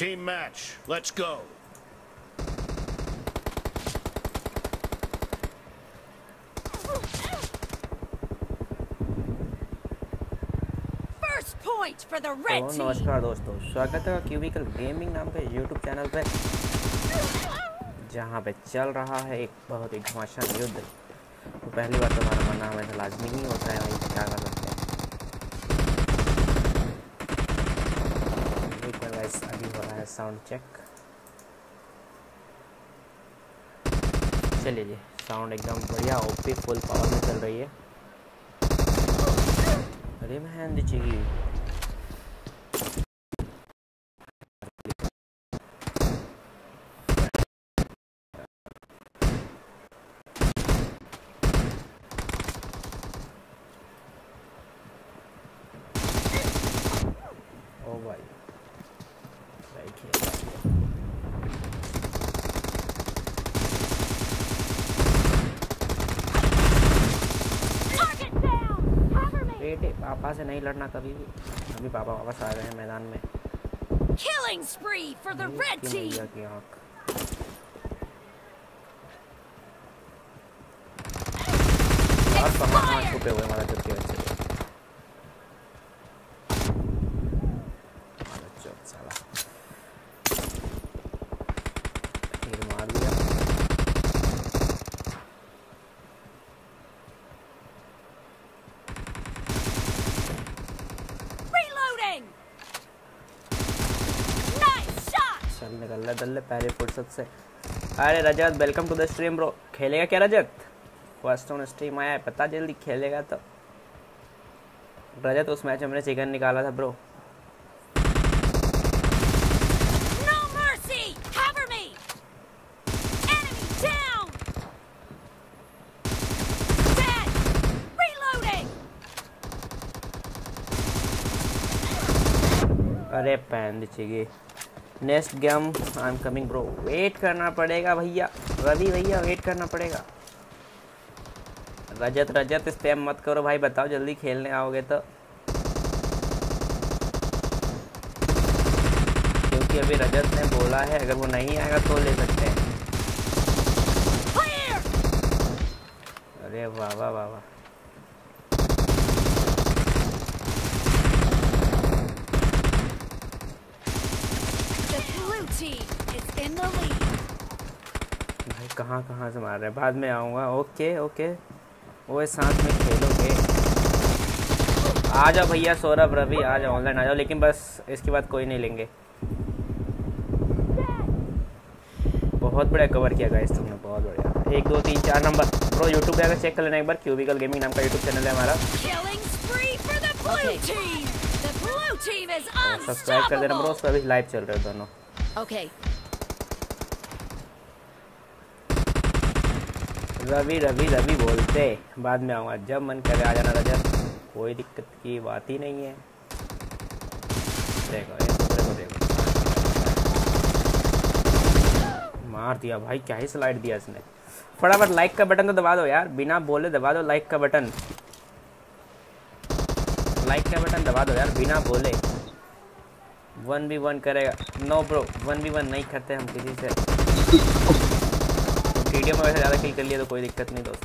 Team match. Let's go. First point for the तो नमस्कार दोस्तों स्वागत है क्यूबिकल गेमिंग नाम के यूट्यूब चैनल पे जहाँ पे चल रहा है एक बहुत ही घमासान युद्ध तो पहली बार तो हमारा मरना हमें तो लाजमी नहीं होता है भाई क्या कर सकते हैं एक बार गाइस अभी हो रहा है साउंड चेक चलिए जी साउंड एकदम बढ़िया ओपी फुल पावर में चल रही है। अरे मैं दीजिएगी ओ भाई भाई खेल रहा है। Target down. Cover me. बेटे पापा से नहीं लड़ना कभी भी। अभी पापा वापस आ गए हैं मैदान में। Killing spree for the red team. छुपे हुए हमारा चुप के बच्चे मारा चुप साला तीर मार दिया Reloading. Nice shot. चल निकल ले दल्ले पहले फुर्सत से। अरे Rajat welcome to the stream bro खेलेगा क्या रजत? फ़र्स्ट ऑन स्ट्रीम आया है पता जल्दी खेलेगा तो। रजत उस मैच में हमने चिकन निकाला था ब्रो. अरे पैन दीजिएगी next game I am coming bro wait करना पड़ेगा भैया। रवि भैया वेट करना पड़ेगा। रजत रजत स्पैम मत करो भाई, बताओ जल्दी खेलने आओगे तो। क्योंकि अभी रजत ने बोला है, अगर वो नहीं आएगा तो ले सकते हैं। अरे वाह वाह वाह वाह The blue team is in the lead. भाई कहाँ कहाँ से मार रहे हैं? बाद में आऊँगा। Okay okay. वो साथ में खेलोगे। आ जाओ भैया सौरभ रवि आ जाओ ऑनलाइन आ जाओ लेकिन बस इसके बाद कोई नहीं लेंगे। बहुत बढ़िया कवर किया गाइस तुमने बहुत बढ़िया। एक दो तीन चार नंबर ब्रो यूट्यूब पे अगर चेक कर लेना एक बार क्यूबिकल गेमिंग नाम का यूट्यूब चैनल है हमारा। सब्सक्राइब कर देना ब्रो. उस पर अभी लाइव चल रहे हैं दोनों। रवि रवि रवि बोलते। बाद में आऊँगा। जब मन करे आ जाना रजत। कोई दिक्कत की बात ही नहीं है। देखो को देखो। मार दिया भाई, क्या ही स्लाइड दिया इसने। फटाफट लाइक का बटन तो दबा दो यार। बिना बोले दबा दो लाइक का बटन लाइक का बटन दबा दो यार, बिना बोले। वन बी वन करेगा। No bro one B one नहीं करते हम किसी से। टीडीएम में वैसे ज़्यादा किल कर लिया तो कोई दिक्कत नहीं दोस्त।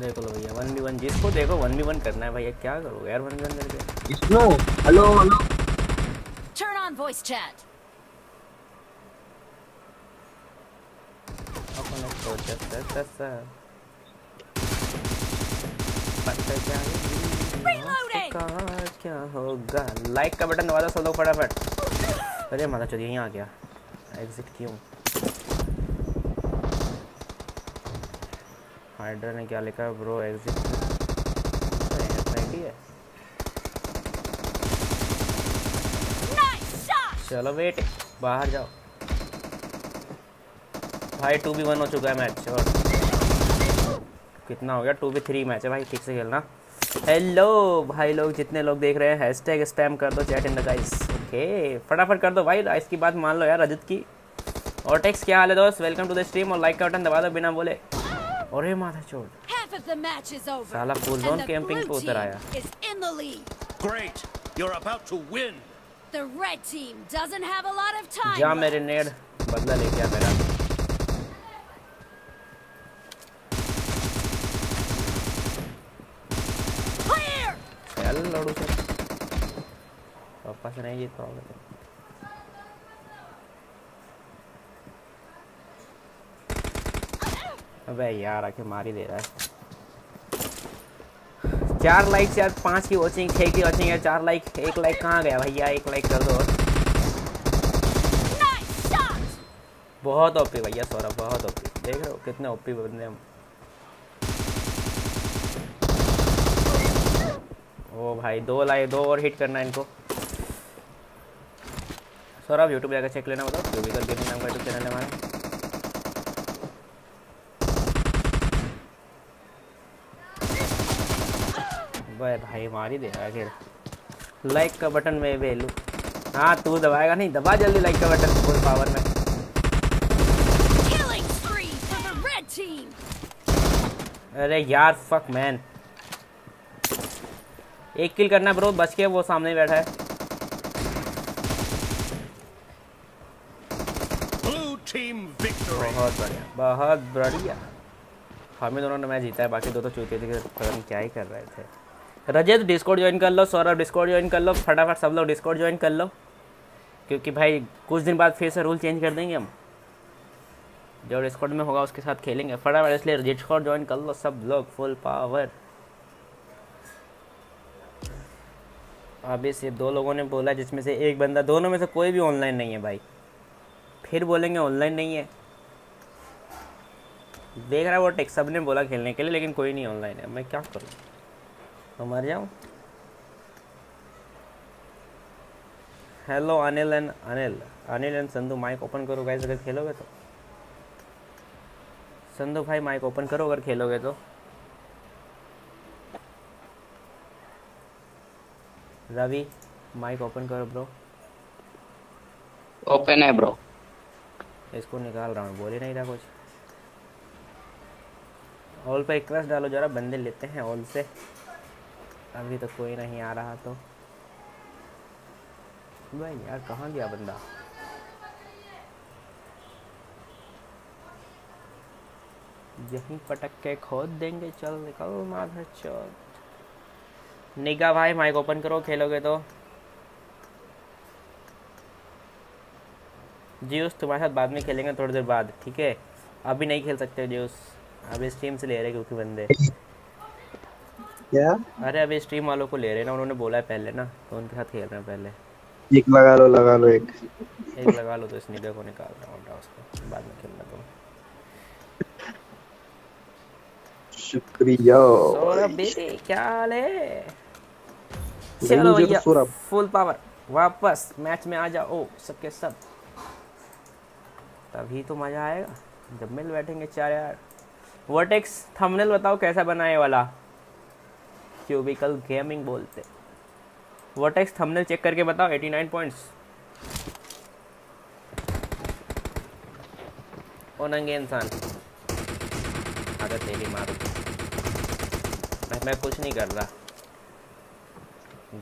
देखो लो भैया वन बी वन जिसको देखो वन बी वन करना है भैया क्या करोगे यार वन बी वन करके? Snow hello hello Turn on voice chat. अपन तो जैसा तैसा पता जाए Reloading. का, क्या होगा? लाइक का बटन दबा दो, सब लोग फटाफट। अरे, माता चलिए यहाँ आ गया। एग्जिट क्यों? हाइड्रा ने क्या लिखा ब्रो एग्जिट चलो वेट बाहर जाओ। भाई टू बी वन हो चुका है मैच और कितना हो गया? टू बी थ्री मैच है भाई, ठीक से खेलना। हेलो भाई लोग जितने लोग देख रहे हैं हैशटैग स्पैम कर दो chat in the guys okay फटाफट कर दो भाई इसकी बात मान लो यार रजत की और टेक्स क्या हाल है दोस्त वेलकम टू द स्ट्रीम और लाइक का बटन दबा दो बिना बोले अरे माथा चोट. साला the camping blue पे उतर आया। lead. Great! You're about to win! The red team doesn't have a lot of time. जा मेरे नेड बदला ले गया मेरा लड़ू से पापा से नहीं जीत पाओगे तुम अबे यार आके मार ही दे रहा है। चार लाइक यार पाँच की वॉचिंग छह की वॉचिंग है चार लाइक एक लाइक कहाँ गया भैया? एक लाइक कर दो। Nice बहुत ओपी भैया सौरभ बहुत ओपी देख रहे हो कितने ओपी बंदे हम ओ भाई दो लाइक दो और हिट करना इनको। सौरभ यूट्यूब जाकर चेक लेना बताओ जो भी कर गेमिंग नाम का यूट्यूब चैनल है हमारा। भाई भाई मार ही दे फिर लाइक का बटन में वेलू हाँ तू दबाएगा नहीं दबा जल्दी लाइक का बटन फुल पावर में. अरे यार फक मैन एक किल करना ब्रो बच के वो सामने बैठा है! बहुत बढ़िया बहुत बढ़िया। हमें दोनों ने मैच जीता है बाकी दो तो चूते थे पता नहीं क्या ही कर रहे थे। रजत डिस्कॉर्ड ज्वाइन कर लो सौरभ डिस्कॉर्ड ज्वाइन कर लो फटाफट सब लोग डिस्कॉर्ड ज्वाइन कर लो। क्योंकि भाई कुछ दिन बाद फिर से रूल चेंज कर देंगे हम। जो डिस्कॉर्ड में होगा उसके साथ खेलेंगे। फटाफट इसलिए डिस्कॉर्ड ज्वाइन कर लो सब लोग फुल पावर अभी सिर्फ़ दो लोगों ने बोला जिसमें से एक बंदा, दोनों में से कोई भी ऑनलाइन नहीं है भाई। फिर बोलेंगे ऑनलाइन नहीं है। देख रहा है वो टेक सबने बोला खेलने के लिए, लेकिन कोई नहीं ऑनलाइन है। मैं क्या करूँ? तो मर जाऊँ? Hello Anil and Anil Anil and Sandhu mic open करो गाइस अगर खेलोगे तो। संधु भाई माइक ओपन करो अगर खेलोगे तो। रवि माइक ओपन करो ब्रो ओपन है ब्रो इसको निकाल रहा हूँ बोल नहीं रहा कुछ। ऑल पे रिक्वेस्ट डालो जरा बंदे लेते हैं ऑल से। अभी तो कोई नहीं आ रहा तो। भाई यार कहाँ गया बंदा? यहीं पटक के खोद देंगे चल निकल माधर चौथ निगा भाई माइक ओपन करो खेलोगे तो। जियोस तुम्हारे साथ बाद में खेलेंगे थोड़ी देर बाद ठीक है? अभी नहीं खेल सकते जियोस। अभी स्ट्रीम से ले रहे क्योंकि बंदे। क्या? अरे अभी स्ट्रीम वालों को ले रहे ना उन्होंने बोला है पहले ना तो उनके साथ खेल रहे हैं पहले। एक लगा लो लगा लो एक। एक लगा लो तो इस निगा को निकाल रहा हूँ बाद में खेलना तुम शुक्रिया। सौरभ बेटे क्या हाल है? चलो तो भैया। फुल पावर वापस मैच में आ जाओ सबके सब। तभी तो मज़ा आएगा जब मिल बैठेंगे चार यार। वर्टेक्स थंबनेल बताओ कैसा बनाए वाला? क्यूबिकल गेमिंग बोलते। वर्टेक्स थंबनेल चेक करके बताओ 89 पॉइंट्स ओ नंगे इंसान। अरे तेरी मारो मैं कुछ नहीं कर रहा।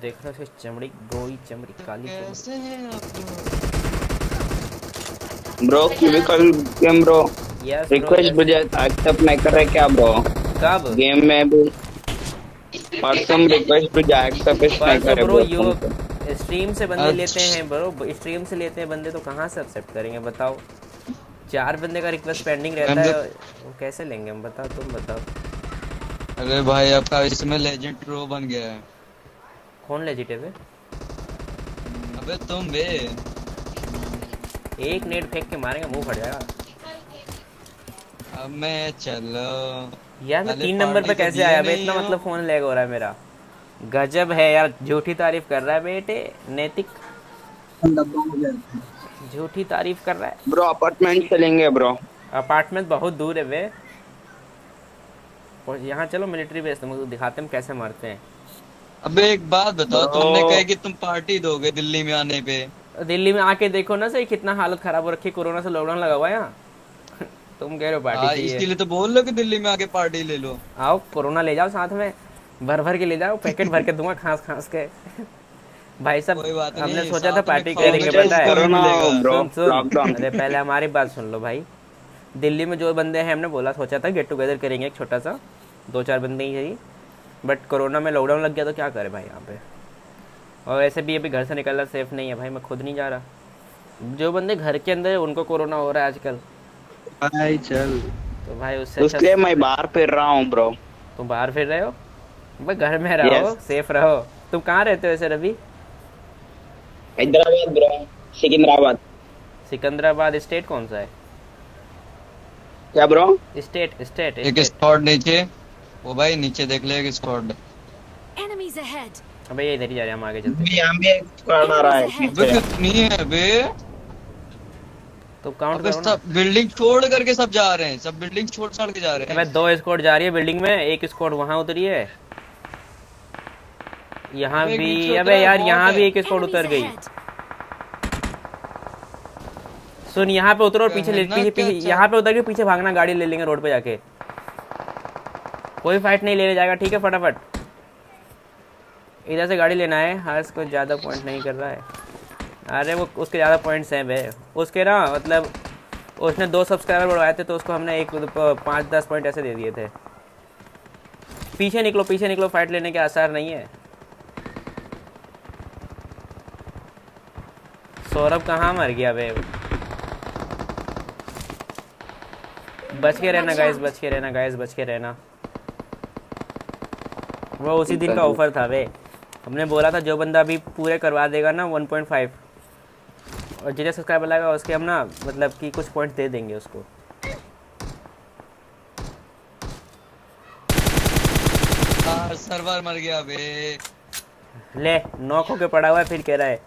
देख रहा सिर्फ़ चमड़ी गोई चमड़ी काली चमड़ी। Bro cubical game bro yes request मुझे एक्सेप्ट नहीं कर रहे क्या ब्रो कब? गेम में भी। परसों रिक्वेस्ट मुझे एक्सेप्ट नहीं कर ब्रो यू स्ट्रीम से बंदे अच्छा। लेते हैं ब्रो स्ट्रीम से लेते हैं बंदे तो कहाँ से एक्सेप्ट करेंगे बताओ? चार बंदे का रिक्वेस्ट पेंडिंग रहता है वो कैसे लेंगे हम बताओ तुम बताओ। अरे भाई आपका इसमें लेजेंड प्रो बन गया है। कौन लेजिट है बे अबे तुम बे एक नेट फेंक के मारेंगे मुँह फट जाएगा। अब मैं चलो। यार मैं तीन नंबर पे तो कैसे आया बे इतना मतलब फ़ोन लैग हो रहा है मेरा। गजब है यार झूठी तारीफ़ कर रहा है बेटे नैतिक। डब्बा जाता झूठी तारीफ़ कर रहा है। ब्रो अपार्टमेंट चलेंगे ब्रो अपार्टमेंट बहुत दूर है वे। यहाँ चलो मिलिट्री बेस तुमको दिखाते हैं हम कैसे मारते हैं। अबे एक बात बताओ तुमने कहा कि तुम पार्टी दोगे दिल्ली में आने पे। दिल्ली में आके देखो ना सही कितना हालत खराब हो रखी कोरोना से लॉकडाउन लगा हुआ है यहाँ। तुम कह रहे हो हाँ पार्टी चाहिए इसीलिए तो बोल लो कि दिल्ली में आके पार्टी ले लो। आओ कोरोना ले जाओ साथ में भर भर के ले जाओ पैकेट भर के दूँगा खास खास के। भाई साहब कोई बात हमने सोचा था पार्टी करेंगे तो पता है कोरोना मिलेगा। ब्रो सुन सुन। अरे पहले हमारी बात सुन लो भाई। दिल्ली में जो बंदे हैं हमने बोला सोचा था गेट टुगेदर करेंगे एक छोटा सा। दो चार बंदे ही सही बट कोरोना में लॉकडाउन लग गया तो क्या करे भाई यहाँ पे? और वैसे भी अभी घर से निकलना सेफ़ नहीं है भाई मैं खुद नहीं जा रहा। जो बंदे घर के अंदर है उनको कोरोना हो रहा है आजकल। भाई चल। तो भाई उससे अच्छा उसके मैं बाहर फिर रहा हूँ ब्रो तुम बाहर फिर रहे हो? भाई घर में रहो Yes. सेफ़ रहो। तुम कहाँ रहते हो वैसे रवि? हैदराबाद ब्रो सिकंदराबाद। सिकंदराबाद स्टेट कौन सा है? क्या ब्रो स्टेट स्टेट एक स्क्वाड नीचे। वो भाई नीचे देख ले एक स्क्वाड Enemies ahead. अबे ये इधर ही जा रहे हैं हम आगे चलते यहाँ भी एक स्क्वाड आ रहा है अबे। कितनी है बे तो काउंट करो ना। सब बिल्डिंग छोड़ करके सब जा रहे हैं सब बिल्डिंग छोड़ छोड़ के जा रहे अबे हैं। दो स्क्वाड जा रही है बिल्डिंग में एक स्क्वाड वहाँ उतरी है। यहाँ भी अबे यार यहाँ भी एक स्क्वाड उतर गई। सुन यहाँ पे उतरो और पीछे ले पीछे अच्छा। यहाँ पे उतर के पीछे भागना गाड़ी ले लेंगे रोड पे जाके। कोई फाइट नहीं लेने जाएगा ठीक है फटाफट। इधर से गाड़ी लेना है। हर्ष कुछ ज़्यादा पॉइंट नहीं कर रहा है। अरे वो उसके ज़्यादा पॉइंट्स हैं बे। उसके ना मतलब उसने दो सब्सक्राइबर बढ़वाए थे तो उसको हमने एक पाँच दस पॉइंट ऐसे दे दिए थे। पीछे निकलो पीछे निकलो फाइट लेने के आसार नहीं है। सौरभ कहाँ मर गया बे? बच के रहना गाइस बच के रहना गाइस बच के रहना। वो उसी दिन का ऑफ़र था वे। हमने बोला था जो बंदा अभी पूरे करवा देगा ना 1.5 और जितने सब्सक्राइबर लगा उसके हम ना मतलब कि कुछ पॉइंट दे देंगे उसको। सर्वर मर गया बे ले नॉक होके पड़ा हुआ है फिर कह रहा है।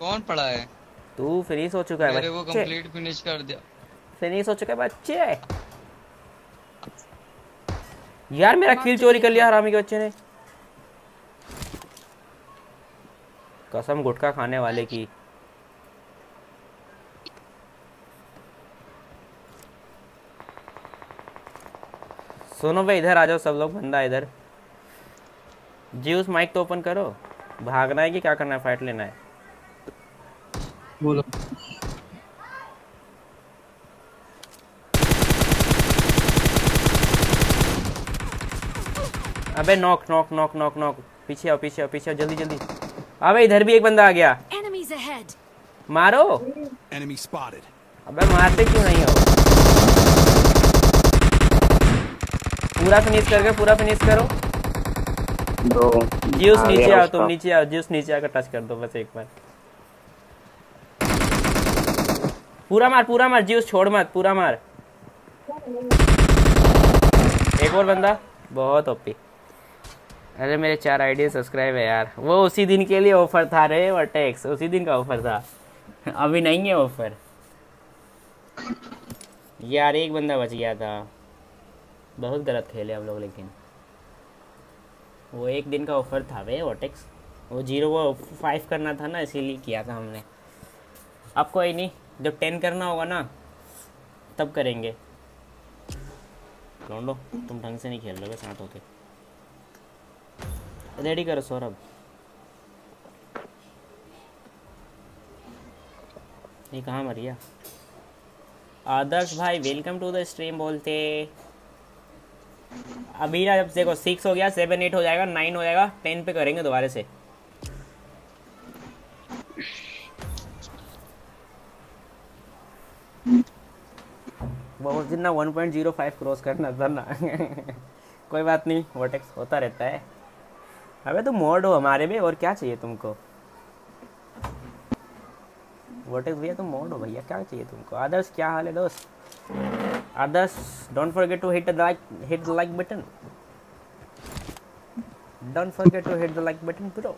कौन पड़ा है? तू फिनिश हो चुका है मेरे वो कंप्लीट फिनिश कर दिया। फिनिश हो चुका है बच्चे। यार मेरा किल चोरी कर लिया हरामी के बच्चे ने। कसम गुटखा खाने वाले की। सुनो भाई इधर आ जाओ सब लोग बंदा इधर। जी उस माइक तो ओपन करो। भागना है कि क्या करना है? फाइट लेना है। बोलो। अबे knock knock knock knock knock पीछे आओ पीछे आओ पीछे आओ जल्दी जल्दी। अबे इधर भी एक बंदा आ गया। मारो। अबे मारते क्यों नहीं हो? पूरा फिनिश करके पूरा फिनिश करो। जीउस नीचे आओ तुम नीचे आओ जीउस नीचे आकर टच कर दो बस एक बार। पूरा मार पूरा मार जीउस छोड़ मत पूरा मार। एक और बंदा बहुत ओपी अरे मेरे चार आईडी सब्सक्राइब है यार। वो उसी दिन के लिए ऑफ़र था रे वर्टेक्स उसी दिन का ऑफ़र था। अभी नहीं है ऑफ़र यार, एक बंदा बच गया था। बहुत गलत खेले हम लोग, लेकिन। वो एक दिन का ऑफ़र था वे वर्टेक्स वो ज़ीरो वो फाइव करना था ना, इसीलिए किया था हमने। अब कोई नहीं, जब टेन करना होगा ना, तब करेंगे। लौंडो तुम ढंग से नहीं खेल रहे साथ होके रेडी करो सौरभ। ये कहाँ मर गया? आदर्श भाई वेलकम टू द स्ट्रीम बोलते। अभी ना जब देखो सिक्स हो गया सेवन एट हो जाएगा नाइन हो जाएगा टेन पे करेंगे दोबारा से। उस दिन ना 1.05 क्रॉस करना था ना। कोई बात नहीं वर्टेक्स होता रहता है। अबे तुम मोड हो हमारे में, और क्या चाहिए तुमको? वर्टेक्स भैया, तुम मोड हो भैया, क्या चाहिए तुमको? आदर्श, क्या हाल है दोस्त? Adarsh don't forget to hit the like hit the like button don't forget to hit the like button bro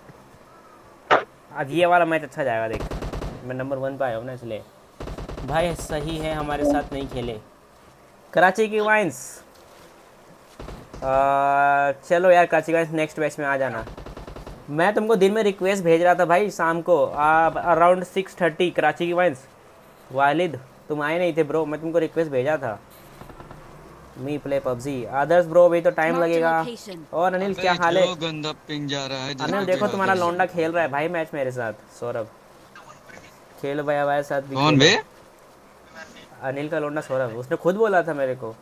आज ये वाला मैच अच्छा जाएगा, देख। मैं नंबर वन पे आया हूँ ना, इसलिए। भाई, सही है, हमारे साथ नहीं खेले। कराची की वाइंस चलो यार कराची वाइंस नेक्स्ट मैच में आ जाना। मैं तुमको दिन में रिक्वेस्ट भेज रहा था भाई शाम को। अराउंड सिक्स थर्टी कराची की वाइंस वालिद तुम आए नहीं थे ब्रो मैं तुमको रिक्वेस्ट भेजा था। Me play PUBG. Adarsh bro अभी तो टाइम लगेगा। और अनिल क्या हाल है? गंदा पिंग जा रहा है अनिल देखो तुम्हारा लौंडा खेल रहा है। भाई मैच मेरे साथ सौरभ। खेल भाई हमारे साथ कौन बे? अनिल का लौंडा सौरभ। उसने खुद बोला था मेरे को।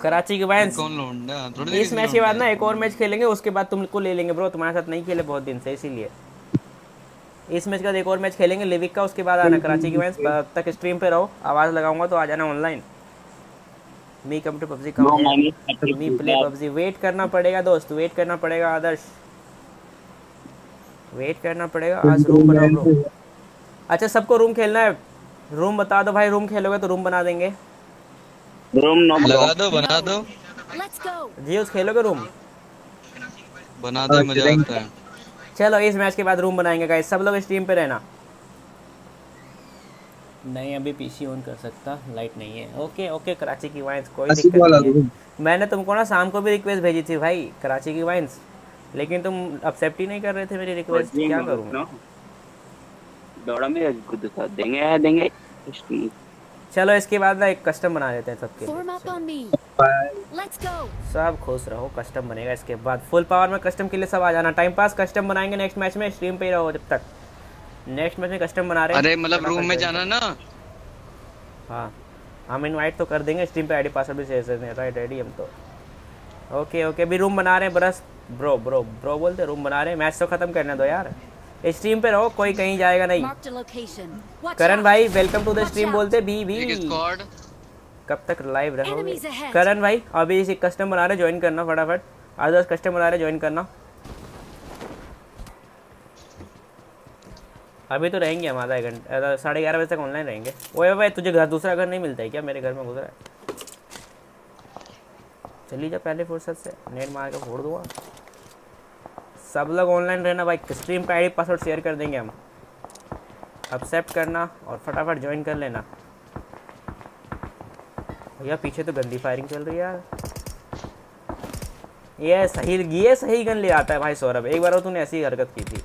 कराची के वाइंस कौन लौंडा? थोड़ी इस मैच के बाद ना एक और मैच खेलेंगे उसके बाद तुमको ले लेंगे ब्रो तुम्हारे साथ नहीं खेले बहुत दिन से इसीलिए। इस मैच का एक और मैच खेलेंगे लिविक का उसके बाद आना कराची की मैच तब तक स्ट्रीम पे रहो आवाज़ लगाऊँगा तो आ जाना online me come to PUBG come me play PUBG wait करना पड़ेगा दोस्त वेट करना पड़ेगा आदर्श। वेट करना पड़ेगा आज रूम बनाओ ब्रो अच्छा सबको रूम खेलना है। रूम बता दो भाई रूम खेलोगे तो रूम बना देंगे। रूम नो लगा दो बना दो। जी उस खेलोगे रूम बना दो मज़ा आता है। चलो इस मैच के बाद रूम बनाएँगे गाइस सब लोग स्ट्रीम पे रहना। नहीं अभी पीसी ऑन कर सकता लाइट नहीं है। ओके ओके कराची की वाइंस कोई दिक्कत नहीं है। मैंने तुमको ना शाम को भी रिक्वेस्ट भेजी थी भाई कराची की वाइंस लेकिन तुम एक्सेप्ट ही नहीं कर रहे थे मेरी रिक्वेस्ट क्या करूँ? दौड़ा में खुद साथ देंगे देंगे? चलो इसके बाद ना एक कस्टम बना लेते हैं सबके. सब खुश रहो कस्टम बनेगा इसके बाद। फुल पावर में कस्टम के लिए सब आ जाना। टाइम पास कस्टम बनाएँगे नेक्स्ट मैच में स्ट्रीम पे ही रहो जब तक। नेक्स्ट मैच में कस्टम बना रहे अरे मतलब रूम में जाना ना। हाँ हम इनवाइट तो कर देंगे स्ट्रीम पे आईडी पासवर्ड भी शेयर राइट रेडी हम तो। ओके ओके अभी रूम बना रहे हैं बरस। ब्रो ब्रो ब्रो बोलते रूम बना रहे हैं। मैच तो खत्म करने दो यार। स्ट्रीम पे रहो कोई कहीं जाएगा नहीं। करण भाई वेलकम टू द स्ट्रीम बोलते बी बी कब तक लाइव रहोगे? करण भाई अभी इसी कस्टम बना रहे ज्वाइन करना फटाफट। आदर्श कस्टम बना रहे ज्वाइन करना। अभी तो रहेंगे हम आधा एक घंटा साढ़े ग्यारह बजे तक ऑनलाइन रहेंगे। ओए भाई तुझे घर दूसरा घर नहीं मिलता है क्या? मेरे घर में गुजरा है। चली जा पहले फुर्सत से। नेट मार के फोड़ दूँगा। सब लोग ऑनलाइन रहना भाई स्ट्रीम का आईडी पासवर्ड शेयर कर देंगे हम। एक्सेप्ट करना और फटाफट ज्वाइन कर लेना। भैया, पीछे तो गंदी फायरिंग चल रही है यार। ये सही ये सही गन ले आता है भाई सौरभ। एक बार तूने ऐसी हरकत की थी।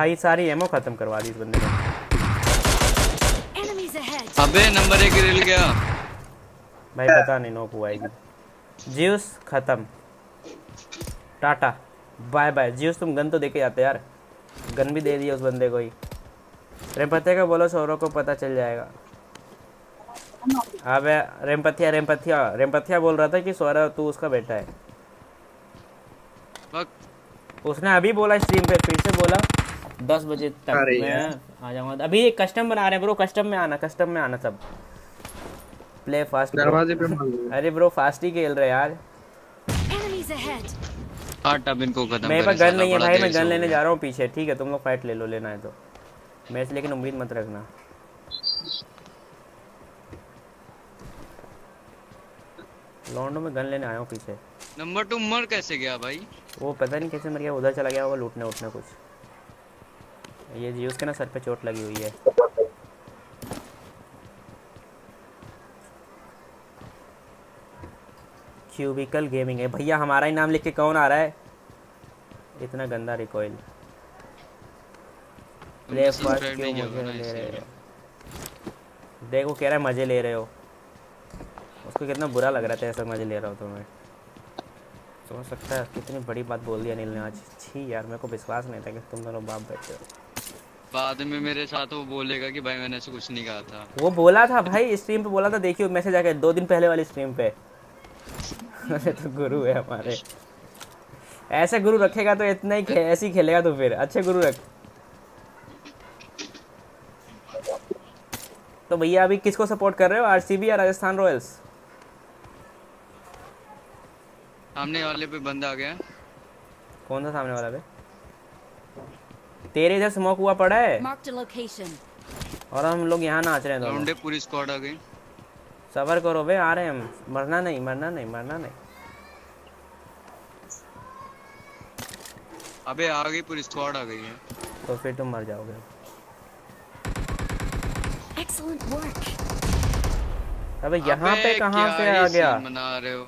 भाई सारी एमओ खत्म करवा दी इस बंदे ने। अबे नंबर एक रिल गया। भाई पता नहीं नोक हुआ आएगी जियूस खत्म। टाटा। Bye bye. जियूस तुम गन तो देके जाते यार। गन भी दे दिया उस बंदे को ही। रेमपथिया का बोलो सौरव को पता चल जाएगा। अबे रेमपथिया रेमपथिया। रेमपथिया बोल रहा था कि सौरव तू उसका बेटा है। उसने अभी बोला स्ट्रीम पे फिर से बोला। दस बजे तक मैं आ जाऊँगा। अभी एक कस्टम बना रहे हैं ब्रो कस्टम में आना कस्टम में आना सब। प्ले फास्ट दरवाजे पे मार अरे ब्रो फास्ट ही खेल रहे यार। आठ अब इनको खत्म मेरे पास गन नहीं है भाई मैं गन लेने जा रहा हूँ पीछे ठीक है तुम लोग फाइट ले लो लेना है तो। मैच लेकिन उम्मीद मत रखना। लॉन्डो में गन लेने आया हूँ पीछे। नंबर टू मर कैसे गया भाई? वो पता नहीं कैसे मर गया उधर चला गया होगा लूटने उठने कुछ। ये जी उसके ना सर पे चोट लगी हुई है। क्यूबिकल गेमिंग है। भैया हमारा ही नाम लिख के कौन आ रहा है? इतना गंदा रिकॉइल प्ले फ़र्स्ट क्यों मुझे ले रहे हो? देखो कह रहा है मज़े ले रहे हो। उसको कितना बुरा लग रहा था ऐसा मज़े ले रहा हो तो मैं। समझ सकता है कितनी बड़ी बात बोल दी अनिल ने आज। छी यार मेरे को विश्वास नहीं था कि तुम दोनों बाप बैठे हो। बाद में मेरे साथ वो बोलेगा कि भाई मैंने ऐसे कुछ नहीं कहा था। वो बोला था भाई स्ट्रीम पे बोला था देखियो मैसेज आके दो दिन पहले वाली स्ट्रीम पे। अरे तो गुरु है हमारे। ऐसे गुरु रखेगा तो इतना ही खे- ऐसे ही खेलेगा तो फिर। अच्छे गुरु रख। तो भैया अभी किसको सपोर्ट कर रहे हो? आरसीबी या राजस्थान रॉयल्स सामने वाले पे बंदा आ गया। कौन सा सामने वाला पे तेरे इधर स्मोक हुआ पड़ा है. और हम लोग यहाँ नाच रहे हैं दोनों। पूरी स्क्वाड आ गई। सबर करो बे आ रहे हैं हम। मरना नहीं मरना नहीं मरना नहीं। अबे आ गई पूरी स्क्वाड आ गई है। तो फिर तुम मर जाओगे। Excellent work. अबे यहाँ पे कहाँ से आ गया? सीन बना रहे हो?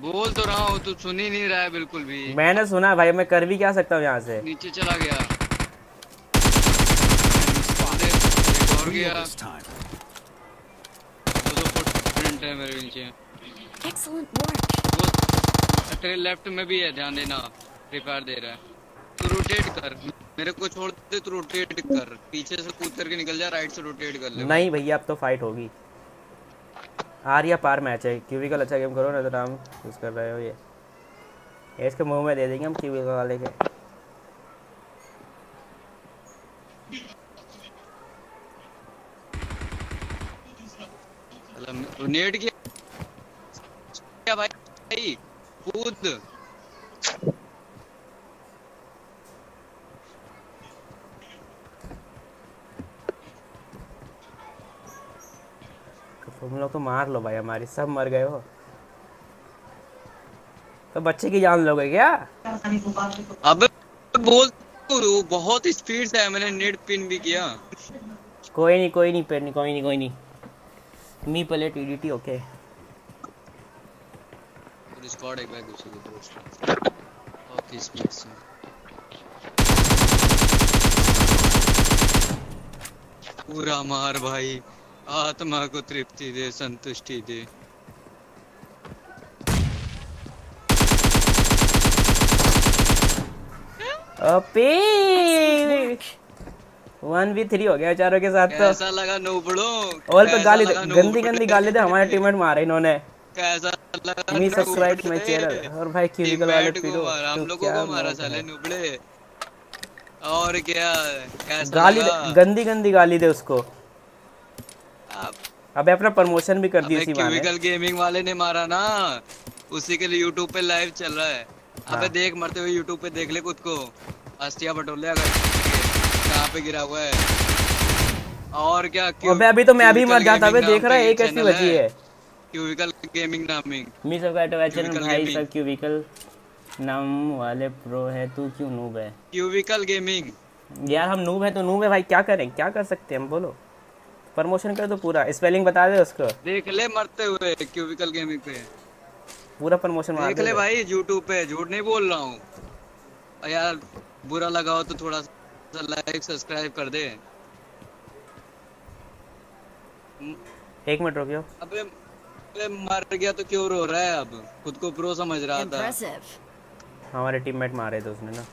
बोल तो रहा हूँ तू सुन ही नहीं रहा है बिल्कुल भी। मैंने सुना भाई मैं कर भी क्या सकता हूँ यहाँ से? नीचे चला गया अरे, एक और गया। वो तो फुटप्रिंट है मेरे नीचे। Excellent work. तेरे लेफ़्ट में भी है ध्यान देना। रिपेयर दे रहा है। तू रोटेट कर। मेरे को छोड़ दे तू रोटेट कर। पीछे से कूद करके निकल जा राइट से रोटेट कर ले। नहीं भैया अब तो फाइट होगी। आर या पार मैच है। क्यूबिकल अच्छा गेम करो ना तो नाम यूज़ कर रहे हो ये। ये इसके मुँह में दे देंगे हम क्यूबिकल वाले के। नेट किया। क्या भाई? भाई कूद तुम लोग तो मार लो भाई हमारी सब मर गए हो। तो बच्चे की जान लोगे क्या? अब बोल तो बहुत स्पीड से है मैंने नेट पिन भी किया। कोई नहीं कोई नहीं पेड़ कोई नहीं कोई नहीं। मी पहले टीडीटी ओके और स्क्वाड एक बैग दूसरे की तरफ़ बहुत स्पीड से पूरा मार भाई। आत्मा को तृप्ति दे संतुष्टि दे। अबे वन वी थ्री हो गया चारों के साथ तो। कैसा लगा नोबड़ो और तो गाली गंदी गंदी गाली दे हमारे टीममेट मारे इन्होंने। कैसा लगा मी सब्सक्राइब? माय चैनल और भाई क्यूबिकल वाले पीरो हम लोगों को मारा साले। नुबड़े और क्या कैसा गाली गंदी गंदी गाली दे उसको। अब- अपना प्रमोशन भी कर दिया इसी बहाने। क्यूबिकल गेमिंग वाले ने मारा ना। उसी के लिए यूट्यूब पे लाइव चल रहा है। अबे हाँ। देख मरते हुए यूट्यूब पे देख ले खुद को। अस्तिया बटोले अगर। कहाँ पे गिरा हुआ है? और क्या अबे अभी तो मैं भी मर जाता अबे देख रहा है एक ऐसी बची है। क्यूबिकल गेमिंग नामिंग मी सब का चैनल भाई सब क्यूबिकल नाम वाले प्रो है तू क्यों नूब है? क्यूबिकल गेमिंग यार हम नूब है तो नूब है भाई क्या करें? क्या कर सकते हैं? हम बोलो। प्रमोशन कर दो पूरा। स्पेलिंग बता दे उसको। देख ले मरते हुए क्यूबिकल गेमिंग पे। पूरा प्रमोशन मार देख ले भाई यूट्यूब पे झूठ नहीं बोल रहा हूँ। यार बुरा लगा हो तो थोड़ा सा लाइक सब्सक्राइब कर दे। एक मिनट रुकियो। अबे अबे मर गया तो क्यों रो रहा है अब? खुद को प्रो समझ रहा था। हमारे टीममेट मारे थे उसने ना।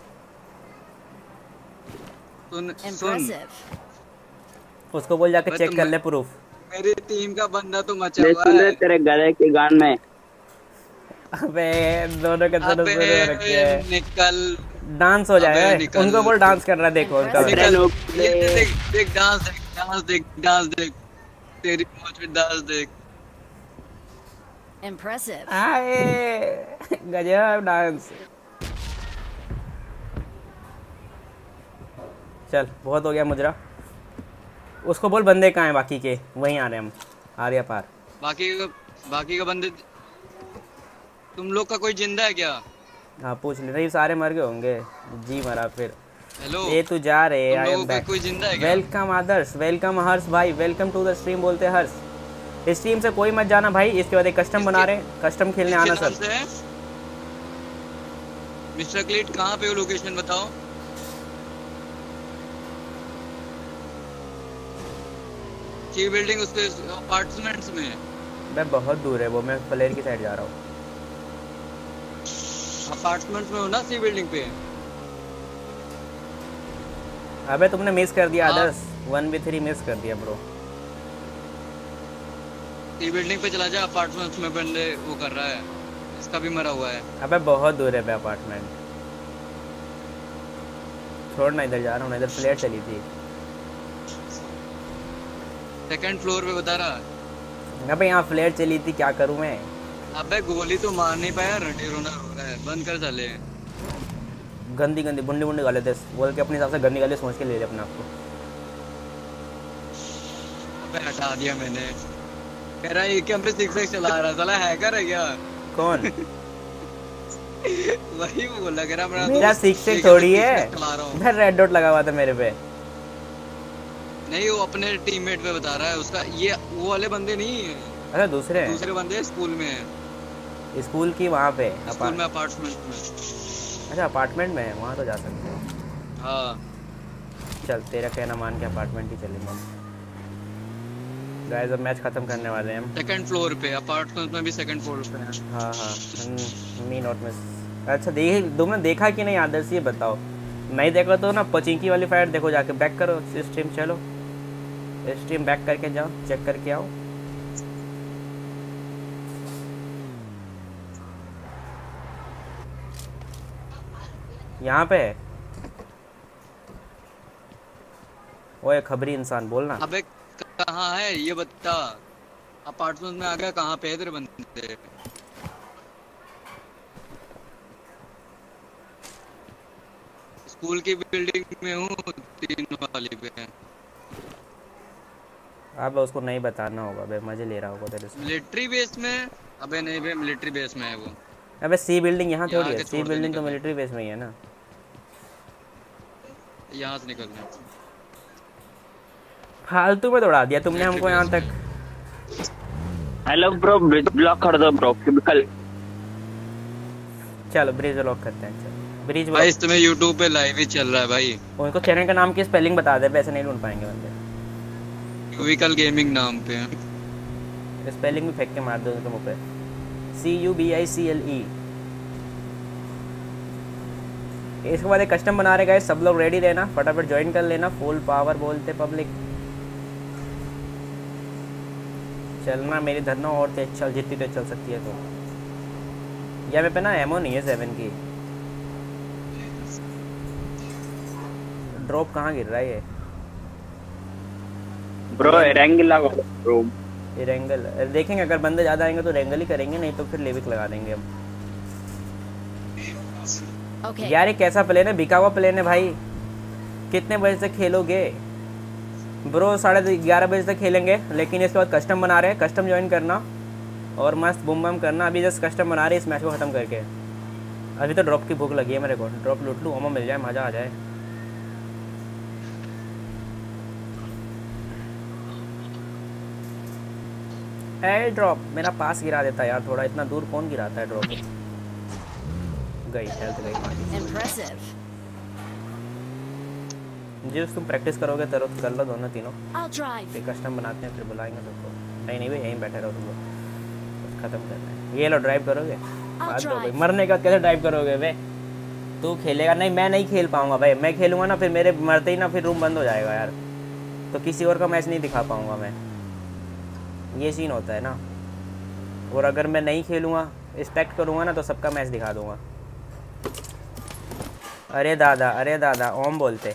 सुन सुन। उसको बोल जाके चेक कर ले प्रूफ मेरी टीम का बंदा तो मचा हुआ है। तेरे गले के गान में। अबे दोनों के दोनों रखे निकल। डांस हो जाएगा उनको बोल डांस कर रहा है देखो उनका देख देख डांस देख डांस देख डांस देख। तेरी पहुँच में डांस देख। Impressive. आए। गजब डांस। चल बहुत हो गया मुजरा। उसको बोल बंदे कहाँ हैं बाकी के? वहीं आ रहे हैं हम। आर्या पार। बाकी का बाकी का बंदे तुम लोग का कोई ज़िंदा है क्या? हाँ पूछ ले नहीं सारे मर गए होंगे। जी मरा फिर। हेलो। ये तू जा रहे आई एम बैक कोई ज़िंदा है वेलकम आदर्श वेलकम हर्ष भाई. वेलकम टू द स्ट्रीम बोलते हर्ष इस स्ट्रीम से कोई मत जाना भाई इसके बाद एक कस्टम बना रहे हैं। कस्टम खेलने आना किसके नाम सबसे है? मिस्टर क्लीट कहाँ पे हो लोकेशन बताओ? ची बिल्डिंग उसके अपार्टमेंट्स में है। मैं बहुत दूर है वो मैं फ्लेयर की साइड जा रहा हूँ। अपार्टमेंट्स में हो ना सी बिल्डिंग पे? अबे तुमने मिस कर दिया। Adarsh one B three miss कर दिया ब्रो सी बिल्डिंग पे चला जा अपार्टमेंट्स में बंदे वो कर रहा है। इसका भी मरा हुआ है। अबे बहुत दूर है बे अपार्टमेंट। छोड़ ना इधर जा रहा हूँ इधर फ्लेयर चली थी। सेकंड फ्लोर पे बता रहा अबे यहाँ फ्लेयर चली थी क्या करूँ मैं? अबे गोली तो मार नहीं पाया रटे रोना रो रहा है। बंद कर साले गंदी गंदी बुंडी बुंडी गाले थे बोल के अपने हिसाब से गंदी गाले सोच के ले ले अपने आप को। अबे हटा दिया मैंने। कह रहा है एक कैमरे सिक्स एक्स चला रहा है। साला हैकर है क्या? कौन? वही वो लग रहा मेरा मेरा सिक्स एक थोड़ी है। चला हूँ। मैं रेड डॉट लगा हुआ था मेरे पे। नहीं वो अपने टीममेट पे बता रहा है। उसका ये वो वाले बंदे नहीं। है अच्छा दूसरे दूसरे बंदे स्कूल में। है स्कूल की वहाँ पे स्कूल में अपार्टमेंट में। अच्छा अपार्टमेंट में? है वहाँ तो जा सकते हो। हाँ। चल तेरा कहना मान के अपार्टमेंट ही चलेंगे गाइस अब मैच खत्म करने वाले हैं हम। सेकंड फ्लोर पे अपार्टमेंट में भी सेकंड फ्लोर पे है। हाँ हाँ। मी नॉट मिस अच्छा देख तुमने देखा कि नहीं आदर्श ये बताओ। नहीं देखा तो ना पचिंकी वाली फाइट देखो जाके। बैक करो स्ट्रीम चलो। स्ट्रीम बैक करके जाओ चेक करके आओ। यहाँ पे? है ओए खबरी इंसान बोलना। अबे कहाँ है? ये बता। अपार्टमेंट में आ गया कहाँ पे तेरे बंदे? स्कूल की बिल्डिंग में हूँ तीन वाली पे। अब उसको नहीं बताना होगा बे मज़े ले रहा होगा तेरे से। मिलिट्री बेस में? अबे नहीं बे मिलिट्री बेस में है वो। अबे सी बिल्डिंग यहाँ थोड़ी है। सी बिल्डिंग तो मिलिट्री बेस में ही है ना। यहाँ से निकलना फालतू में दौड़ा दिया तुमने हमको यहाँ तक। हेलो ब्रो ब्रिज ब्लॉक कर दो ब्रो क्यूबिकल चलो ब्रिज लॉक करते हैं चलो। ब्रिज भाई इस तुम्हें यूट्यूब पे लाइव ही चल रहा है भाई। उनको चैनल का नाम की स्पेलिंग बता दे वैसे नहीं ढूंढ पाएँगे बंदे। क्यूबिकल गेमिंग नाम पे है। स्पेलिंग भी फेंक के मार दो उनके मुँह पे। C U B I C L E इसके बाद एक कस्टम बना रहे गाइस सब लोग रेडी रहना फटाफट ज्वाइन कर लेना फुल पावर बोलते पब्लिक चलना मेरी धरना और तेज चल जितनी तेज चल सकती है तो। या मेरे पे ना एमओ नहीं है सेवन की। ड्रॉप कहाँ गिर रहा है ये? ब्रो रैंक लगाओ ब्रो रेंगल देखेंगे अगर बंदे ज़्यादा आएँगे तो रेंगल ही करेंगे नहीं तो फिर लेविक लगा देंगे हम। Okay. यार ये कैसा प्लेन है, बिका हुआ प्लेन है भाई। कितने बजे तक खेलोगे? ब्रो साढ़े ग्यारह बजे तक खेलेंगे, लेकिन इसके बाद कस्टम बना रहे हैं। कस्टम ज्वाइन करना और मस्त बुम बम करना। अभी जस्ट कस्टम बना रहे इस मैच को ख़त्म करके। अभी तो ड्रॉप की भूख लगी है मेरे को। ड्रॉप लूट लूँ ओमो मिल जाए, मज़ा आ जाए। ए ड्रॉप मेरा पास गिरा देता है यार थोड़ा, इतना दूर कौन गिराता है ड्रॉप गई हेल्थ गई Impressive. जी तुम प्रैक्टिस करोगे तो कर लो दोनों तीनों। फिर कस्टम बनाते हैं फिर बुलाएँगे तुमको। नहीं नहीं भाई यहीं बैठे रहो तुम लोग। बस खत्म करना है। ये लो ड्राइव करोगे? बात हो गई. मरने का कैसे ड्राइव करोगे वे? तू खेलेगा? नहीं मैं नहीं खेल पाऊँगा भाई। मैं खेलूँगा ना फिर मेरे मरते ही ना फिर रूम बंद हो जाएगा यार। तो किसी और का मैच नहीं दिखा पाऊँगा मैं। ये सीन होता है ना। और अगर मैं नहीं खेलूँगा एक्सपेक्ट करूँगा ना तो सबका मैच दिखा दूँगा। अरे दादा अरे दादा ओम बोलते।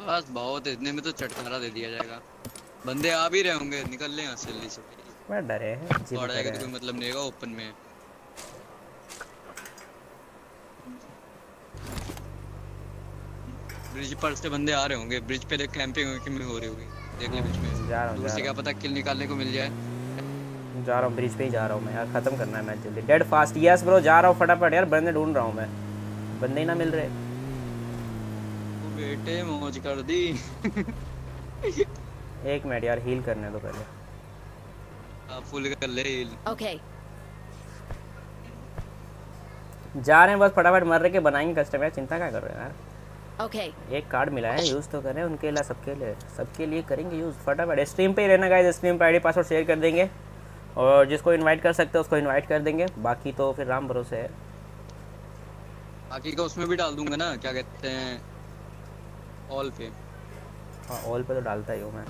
बस बहुत इतने में तो चटकारा दे दिया जाएगा। बंदे आ भी रहे होंगे निकल ले यहाँ से जल्दी से मैं डरे हैं जाएगा तो कोई मतलब नहीं होगा ओपन में। ब्रिज पर से बंदे आ रहे होंगे। ब्रिज पे देख कैंपिंग हो रही होगी। देख ले बीच में। जा रहा हूँ दूर से क्या पता किल निकालने को मिल जाए। हूँ जा रहा हूँ ब्रिज पे ही जा रहा हूँ मैं यार खत्म करना है मैच जल्दी। डेड फास्ट यस ब्रो जा रहा हूँ फटाफट यार बंदे ढूंढ रहा हूँ मैं। बंदे ही ना मिल रहे। बेटे मौज कर दी। एक मिनट यार हील करने दो पहले। आप फुल कर ले heal। Okay. जा रहे हैं बस फटाफट मर रहे के बनाएँगे कस्टमर चिंता क्या कर रहे हैं यार? Okay Okay. एक कार्ड मिला है यूज़ तो करें उनके लिए सबके लिए सबके लिए करेंगे यूज़ फटाफट। स्ट्रीम पे ही रहना गाइस स्ट्रीम पे आईडी पासवर्ड शेयर कर देंगे। और जिसको इनवाइट कर सकते हैं उसको इनवाइट कर देंगे। बाकी तो फिर राम भरोसे है। बाकी का उसमें भी डाल दूँगा ना क्या कहते हैं ऑल पे। हाँ ऑल पे तो डालता ही हूँ मैं।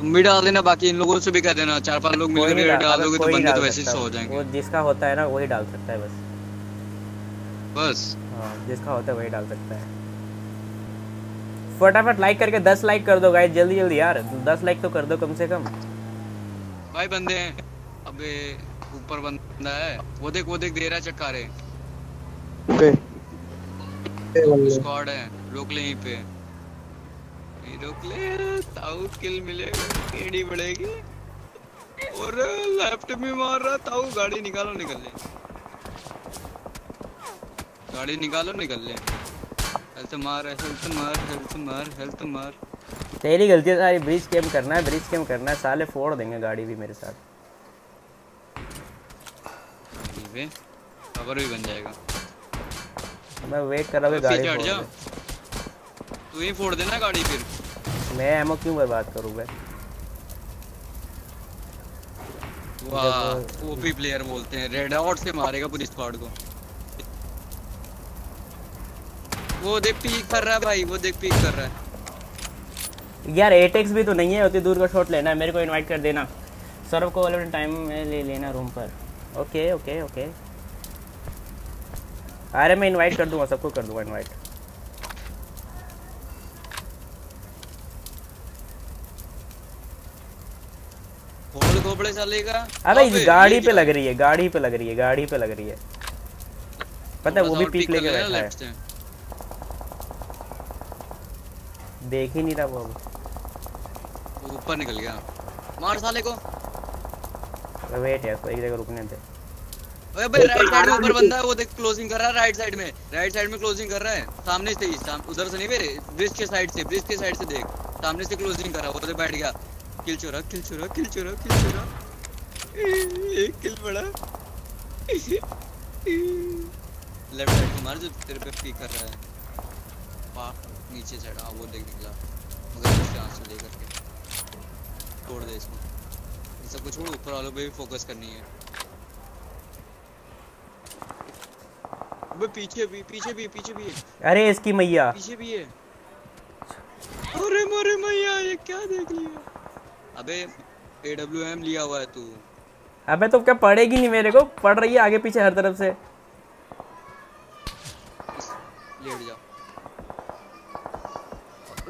तुम भी डाल देना बाकी इन लोगों से भी कह देना। चार पाँच लोग मिलकर डाल डाल- दोगे तो बंदे तो वैसे ही हो। वो जिसका होता है ना वही डाल सकता है बस। बस। हाँ जिसका होता है वही डाल सकता है। फटाफट लाइक करके दस लाइक कर दो गाइस जल्दी जल्दी यार. दस लाइक तो कर दो कम से कम. भाई बंदे हैं. अबे ऊपर बंदा है. वो देख वो देख दे रहा है चक्कारे पे पे बंदे। स्क्वाड है. रोक ले यहीं पे. नहीं रोक ले. ताऊ किल मिलेगा. एडी बढ़ेगी. और लेफ़्ट में मार रहा. ताऊ गाड़ी निकालो निकल ले. गाड़ी निकालो निकल ले. हेल्थ मार हेल्थ मार हेल्थ मार हेल्थ मार। तेरी गलती है सारी ब्रिज कैम करना है ब्रिज कैम करना है साले फोड़ देंगे गाड़ी भी मेरे साथ। कवर भी बन जाएगा। मैं वेट कर रहा हूँ गाड़ी हट जा। तू ही फोड़ देना गाड़ी फिर। मैं एमओ क्यों बर्बाद करूँ मैं वाह ओपी प्लेयर बोलते हैं। रेड आउट से मारेगा पुलिस स्क्वाड को। वो देख पीक कर रहा है भाई वो देख पीक कर रहा है। यार एटेक्स भी तो नहीं है उतनी दूर का शॉट लेना है मेरे को इनवाइट कर देना। सौरभ को वाले टाइम में ले लेना रूम पर। ओके ओके ओके अरे मैं इनवाइट कर दूँगा सबको कर दूँगा इनवाइट खोपड़े चलेगा? अबे गाड़ी पे लग रही है गाड़ी पे लग रही है गाड़ी पे लग रही है। पता है वो भी पीक लेके बैठा है लेफ़्ट से। देख ही नहीं रहा वो। ऊपर निकल गया। मार साले को। अबे वेट यार कोई जगह रुकने दे। ओए भाई राइट साइड में ऊपर बंदा है वो देख क्लोजिंग कर रहा है राइट साइड में। राइट साइड में क्लोजिंग कर रहा है। सामने से ही साम, उधर से नहीं मेरे ब्रिज के साइड से ब्रिज के साइड से देख। सामने से क्लोजिंग कर रहा है वो उधर बैठ गया। किल चोरा किल चोरा किल चोरा किल चोरा। एक किल पड़ा। लेफ़्ट साइड को मार जो तेरे पे पीक कर रहा है। पा नीचे हाँ वो देख निकला। मगर इसके आँसू लेकर के। तोड़ दे इसको। इन सबको छोड़ ऊपर वालों पे भी फोकस करनी है। अबे पीछे भी पीछे भी पीछे भी है। अरे इसकी मैया। पीछे भी है। अरे मोरे मैया ये क्या देख लिया अबे एडब्ल्यूएम लिया हुआ है तू। अबे तो क्या पड़ेगी नहीं मेरे को? पड़ रही है आगे पीछे हर तरफ़ से।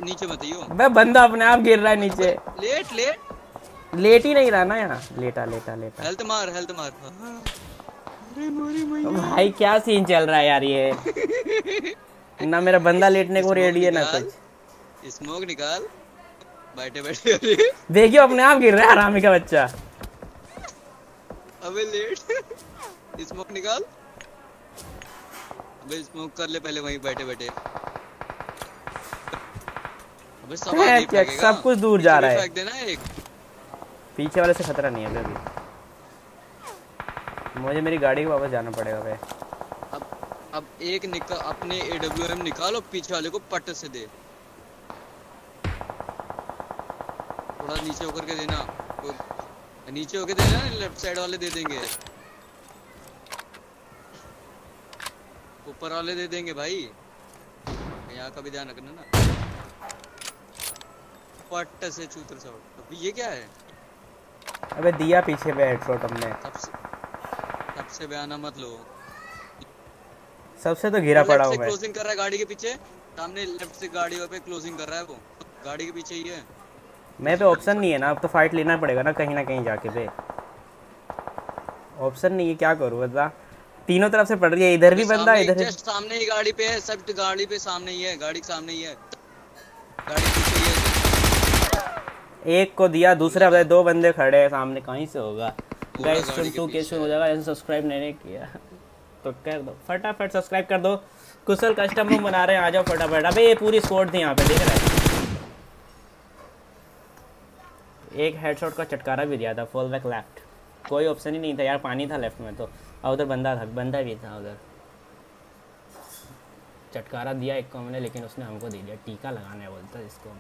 नीचे आइयो अबे बंदा अपने आप गिर रहा है नीचे। Late late. लेट ही नहीं रहा ना यहाँ। लेटा लेटा लेटा। हेल्थ मार हेल्थ मार। अरे मोरे भाई क्या सीन चल रहा है यार ये? ना मेरा बंदा लेटने को रेडी है ना कुछ। स्मोक निकाल। बैठे बैठे देखियो अपने आप गिर रहा है हरामी का बच्चा। अबे लेट। स्मोक निकाल। अबे स्मोक कर ले पहले वहीं बैठे बैठे। अबे सब आगे क्या- सब कुछ दूर जा रहा है। फेंक देना एक। पीछे वाले से खतरा नहीं है अभी। मुझे मेरी गाड़ी के वापस जाना पड़ेगा भाई। अब अब एक निकाल अपने एडब्ल्यूएम निकाल पीछे वाले को पट से दे। थोड़ा नीचे होकर के देना। तो नीचे होकर देना लेफ़्ट साइड वाले दे देंगे? ऊपर वाले दे देंगे भाई। यहाँ का भी ध्यान रखना ना। पट से चूतर शॉट अभी ये क्या है? अबे दिया पीछे पे हेडशॉट हमने। सबसे सबसे बयाना मत लो। सबसे तो घिरा पड़ा हूँ। मैं क्लोजिंग कर रहा है गाड़ी के पीछे? सामने लेफ़्ट से गाड़ी पे क्लोजिंग कर रहा है वो। गाड़ी के पीछे ही है। मैं पे ऑप्शन नहीं है ना अब तो फाइट लेना पड़ेगा ना कहीं ना कहीं जाके पे। ऑप्शन नहीं है क्या करूँ बता? तीनों तरफ़ से पड़ रही है इधर भी बंदा इधर just सामने ही गाड़ी पे है सब गाड़ी पे सामने ही है गाड़ी के सामने ही है। गाड़ी पीछे एक को दिया दूसरा बताए दो बंदे खड़े हैं सामने कहीं से होगा? गाइस के टू पीछे कैसे हो जाएगा ऐसे सब्सक्राइब नहीं किया। तो कर दो फटाफट सब्सक्राइब कर दो। कुशल कस्टम रूम बना रहे हैं आ जाओ फटाफट। अबे ये पूरी स्कोर थी यहाँ पे देख रहे हैं। एक हेडशॉट का चटकारा भी दिया था फॉल बैक लेफ़्ट कोई ऑप्शन ही नहीं था यार पानी था लेफ़्ट में तो। और उधर बंदा था बंदा भी था उधर। चटकारा दिया एक को हमने लेकिन उसने हमको दे दिया टीका लगाना है बोलता इसको।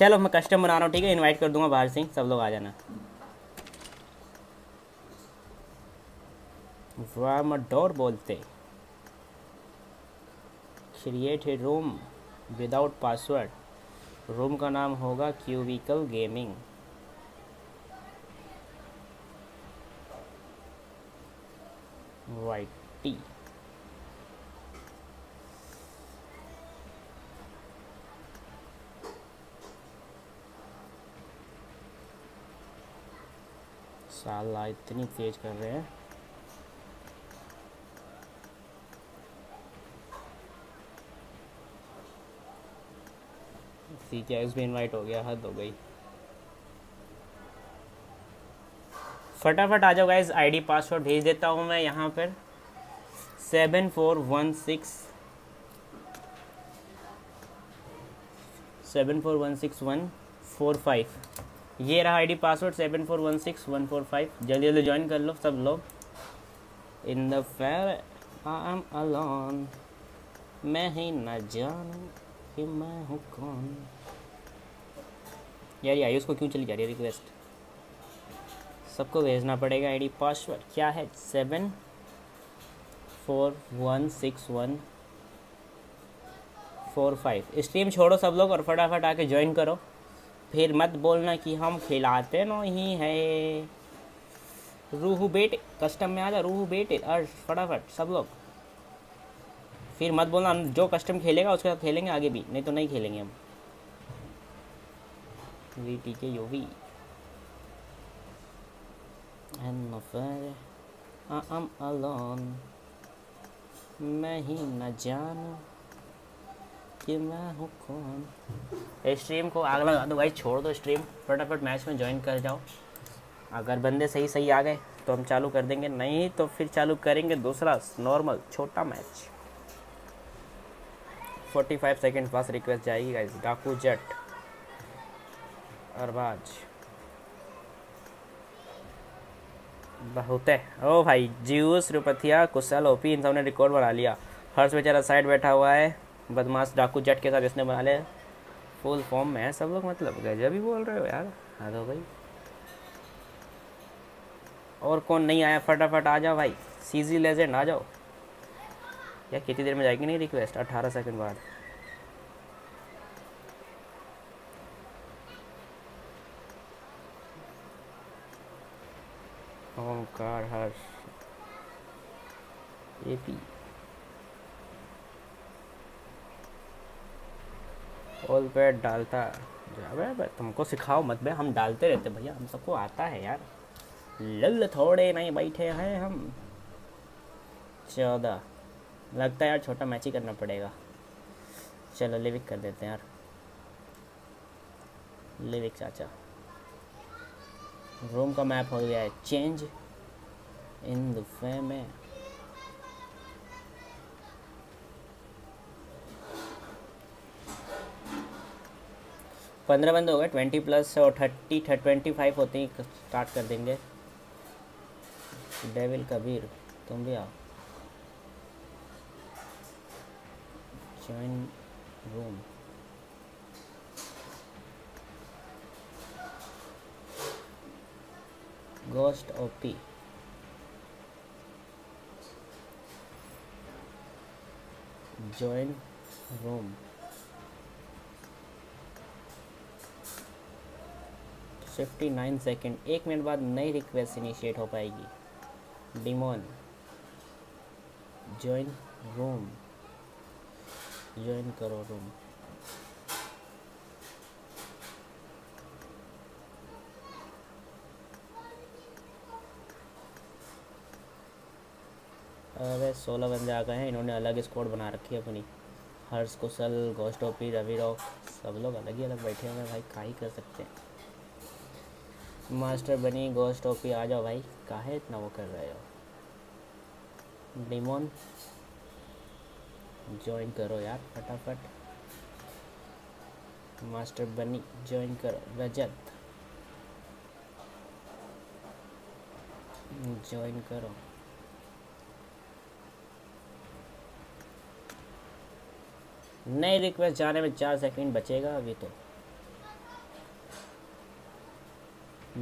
चलो मैं कस्टम बना रहा हूँ, ठीक है? इनवाइट कर दूँगा बाहर से सब लोग आ जाना। वामडोर बोलते। Create a room without password room का नाम होगा क्यूबिकल गेमिंग वाइट टी साला इतनी तेज कर रहे हैं। सी के एक्स भी इन्वाइट हो गया, हद हो गई। फटाफट आ जाओ गाइज़ आईडी पासवर्ड भेज देता हूँ मैं यहाँ पर। Seven four one six seven four one six one four five ये रहा ID password seven four one six one four five जल्दी जल्दी ज्वाइन कर लो सब लोग। In the fair I am alone मैं ही न जानूं कि मैं हूँ कौन। यार, ये आयुष को क्यों चली जा रही है रिक्वेस्ट सबको भेजना पड़ेगा आईडी पासवर्ड क्या है? Seven four one six one four five stream छोड़ो सब लोग और फटाफट आके ज्वाइन करो। फिर मत बोलना कि हम खिलाते नहीं है। रूहू बेटे कस्टम में आ जा, रूहू बेटे, अर्श, फटाफट, सब लोग। फिर मत बोलना, जो कस्टम खेलेगा, उसके साथ खेलेंगे आगे भी, नहीं तो नहीं खेलेंगे हम। वी टी के you we affair I alone मैं ही न जानूं। कि मैं हूँ कौन? स्ट्रीम को आग लगा दो भाई, छोड़ दो स्ट्रीम फटाफट मैच में ज्वाइन कर जाओ। अगर बंदे सही सही आ गए तो हम चालू कर देंगे। नहीं तो फिर चालू करेंगे दूसरा नॉर्मल छोटा मैच 45 सेकंड पास रिक्वेस्ट जाएगी गाइस डाकू जट। अरबाज। बहुत है। ओ भाई जीऊस रुपथिया, कुशल, ओपी, इन सबने रिकॉर्ड बना लिया। हर्ष बेचारा साइड बैठा हुआ है। बदमाश डाकू जट के साथ इसने बना लिया। फुल फॉर्म में है सब लोग मतलब गजब ही बोल रहे हो यार। हाँ तो भाई और कौन नहीं आया? फटाफट आ जाओ भाई। सीजी लेजेंड आ जाओ। यार कितनी देर में जाएगी नहीं रिक्वेस्ट अट्ठारह सेकंड बाद। Omkar Harsh. AP all pad डालता जावे बे तुमको सिखाओ मत बे हम डालते रहते भैया, हम सबको आता है यार। लल थोड़े नहीं बैठे हैं हम। चौदह। लगता है यार छोटा मैच ही करना पड़ेगा। चलो लिविक कर देते हैं यार। लिविक चाचा। रूम का मैप हो गया है। चेंज इन द में। पंद्रह बंद हो गए ट्वेंटी प्लस और थर्टी ट्वेंटी फाइव होते ही स्टार्ट कर देंगे। डेविल कबीर तुम भी आओ। Join room ghost op join room fifty nine second, एक मिनट बाद नई रिक्वेस्ट इनिशिएट हो पाएगी। डिमोन ज्वाइन रूम ज्वाइन करो रूम अरे सोलह बंदे आ गए हैं, इन्होंने अलग स्क्वाड बना रखी है अपनी। Harsh Kushal ghost OP Ravi rock सब लोग अलग ही अलग बैठे हुए हैं, भाई का ही कर सकते हैं। मास्टर बनी गोस्ट ओपी आ जाओ भाई। काहे इतना वो कर रहे हो? डिमोन ज्वाइन करो यार, फटाफट। मास्टर बनी ज्वाइन करो। रजत ज्वाइन करो। नई रिक्वेस्ट जाने में चार सेकंड बचेगा अभी तो।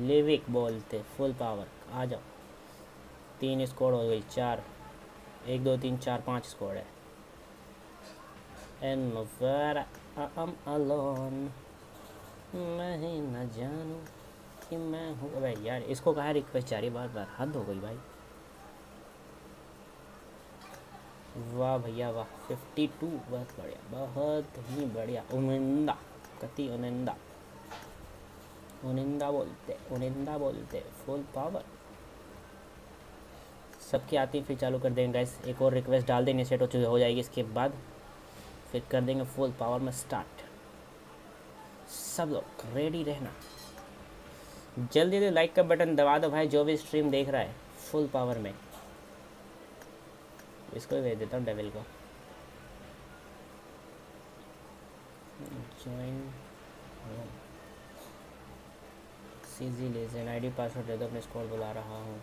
लिविक बोलते फुल पावर आ जाओ। तीन स्कोर हो गई, चार। एक, दो, तीन, चार, पाँच स्कोर है। And where alone. मैं न जानूं कि मैं हूँ। अबे यार, इसको कहा रिक्वेस्ट जा रही बार बार हद हो गई भाई। वाह भैया, वाह। फिफ्टी टू बहुत बढ़िया, बहुत ही बढ़िया। उनिंदा कति उनिंदा उनिंदा बोलते उनिंदा बोलते फुल पावर सबकी आती फिर चालू कर देंगे गाइस एक और रिक्वेस्ट डाल देंगे सेट हो जाएगी इसके बाद। फिर कर देंगे फुल पावर में स्टार्ट सब लोग रेडी रहना। जल्दी से लाइक का बटन दबा दो भाई, जो भी स्ट्रीम देख रहा है फुल पावर में। इसको भी भेज देता हूँ डेविल को। Join CG legend ID password दे दो, अपने स्कॉल बुला रहा हूँ।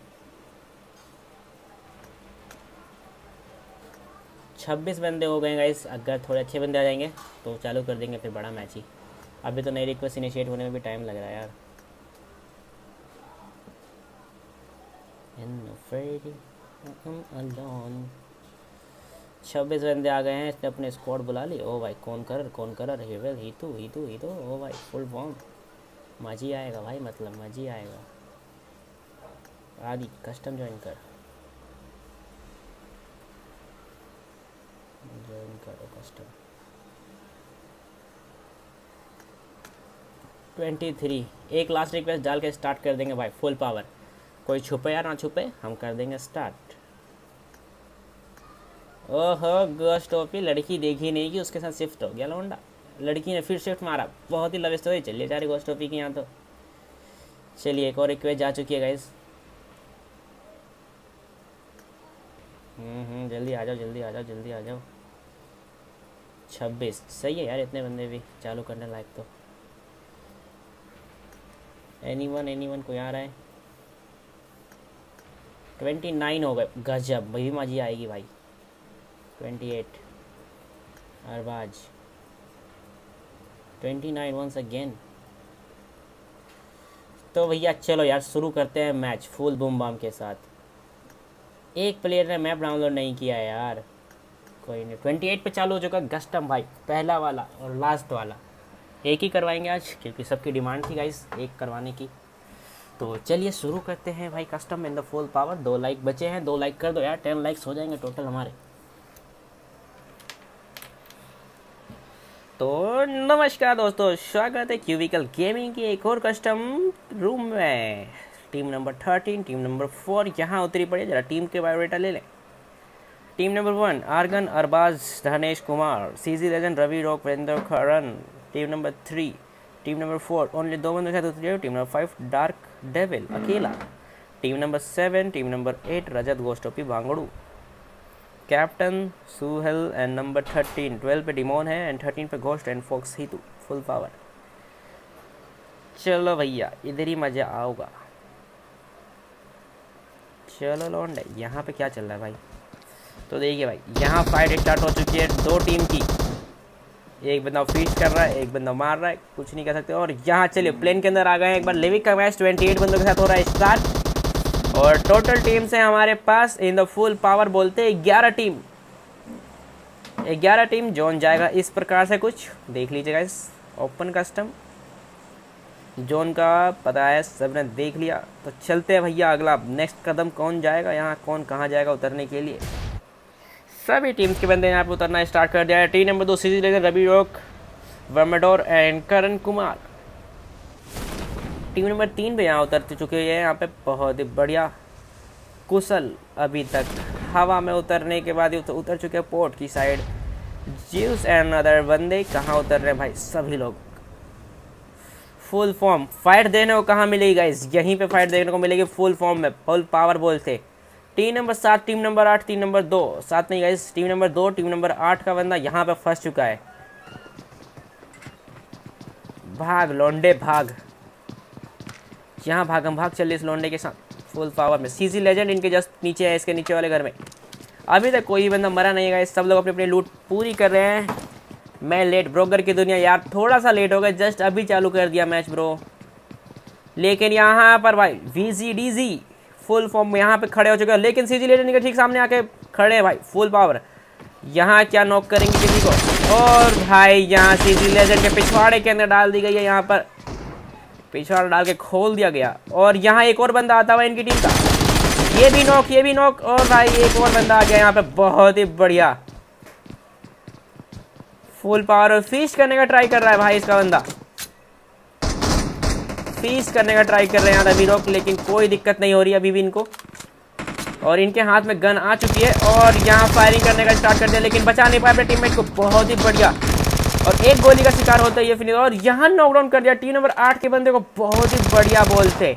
छब्बीस बंदे हो गए गाइस अगर थोड़े अच्छे बंदे आ जाएँगे तो चालू कर देंगे फिर बड़ा मैच ही। अभी तो नई रिक्वेस्ट इनिशिएट होने में भी टाइम लग रहा है यार। छब्बीस बंदे आ गए हैं, इसने अपने स्क्वाड बुला ली। ओ भाई, कौन कर कौन कर? हिवेल ही तू ही तू ही तो ओ भाई फुल फॉर्म मजी आएगा भाई मतलब मजी आएगा। आदि कस्टम ज्वाइन कर। ज्वाइन करो कस्टम ट्वेंटी थ्री एक लास्ट रिक्वेस्ट डाल के स्टार्ट कर देंगे भाई फुल पावर कोई छुपे या ना छुपे, हम कर देंगे स्टार्ट ओहो गोस्ट टॉपी लड़की देखी नहीं कि उसके साथ शिफ्ट हो गया लौंडा। लड़की ने फिर शिफ्ट मारा। बहुत ही लव स्टोरी चलिए जा रही गोस्ट टॉपी की यहाँ तो। चलिए एक और रिक्वेस्ट जा चुकी है गाइस हम्म हम्म जल्दी आ जाओ, जल्दी आ जाओ, जल्दी आ जाओ। छब्बीस। सही है यार इतने बंदे भी। चालू करने लायक तो। एनी वन एनी वन कोई आ रहा है? ट्वेंटी नाइन हो गए। गजब। वही मजी आएगी भाई। Twenty eight Arbaaz. Twenty nine once again तो भैया, चलो यार, शुरू करते हैं मैच फुल बूम बाम के साथ। एक प्लेयर ने मैप डाउनलोड नहीं किया यार। कोई नहीं ट्वेंटी एट पे चालू हो चुका गस्टम भाई, पहला वाला और लास्ट वाला। एक ही करवाएँगे आज, क्योंकि सबकी डिमांड थी गाइस एक करवाने की। तो चलिए, शुरू करते हैं भाई custom in the full power दो लाइक बचे हैं, दो लाइक कर दो यार टेन लाइक्स हो जाएँगे टोटल हमारे। तो नमस्कार दोस्तों, स्वागत है क्यूबिकल गेमिंग की एक और कस्टम रूम में। Team number thirteen team number four यहाँ उतरी पड़ी जरा टीम के बायोडेटा ले लें। Team number one argon Arbaaz Dhanesh Kumar CG legend Ravi rock Virendra Kharan team number three team number four only दो बंदों के साथ उतरी team number five dark devil अकेला team number seven team number eight Rajat ghost OP बांगड़ू captain Suhail and number thirteen twelve पे demon है and thirteen पे ghost and fox ही तू फुल पावर चलो भैया, इधर ही मज़ा आओगा। चलो लौंडे, यहाँ पे क्या चल रहा है भाई? तो देखिए भाई, यहाँ फाइट स्टार्ट हो चुकी है दो टीम की। एक बंदा फ़ीस कर रहा है, एक बंदा मार रहा है, कुछ नहीं कर सकते। और यहाँ चलिए प्लेन के अंदर आ गए एक बार। लिविक का मैच 28 बंदों के साथ हो रहा है स्टार्ट और टोटल टीम से हमारे पास। इन द फुल पावर बोलते हैं ग्यारह टीम ग्यारह टीम जोन जाएगा। इस प्रकार से कुछ देख लीजिएगा इस ओपन कस्टम जोन का पता है, सबने देख लिया। तो चलते हैं भैया अगला। नेक्स्ट कदम कौन जाएगा? यहाँ कौन कहाँ जाएगा उतरने के लिए? सभी टीम्स के बंदे यहाँ पे उतरना स्टार्ट कर दिया है। टीम नंबर दो सीरीज़ लेकर Ravi rock वर्मेडोर and Karan Kumar team number तीन पे यहाँ उतर चुके हैं। यहाँ पे बहुत ही बढ़िया कुशल अभी तक हवा में उतरने के बाद उतर, उतर चुके हैं पोर्ट की साइड। जीव्स एंड अदर बंदे कहाँ उतर रहे हैं भाई? सभी लोग। फुल फॉर्म फाइट देने को कहाँ मिलेगी गाइस यहीं पे फाइट देखने को मिलेगी फुल फॉर्म में। फुल पावर बोलते टीम नंबर सात टीम नंबर आठ टीम नंबर दो। सात नहीं गाइस टीम नंबर दो टीम नंबर आठ का बंदा यहाँ पे फंस चुका है। भाग लौंडे भाग। यहाँ भागम भाग चल रही इस लोंडे के साथ। फुल पावर में। सीजी लेजेंड इनके जस्ट नीचे है, इसके नीचे वाले घर में। अभी तक कोई बंदा मरा नहीं है सब लोग अपनी अपनी लूट पूरी कर रहे हैं। मैं लेट ब्रोकर की दुनिया, यार थोड़ा सा लेट हो गया। जस्ट अभी चालू कर दिया मैच ब्रो लेकिन यहाँ पर भाई V G D G full form में यहाँ पे खड़े हो चुके हैं। लेकिन सीजी लेजेंड के ठीक सामने आके खड़े हैं भाई फुल पावर यहाँ क्या नॉक करेंगे किसी को? और भाई, यहाँ सीजी लेजेंड के पिछवाड़े के अंदर डाल दी गई है यहाँ पर। पिछवाड़ा डाल के खोल दिया गया। और यहाँ एक और बंदा आता हुआ इनकी टीम का। ये भी नॉक, ये भी नॉक। और भाई, एक और बंदा आ गया यहाँ पे। बहुत ही बढ़िया। फुल पावर और करने का ट्राई कर रहा है भाई इसका बंदा। फ़ीस करने का ट्राई कर रहे हैं अभी रोक लेकिन कोई दिक्कत नहीं हो रही अभी भी इनको। और इनके हाथ में गन आ चुकी है। और यहाँ फायरिंग करने का स्टार्ट कर दिया, लेकिन बचा नहीं पाया अपने टीममेट को। बहुत ही बढ़िया। और एक गोली का शिकार होता है ये फिनिश। और यहाँ नॉकडाउन कर दिया। टीम नंबर आठ के बंदे को बहुत ही बढ़िया बोलते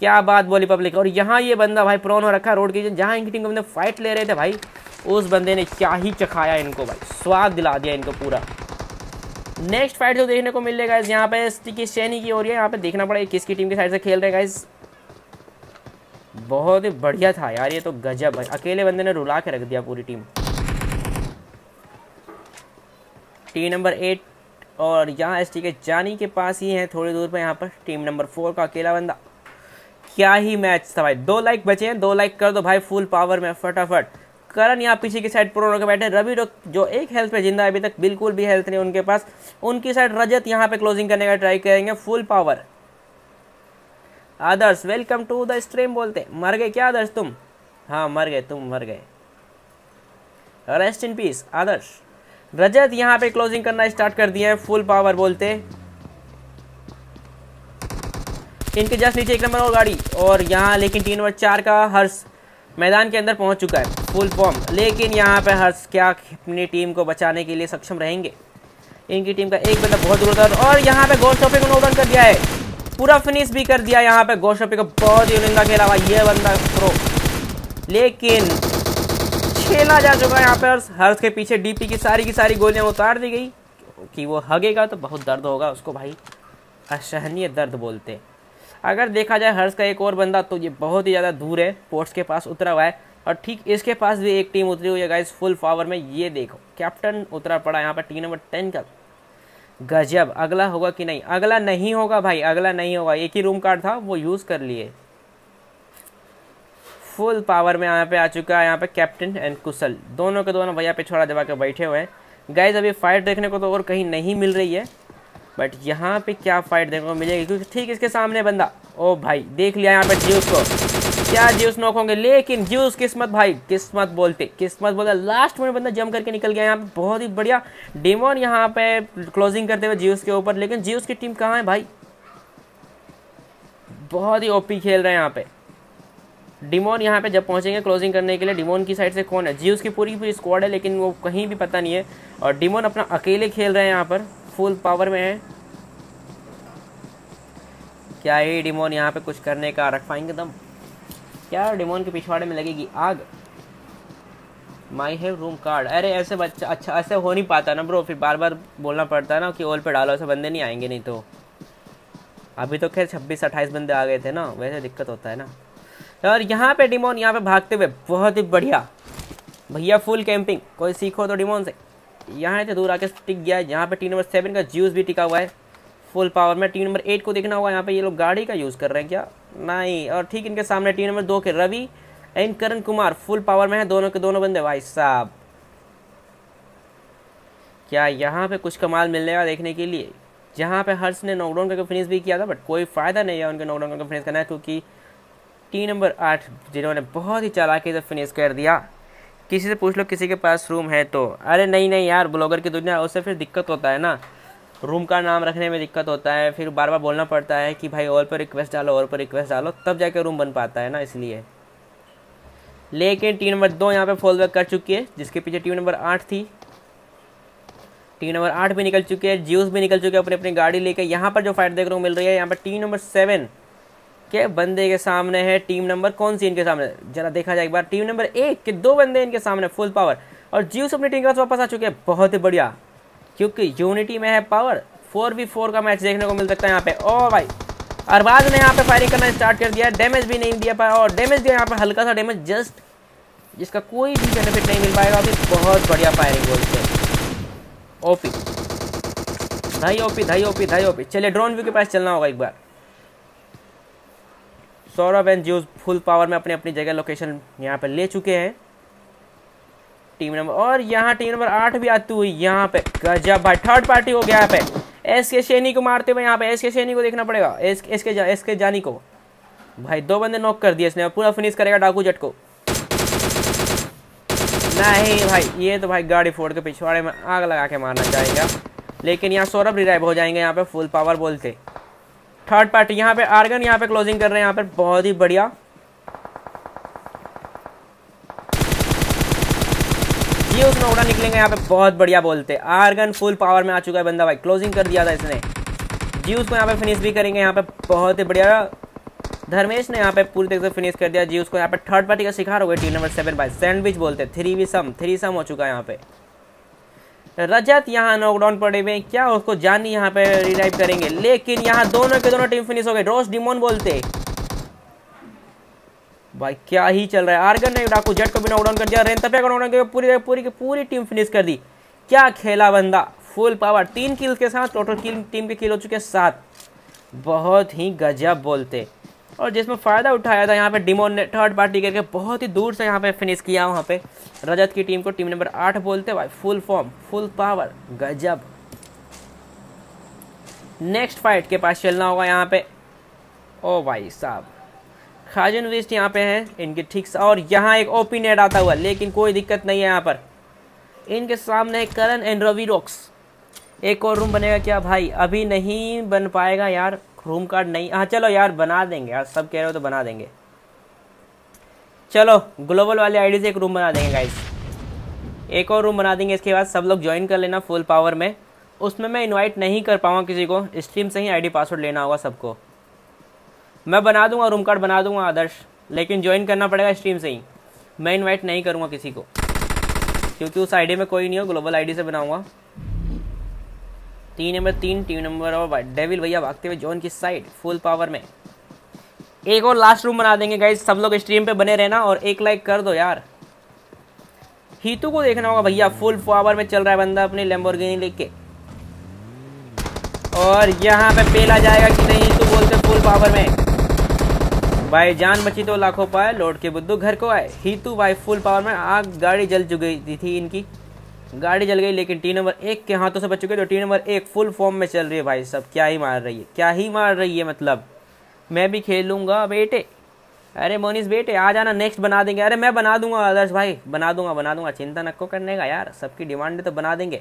क्या बात बोली पब्लिक और यहाँ ये बंदा भाई प्रोन हो रखा रोड की जहाँ इनकी टीम के बंदे फाइट ले रहे थे भाई, उस बंदे ने क्या ही चखाया इनको भाई। स्वाद दिला दिया इनको पूरा। नेक्स्ट फाइट जो देखने को मिल रहा है यहाँ पे एस की सैनी की हो रही है यहाँ पे देखना पड़ेगा किसकी टीम की साइड से खेल रहे हैं गाइस बहुत ही बढ़िया था यार, ये तो गजब है। अकेले बंदे ने रुला के रख दिया पूरी टीम टीम नंबर एट और यहाँ एस टी के जानी के पास ही है, थोड़ी दूर पे यहाँ पर टीम नंबर फोर का अकेला बंदा। क्या ही मैच था भाई। दो लाइक बचे हैं, दो लाइक कर दो भाई फुल पावर में फटाफट। करण यहाँ पीछे की साइड प्रो के बैठे रवि जो एक हेल्थ पे ज़िंदा अभी तक बिल्कुल भी हेल्थ नहीं उनके पास। उनकी साइड रजत यहाँ पे क्लोजिंग करने का ट्राई करेंगे full power Adarsh welcome to the stream बोलते मर गए क्या आदर्श तुम? हाँ मर गए, तुम मर गए। रेस्ट इन पीस आदर्श रजत, यहाँ पे क्लोजिंग करना स्टार्ट कर दिया है फुल पावर बोलते। इनके जस्ट नीचे एक नंबर और गाड़ी, और यहाँ लेकिन तीन नंबर चार का हर्ष मैदान के अंदर पहुँच चुका है फुल फॉर्म लेकिन यहाँ पे हर्ष, क्या अपनी टीम को बचाने के लिए सक्षम रहेंगे? इनकी टीम का एक बंदा बहुत दूर था और यहाँ पे गोल शॉपिंग को नोट कर दिया है। पूरा फिनिश भी कर दिया यहाँ पे गोल शॉपिंग को, बहुत ही उनिंदा खेला हुआ, ये बंदा प्रो लेकिन खेला जा चुका है यहाँ पे हर्ष हर्ष के पीछे डीपी की सारी की सारी गोलियाँ उतार दी गई। कि वो हगेगा तो बहुत दर्द होगा उसको भाई। असहनीय दर्द बोलते। अगर देखा जाए हर्ष का एक और बंदा तो ये बहुत ही ज़्यादा दूर है पोर्ट्स के पास उतरा हुआ है। और ठीक इसके पास भी एक टीम उतरी हुई है गाइस फुल पावर में, ये देखो कैप्टन उतरा पड़ा यहाँ पर टीम नंबर टेन का। गजब, अगला होगा कि नहीं? अगला नहीं होगा भाई, अगला नहीं होगा। एक ही रूम कार्ड था, वो यूज़ कर लिए। फुल पावर में यहाँ पे आ चुका है, यहाँ पे कैप्टन एंड कुशल। दोनों के दोनों भैया पे छोड़ा दबा के बैठे हुए हैं। गाइज़ अभी फाइट देखने को तो और कहीं नहीं मिल रही है बट यहाँ पे क्या फाइट देखने को मिलेगी? क्योंकि ठीक इसके सामने बंदा। ओ भाई, देख लिया यहाँ पे ज्यूस को। क्या ज्यूस नॉक होंगे? लेकिन ज्यूस किस्मत भाई, किस्मत बोलते किस्मत बोलते। लास्ट में बंदा जम करके निकल गया यहाँ पे। बहुत ही बढ़िया डेमोन यहाँ पे क्लोजिंग करते हुए ज्यूस के ऊपर। लेकिन ज्यूस की टीम कहाँ है भाई? बहुत ही ओपी खेल रहे हैं यहाँ पे। डिमोन यहाँ पे जब पहुँचेंगे क्लोजिंग करने के लिए, डिमोन की साइड से कौन है? जी उसकी पूरी पूरी स्क्वाड है, लेकिन वो कहीं भी पता नहीं है। और डिमोन अपना अकेले खेल रहे हैं यहाँ पर फुल पावर में है। क्या ये डिमोन यहाँ पे कुछ करने का रख पाएँगे दम क्या डिमोन के पिछवाड़े में लगेगी आग? माई हैव रूम कार्ड अरे, ऐसे बच्चा अच्छा ऐसे हो नहीं पाता ना ब्रो फिर बार बार बोलना पड़ता है ना कि ओल पे डालो, ऐसे बंदे नहीं आएँगे नहीं तो। अभी तो खैर छब्बीस अट्ठाईस बंदे आ गए थे ना, वैसे दिक्कत होता है ना। और यहाँ पे डिमोन यहाँ पे भागते हुए बहुत ही बढ़िया। भैया फुल कैंपिंग कोई सीखो तो डिमोन से। यहाँ से दूर आके टिक गया है। यहाँ पे टीम नंबर सेवन का ज्यूस भी टिका हुआ है। फुल पावर में टीम नंबर एट को देखना होगा। यहाँ पे ये लोग गाड़ी का यूज़ कर रहे हैं क्या? नहीं। और ठीक इनके सामने टीम नंबर दो के Ravi and Karan Kumar. Full power में है दोनों के दोनों बंदे। भाई साहब। क्या यहाँ पे कुछ कमाल मिलने का देखने के लिए? जहाँ पे हर्ष ने नॉकडाउन करके फिनिश भी किया था बट कोई फ़ायदा नहीं है उनके नॉकडाउन करके फिनिश करना, क्योंकि टीम नंबर आठ, जिन्होंने बहुत ही चालाकी से फिनिश कर दिया। किसी से पूछ लो, किसी के पास रूम है तो। अरे नहीं नहीं यार ब्लॉगर की दुनिया, उससे फिर दिक्कत होता है ना। रूम का नाम रखने में दिक्कत होता है, फिर बार बार बोलना पड़ता है कि भाई और पर रिक्वेस्ट डालो और पर रिक्वेस्ट डालो, तब जाके रूम बन पाता है ना, इसलिए। लेकिन टीम नंबर दो यहाँ पे फॉल बैक कर चुकी है, जिसके पीछे टीम नंबर आठ थी। टीम नंबर आठ भी निकल चुके हैं जियोस भी निकल चुके हैं अपनी अपनी गाड़ी लेकर यहाँ पर जो फाइट देखने को मिल रही है, यहाँ पर टीम नंबर सेवन के बंदे के सामने है। टीम नंबर कौन सी इनके सामने? जरा देखा जाए एक बार। टीम नंबर एक के दो बंदे इनके सामने फुल पावर और जियोस अपनी टीम के पास वापस आ चुके हैं। बहुत ही बढ़िया। क्योंकि यूनिटी में है पावर फोर वी फोर का मैच देखने को मिल सकता है यहाँ पे। ओ भाई, अरबाज ने यहाँ पे फायरिंग करना स्टार्ट कर दिया। डैमेज भी नहीं दिया पाया। और डैमेज दिया यहाँ पे हल्का सा डैमेज जस्ट जिसका कोई भी बेनिफिट नहीं मिल पाएगा। अभी बहुत बढ़िया फायरिंग बोलते हैं ओपी धाई ओपी धाई ओपी धाई ओपी चलिए ड्रोन व्यू के पास चलना होगा एक बार। Saurabh and juice full power में अपनी अपनी जगह लोकेशन यहाँ पे ले चुके हैं। टीम नंबर और यहाँ टीम नंबर आठ भी आती हुई यहाँ पे। गजब भाई थर्ड पार्टी हो गया यहाँ पे। एस के शेनी को मारते हुए यहाँ पे एस के शेनी को देखना पड़ेगा। एस एस के एस के जानी को। भाई, दो बंदे नॉक कर दिए इसने। पूरा फिनिश करेगा डाकू जट को। नहीं भाई, ये तो भाई गाड़ी फोड़ के पिछवाड़े में आग लगा के मारना चाहेगा। लेकिन यहाँ सौरभ रिराइव हो जाएँगे यहाँ पे फुल पावर बोलते थर्ड पार्टी यहाँ पे आर्गन यहाँ पे क्लोजिंग कर रहे हैं, यहाँ पे बहुत ही बढ़िया। जी नोड़ा निकलेंगे, यहाँ पे बहुत बढ़िया बोलते आर्गन फुल पावर में आ चुका है बंदा भाई क्लोजिंग कर दिया था इसने। जी उसको यहाँ पे फिनिश भी करेंगे, यहाँ पे बहुत ही बढ़िया। धर्मेश ने यहाँ पे पूरी तरीके से फिनिश कर दिया। जी उसको यहाँ पे थर्ड पार्टी का शिकार हो गया team number seven by sandwich बोलते three v some three some हो चुका है यहाँ पे। रजत यहाँ नॉकडाउन पड़े हुए क्या उसको जानी यहाँ पे रिवाइव करेंगे? लेकिन यहाँ दोनों के दोनों टीम फिनिश हो गए। रोज डिमोन बोलते। भाई, क्या ही चल रहा है? आर्गन ने डाकू जेट को भी नॉकडाउन कर दिया। रेंतपिया को नॉकडाउन कर पूरी पूरी की पूरी टीम फिनिश कर दी। क्या खेला बंदा? फुल पावर तीन किल्स के साथ टोटल किल टीम के किल हो चुके सात। बहुत ही गजब बोलते। और जिसमें फ़ायदा उठाया था, यहाँ पे डिमोन ने थर्ड पार्टी करके बहुत ही दूर से यहाँ पे फिनिश किया वहाँ पे। रजत की टीम को टीम नंबर आठ बोलते, भाई फुल फॉर्म फुल पावर गजब। नेक्स्ट फाइट के पास चलना होगा यहाँ पे। ओ भाई साहब खाजन वेस्ट यहाँ पे हैं, इनके ठीक से और यहाँ एक ओपी नेट आता हुआ, लेकिन कोई दिक्कत नहीं है यहाँ पर। इनके सामने करण एंड रवि रॉक्स एक और रूम बनेगा क्या? भाई, अभी नहीं बन पाएगा यार। रूम कार्ड नहीं। हाँ चलो यार, बना देंगे यार। सब कह रहे हो तो बना देंगे। चलो ग्लोबल वाले आईडी से एक रूम बना देंगे गाइस एक और रूम बना देंगे, इसके बाद सब लोग ज्वाइन कर लेना फुल पावर में। उसमें मैं इनवाइट नहीं कर पाऊँगा किसी को। स्ट्रीम से ही आईडी पासवर्ड लेना होगा सबको। मैं बना दूँगा रूम कार्ड बना दूँगा, आदर्श। लेकिन ज्वाइन करना पड़ेगा स्ट्रीम से ही। मैं इनवाइट नहीं करूँगा किसी को। क्योंकि उस आईडी में कोई नहीं हो ग्लोबल आईडी से बनाऊँगा। तीन नंबर तीन, टीम नंबर और डेविल भैया भागते हुए जोन की साइड, फुल पावर में। एक और लास्ट रूम बना देंगे गाइज़ सब लोग स्ट्रीम पे बने रहना और एक लाइक कर दो यार। हीतू को देखना होगा भैया फुल पावर में चल रहा है बंदा अपनी लेम्बोर्गिनी लेके। और यहाँ पे पेला जाएगा कि नहीं, हीतू बोलते फुल पावर में। भाई, जान बची तो लाखों पाए, लौट के बुद्धू घर को आए। हीतू भाई फुल पावर में आग, गाड़ी जल चुकी थी इनकी। गाड़ी जल गई, लेकिन टी नंबर एक के हाथों से बच चुके तो टी नंबर एक फुल फॉर्म में चल रही है भाई सब क्या ही मार रही है, क्या ही मार रही है मतलब। मैं भी खेलूँगा बेटे। अरे मोनिस बेटे, आ जाना नेक्स्ट बना देंगे। अरे मैं बना दूँगा, आदर्श भाई, बना दूँगा बना दूँगा। चिंता नक्को करने का यार, सबकी डिमांड है तो बना देंगे।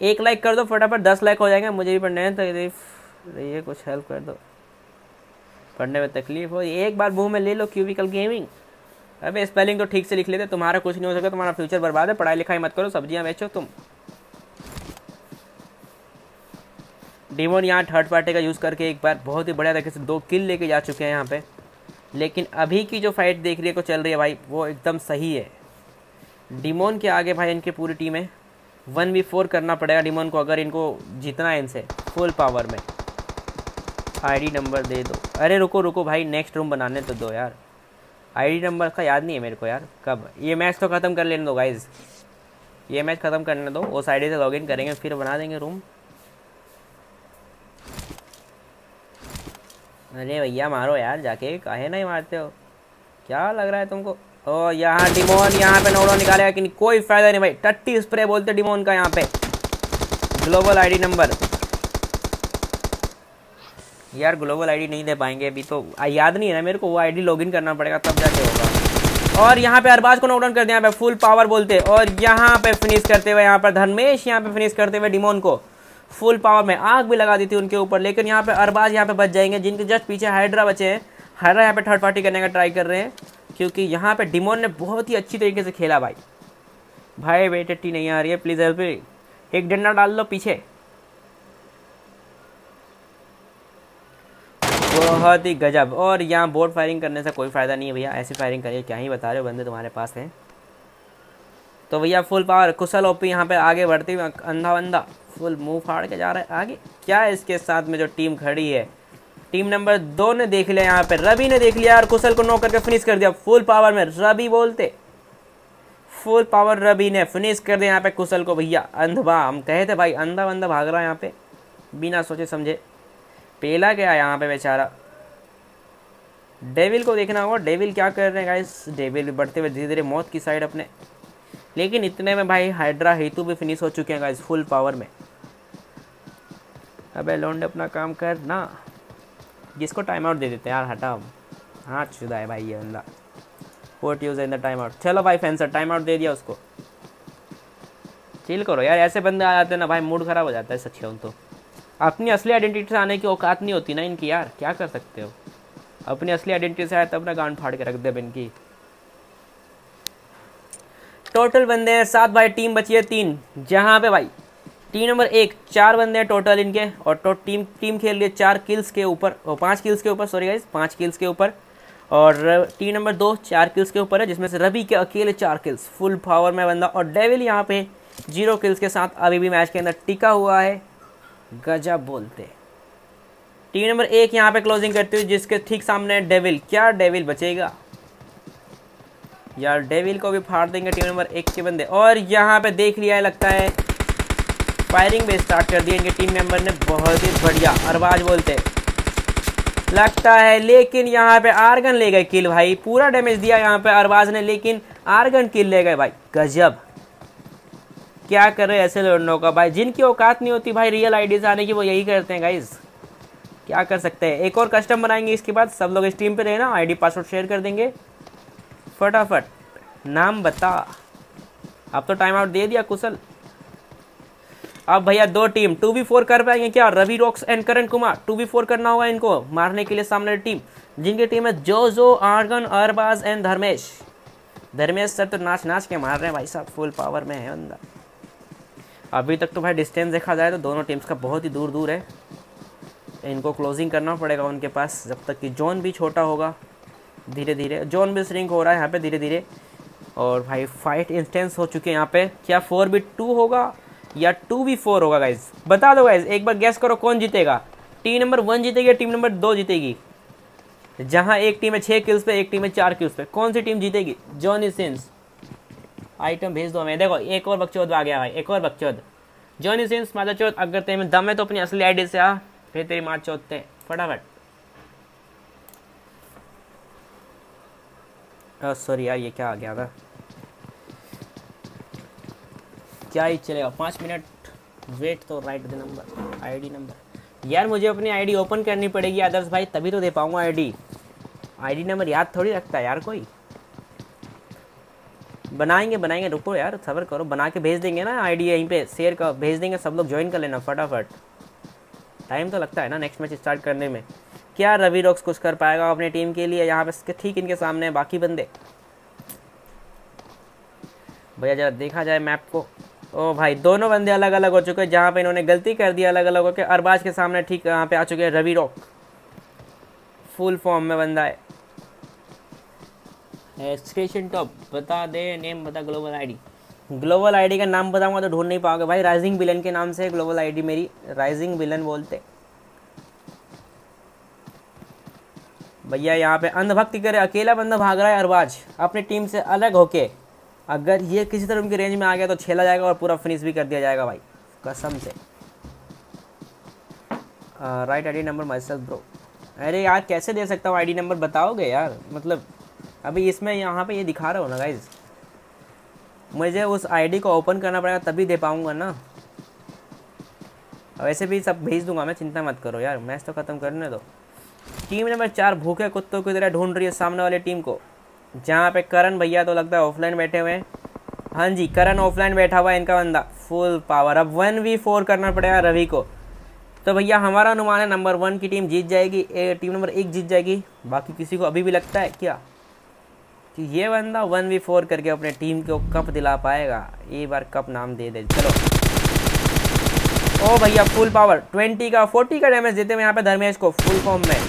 एक लाइक कर दो फटाफट, दस लाइक हो जाएँगे। मुझे भी पढ़ने हैं तो ये कुछ हेल्प कर दो। पढ़ने में तकलीफ़ हो एक बार मुँह में ले लो क्यूबिकल गेमिंग अबे स्पेलिंग तो ठीक से लिख लेते, तुम्हारा कुछ नहीं हो सकता, तुम्हारा फ्यूचर बर्बाद है, पढ़ाई लिखाई मत करो, सब्ज़ियाँ बेचो तुम। डिमोन यहाँ थर्ड पार्टी का यूज़ करके एक बार बहुत ही बढ़िया तरीके से दो किल लेके जा चुके हैं यहाँ पे। लेकिन अभी की जो फाइट देख रही है, को चल रही है भाई, वो एकदम सही है। डिमोन के आगे भाई, इनकी पूरी टीम है। वन वी फोर करना पड़ेगा डिमोन को, अगर इनको जीतना है इनसे फुल पावर में। आईडी नंबर दे दो। अरे, रुको रुको भाई नेक्स्ट रूम बनाने तो दो यार। आईडी नंबर का याद नहीं है मेरे को यार, कब? ये मैच तो ख़त्म कर लेने दो गाइज़ ये मैच ख़त्म करने दो, उस आईडी से लॉगिन करेंगे, फिर बना देंगे रूम अरे भैया, मारो यार, जाके काहे नहीं मारते हो? क्या लग रहा है तुमको? ओ, यहाँ डिमोन यहाँ पे नोडो निकालेगा कि कोई फ़ायदा नहीं भाई, टट्टी स्प्रे बोलते डिमोन का यहाँ पे. ग्लोबल आईडी नंबर यार ग्लोबल आईडी नहीं दे पाएँगे अभी तो। याद नहीं है ना मेरे को, वो आईडी लॉगिन करना पड़ेगा तब जाके होगा। और यहाँ पे अरबाज को नोकडाउन कर दिया, यहाँ पे फुल पावर बोलते और यहाँ पे फिनिश करते हुए यहाँ पर धर्मेश, यहाँ पे फिनिश करते हुए डिमोन को। फुल पावर में आग भी लगा दी थी उनके ऊपर, लेकिन यहाँ पे अरबाज यहाँ पे बच जाएँगे, जिनके जस्ट पीछे हाइड्रा बचे हैं। हाइड्रा यहाँ पे थर्ड पार्टी करने का ट्राई कर रहे हैं, क्योंकि यहाँ पे डिमोन ने बहुत ही अच्छी तरीके से खेला भाई। भाई बेटे टी नहीं आ रही है प्लीज़ हेल्प एक डंडा डाल लो पीछे। बहुत ही गजब। और यहाँ बोर्ड फायरिंग करने से कोई फ़ायदा नहीं है भैया। ऐसी फायरिंग करिए, क्या ही बता रहे हो बंदे तुम्हारे पास हैं। तो भैया फुल पावर कुशल ओपी यहाँ पे आगे बढ़ती हुई, अंधा बंदा फुल मुँह फाड़ के जा रहा है। आगे क्या है इसके साथ में जो टीम खड़ी है? टीम नंबर दो ने देख लिया यहाँ पे, रवि ने देख लिया और कुशल को नौ करके फिनिश कर दिया। फुल पावर में रवि बोलते। फुल पावर रवि ने फिनिश कर दिया यहाँ पे कुशल को। भैया अंधवा हम कहे थे भाई, अंधा बंदा भाग रहा है यहाँ पे। बिना सोचे समझे। पेला गया यहाँ पे बेचारा। डेविल को देखना होगा, डेविल क्या कर रहे हैं डेविल भी बढ़ते हुए धीरे धीरे मौत की साइड अपने। लेकिन इतने में भाई हाइड्रा हेतु भी फिनिश हो चुके हैं गाइस फुल पावर में। अबे लोंड अपना काम कर ना जिसको टाइम आउट दे देते हैं यार, हटा। हाँ चुदा है भाई ये बंदा। Vote use in the time out चलो भाई फैंसर टाइम आउट दे दिया उसको। चिल करो यार, ऐसे बंदे आ जाते हैं ना भाई मूड खराब हो जाता है, सच कहूँ तो। अपनी असली आइडेंटिटी से आने की औकात नहीं होती ना इनकी यार। क्या कर सकते हो? अपनी असली आइडेंटिटी से आए तब ना गांड फाड़ के रख दे इनकी। टोटल बंदे हैं, सात भाई टीम बची है तीन। जहाँ पे भाई टीम नंबर एक, चार बंदे हैं टोटल इनके। और तो टीम टीम खेल रही है चार किल्स के ऊपर पाँच किल्स के ऊपर सॉरी गाइज़ पाँच किल्स के ऊपर। और टीम नंबर दो, चार किल्स के ऊपर है, जिसमें से रवि के अकेले चार किल्स फुल पावर में बंदा। और डेविल यहाँ पे ज़ीरो किल्स के साथ अभी भी मैच के अंदर टिका हुआ है। गजब बोलते टीम नंबर एक यहाँ पे क्लोजिंग करती हुई जिसके ठीक सामने डेविल क्या डेविल बचेगा? यार डेविल को भी फाड़ देंगे टीम नंबर एक के बंदे। और यहाँ पे देख लिया है, लगता है फायरिंग भी स्टार्ट कर दी इनके टीम मेंबर ने। बहुत ही बढ़िया, अरबाज बोलते लगता है लेकिन यहाँ पे आर्गन ले गए किल भाई। पूरा डैमेज दिया यहाँ पे अरबाज ने, लेकिन आर्गन किल ले गए भाई। गजब। क्या कर रहे ऐसे लड़नों का? भाई, जिनकी औकात नहीं होती, भाई रियल आईडीज आने की वो यही करते हैं गाइज़ क्या कर सकते हैं? एक और कस्टम बनाएँगे इसके बाद, सब लोग इस टीम पे रहे ना आईडी पासवर्ड शेयर कर देंगे. फटाफट, नाम बता. अब तो टाइम आउट दे दिया, कुशल. अब भैया, दो टीम टू बी फोर कर पाएँगे क्या? Ravi rocks and Karan Kumar two b four करना होगा इनको, मारने के लिए सामने टीम जिनकी टीम है जो जो argon Arbaaz and Dharmesh Dharmesh sir तो नाच नाच के मार रहे हैं भाई साहब फुल पावर में है बंदा. अभी तक तो भाई डिस्टेंस देखा जाए तो दोनों टीम्स का बहुत ही दूर दूर है। इनको क्लोजिंग करना पड़ेगा उनके पास, जब तक कि जोन भी छोटा होगा धीरे धीरे जोन भी श्रिंक हो रहा है यहाँ पे धीरे धीरे और भाई फाइट इंस्टेंस हो चुके हैं यहाँ पे। क्या फोर बी टू होगा या टू बी फोर होगा गाइज़ बता दो गाइज़ एक बार गैस करो कौन जीतेगा। टीम नंबर वन जीतेगी या टीम नंबर दो जीतेगी? जहाँ एक टीम है छः किल्स पे, एक टीम है चार किल्स पे। कौन सी टीम जीतेगी? जॉनी सिंस आइटम भेज दो हमें। देखो, एक और बकचौद आ गया भाई, एक और बकचौद जॉनी सिंस माता चौथ, अगर तेरे में दम है तो अपनी असली आईडी से आ, फिर तेरी माँ चौथते फटाफट। सॉरी यार, ये क्या आ गया था? क्या ही चलेगा, पाँच मिनट। वेट तो write the number ID number यार, मुझे अपनी आईडी ओपन करनी पड़ेगी आदर्श भाई, तभी तो दे पाऊँगा आईडी आईडी नंबर याद थोड़ी रखता है यार कोई? बनाएँगे बनाएँगे, रुको यार, सबर करो, बना के भेज देंगे ना आईडी यहीं पे शेयर का, भेज देंगे सब लोग ज्वाइन कर लेना फटाफट। टाइम तो लगता है ना नेक्स्ट मैच स्टार्ट करने में। क्या रवि रॉक्स कुछ कर पाएगा अपनी टीम के लिए? यहाँ पे ठीक इनके सामने बाकी बंदे। भैया, जरा देखा जाए मैप को। ओ भाई, दोनों बंदे अलग अलग हो चुके हैं, जहाँ पे इन्होंने गलती कर दी अलग अलग होकर अरबाज के सामने ठीक यहाँ पे आ चुके हैं रवि रॉक। फुल फॉर्म में बंदा है। स्टेशन टॉप बता दे नेम बता ग्लोबल आईडी ग्लोबल आईडी का नाम बताऊँगा तो ढूंढ नहीं पाओगे भाई। राइजिंग विलन के नाम से ग्लोबल आईडी मेरी राइजिंग विलन बोलते। भैया, यहाँ पे अंधभक्ति करे, अकेला बंदा भाग रहा है अरबाज। अपनी टीम से अलग होके। अगर ये किसी तरह उनकी रेंज में आ गया तो छेला जाएगा और पूरा फिनिश भी कर दिया जाएगा भाई। कसम से। Write ID number my bro अरे यार, कैसे दे सकता हूँ आईडी नंबर बताओगे यार? मतलब अभी इसमें यहाँ पे ये दिखा रहा हो ना गाइज़ मुझे उस आईडी को ओपन करना पड़ेगा तभी दे पाऊँगा ना। वैसे भी सब भेज दूँगा मैं चिंता मत करो यार मैच तो ख़त्म करने दो। टीम नंबर चार भूखे कुत्तों की तरह ढूंढ रही है सामने वाली टीम को। जहाँ पे करण भैया तो लगता है ऑफलाइन बैठे हुए हैं। हाँ जी करण ऑफलाइन बैठा हुआ है इनका बंदा। फुल पावर अब वन वी फोर करना पड़ेगा रवि को। तो भैया हमारा अनुमान है नंबर वन की टीम जीत जाएगी ए, टीम नंबर एक जीत जाएगी। बाकी किसी को अभी भी लगता है क्या? कि ये बंदा वन वी फोर करके अपने टीम को कप दिला पाएगा। एक बार कप नाम दे दे। चलो। ओ भैया फुल पावर ट्वेंटी का फोर्टी का डैमेज देते हुए यहाँ पे धर्मेश को फुल फॉर्म में।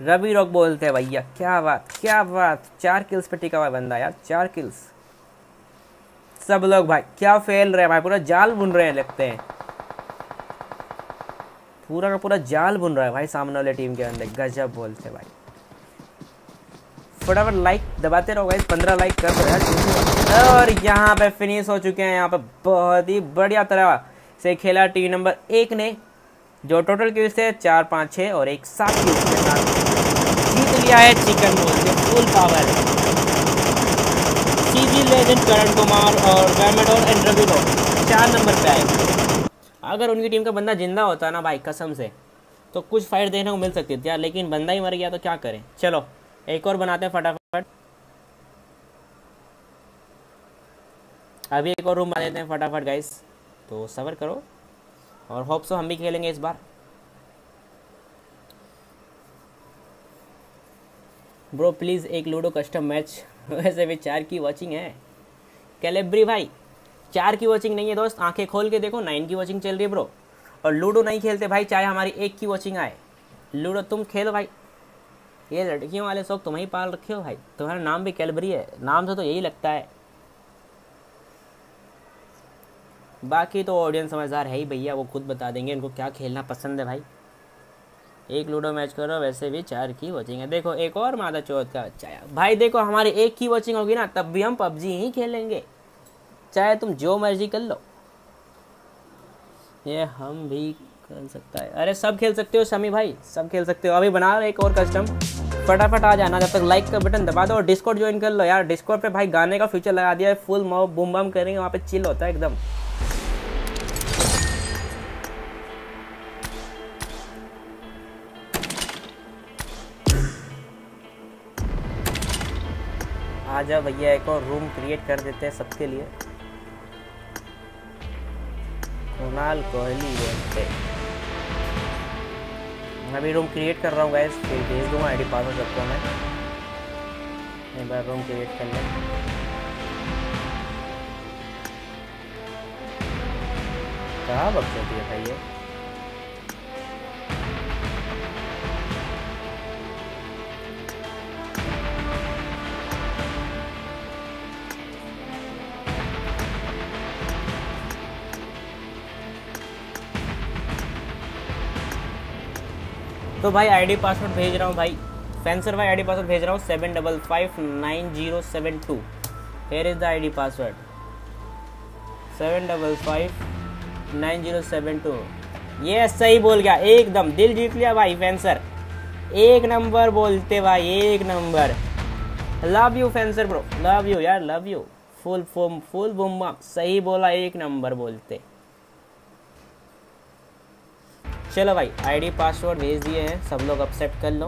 रवि रॉक बोलते हैं भैया। क्या बात क्या बात। चार किल्स पे टिका हुआ बंदा यार, चार किल्स सब लोग भाई, क्या फेल रहे हैं भाई? पूरा जाल बुन रहे हैं, लगते हैं। पूरा का पूरा जाल बुन रहा है भाई सामने वाले टीम के अंदर। गजब बोलते भाई। फटाफट लाइक दबाते रहो भाई पंद्रह लाइक कर दो यार। और यहाँ पे फिनिश हो चुके हैं, यहाँ पे बहुत ही बढ़िया तरह से खेला टीम नंबर एक ने, जो टोटल किल्स थे चार, पाँच छः और एक सात किल्स के साथ जीत लिया है चिकन बोल के full power CG legend Karan Kumar और गैमेडोर एंड रविडो चार नंबर पे आए। अगर उनकी टीम का बंदा ज़िंदा होता ना भाई कसम से तो कुछ फाइट देखने को मिल सकती थी यार, लेकिन बंदा ही मर गया तो क्या करें? चलो। एक और बनाते हैं फटाफट। अभी एक और रूम बना देते हैं फटाफट गाइस तो सबर करो। और होप सो हम भी खेलेंगे इस बार। ब्रो प्लीज़ एक लूडो कस्टम मैच वैसे भी चार की वॉचिंग है। कैलेब्री भाई, चार की वॉचिंग नहीं है दोस्त। आँखें खोल के देखो नाइन की वॉचिंग चल रही है ब्रो और लूडो नहीं खेलते, भाई, चाहे हमारी एक की वॉचिंग आए। लूडो तुम खेलो, भाई। ये लड़कियों वाले शौक तुम ही पाल रखे हो भाई। तुम्हारा नाम भी कैलबरी है। नाम से तो यही लगता है। बाकी तो ऑडियंस समझदार है ही भैया, वो खुद बता देंगे। इनको क्या खेलना पसंद है भाई। एक लूडो मैच करो, वैसे भी चार की वॉचिंग है। देखो, एक और मादा चौथ का बच्चा है। भाई देखो, हमारी एक की वॉचिंग होगी ना, तब भी हम पबजी ही खेलेंगे। चाहे तुम जो मर्ज़ी कर लो। ये हम भी कर सकता है। अरे, सब खेल सकते हो शमी भाई। सब खेल सकते हो। अभी बना रहे एक और कस्टम फटाफट आ जाना। जब तक लाइक का बटन दबा दो और डिस्कॉर्ड ज्वाइन कर लो यार। डिस्कॉर्ड पे भाई गाने का फीचर लगा दिया है। फुल मॉब बूम बम करेंगे। वहाँ पे चिल होता है एकदम। आ जाओ भैया, एक और रूम क्रिएट कर देते हैं सबके लिए। कुणाल कोहली मैं भी रूम क्रिएट कर रहा हूँ गैस फिर भेज दूँगा दूँगा आईडी पासवर्ड सबको मैं. एक बार रूम क्रिएट कर लें. क्या बकचोदी है भाई ये? तो भाई आईडी पासवर्ड भेज रहा हूँ भाई। फैंसर भाई आईडी पासवर्ड भेज रहा हूँ seven double five nine zero seven two here is the ID password seven double five nine zero seven two ये सही बोल गया, एकदम दिल जीत लिया भाई फैंसर एक नंबर बोलते भाई, एक नंबर। लव यू फैंसर ब्रो लव यू यार love you full full full बुम्बा सही बोला, एक नंबर बोलते। चलो भाई आईडी पासवर्ड भेज दिए हैं, सब लोग एक्सेप्ट कर लो।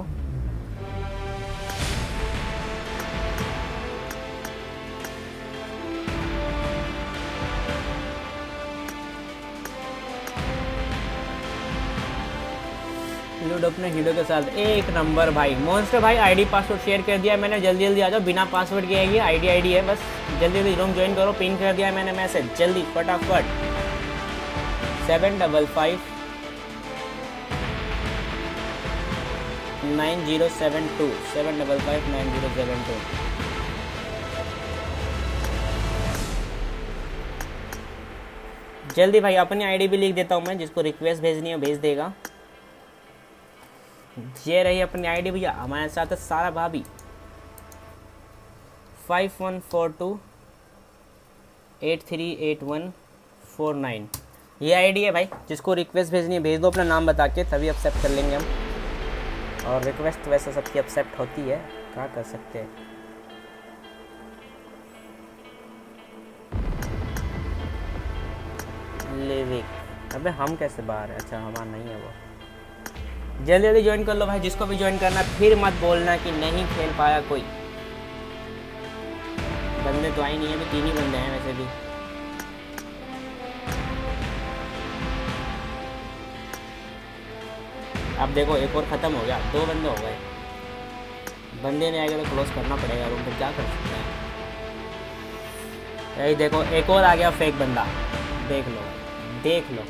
लूडो अपने हीरो के साथ। एक नंबर भाई। मॉन्स्टर भाई आईडी पासवर्ड शेयर कर दिया मैंने। जल्दी जल्दी आ जाओ, बिना पासवर्ड के आइए। आईडी आईडी है, बस। जल्दी जल्दी रूम ज्वाइन करो। पिन कर दिया मैंने मैसेज जल्दी, फटाफट। Seven double five nine zero seven two, seven double five nine zero seven two. जल्दी भाई, अपनी आईडी भी लिख देता हूँ मैं, जिसको रिक्वेस्ट भेजनी है, भेज देगा। ये रही अपनी आईडी भैया, हमारे साथ है सारा भाभी। Five one four two eight three eight one four nine ये आईडी है भाई, जिसको रिक्वेस्ट भेजनी है, भेज दो, अपना नाम बता के, तभी एक्सेप्ट कर लेंगे हम। और रिक्वेस्ट वैसे सबकी एक्सेप्ट होती है। क्या कर सकते हैं? लिविक अबे हम कैसे बाहर है? अच्छा हमारा नहीं है वो। जल्दी जल्दी ज्वाइन कर लो भाई। जिसको भी ज्वाइन करना, फिर मत बोलना कि नहीं खेल पाया कोई। बंदे तो आए नहीं है तीन ही बंदे हैं वैसे भी। अब देखो, एक और ख़त्म हो गया। दो बंदे हो गए। बंदे नहीं आएगा तो क्लोज करना पड़ेगा रूम पर क्या कर सकते हैं? यही देखो, एक और आ गया फेक बंदा। देख लो देख लो।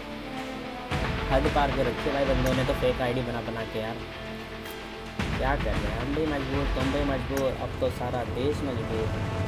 हद पार के रखे भाई बंदों ने तो फेक आईडी बना बना के यार। क्या कर रहे हैं? हम भी मजबूर, तुम भी मजबूर। अब तो सारा देश मजबूर।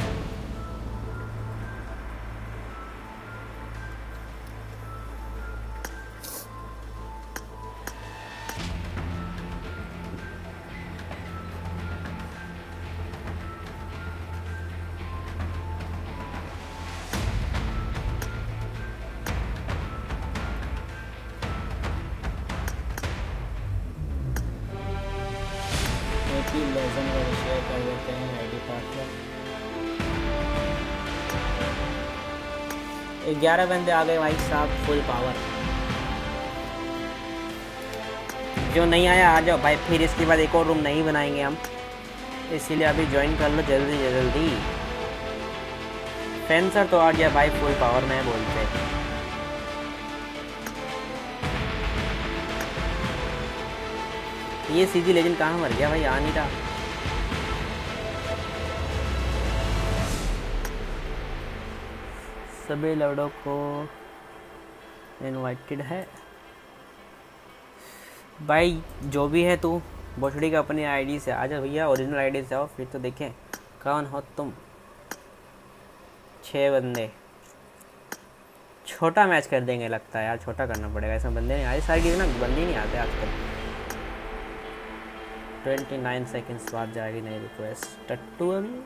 ग्यारह बंदे आ गए भाई साहब फुल पावर जो नहीं आया, आ जाओ। भाई, फिर इसके बाद एक और रूम नहीं बनाएँगे हम। इसीलिए अभी ज्वाइन कर लो, जल्दी जल्दी। फेंसर तो आ गया भाई फुल पावर में बोलते ये सीजी लेजेंड कहाँ मर गया भाई? आ नहीं रहा। सभी लड़ों को इनवाइटेड है। भाई, जो भी है तू, बोछड़ी का अपनी आईडी से। आ जा भैया ओरिजिनल आईडी से आओ, फिर तो देखें। कौन हो तुम? छः बंदे। छोटा मैच कर देंगे, लगता है यार, छोटा करना पड़ेगा। ऐसा बंदे नहीं आए सारी ना बंदे नहीं आते आजकल। ट्वेंटी नाइन सेकेंड्स बाद जाएगी नई रिक्वेस्ट टट्टू अभी?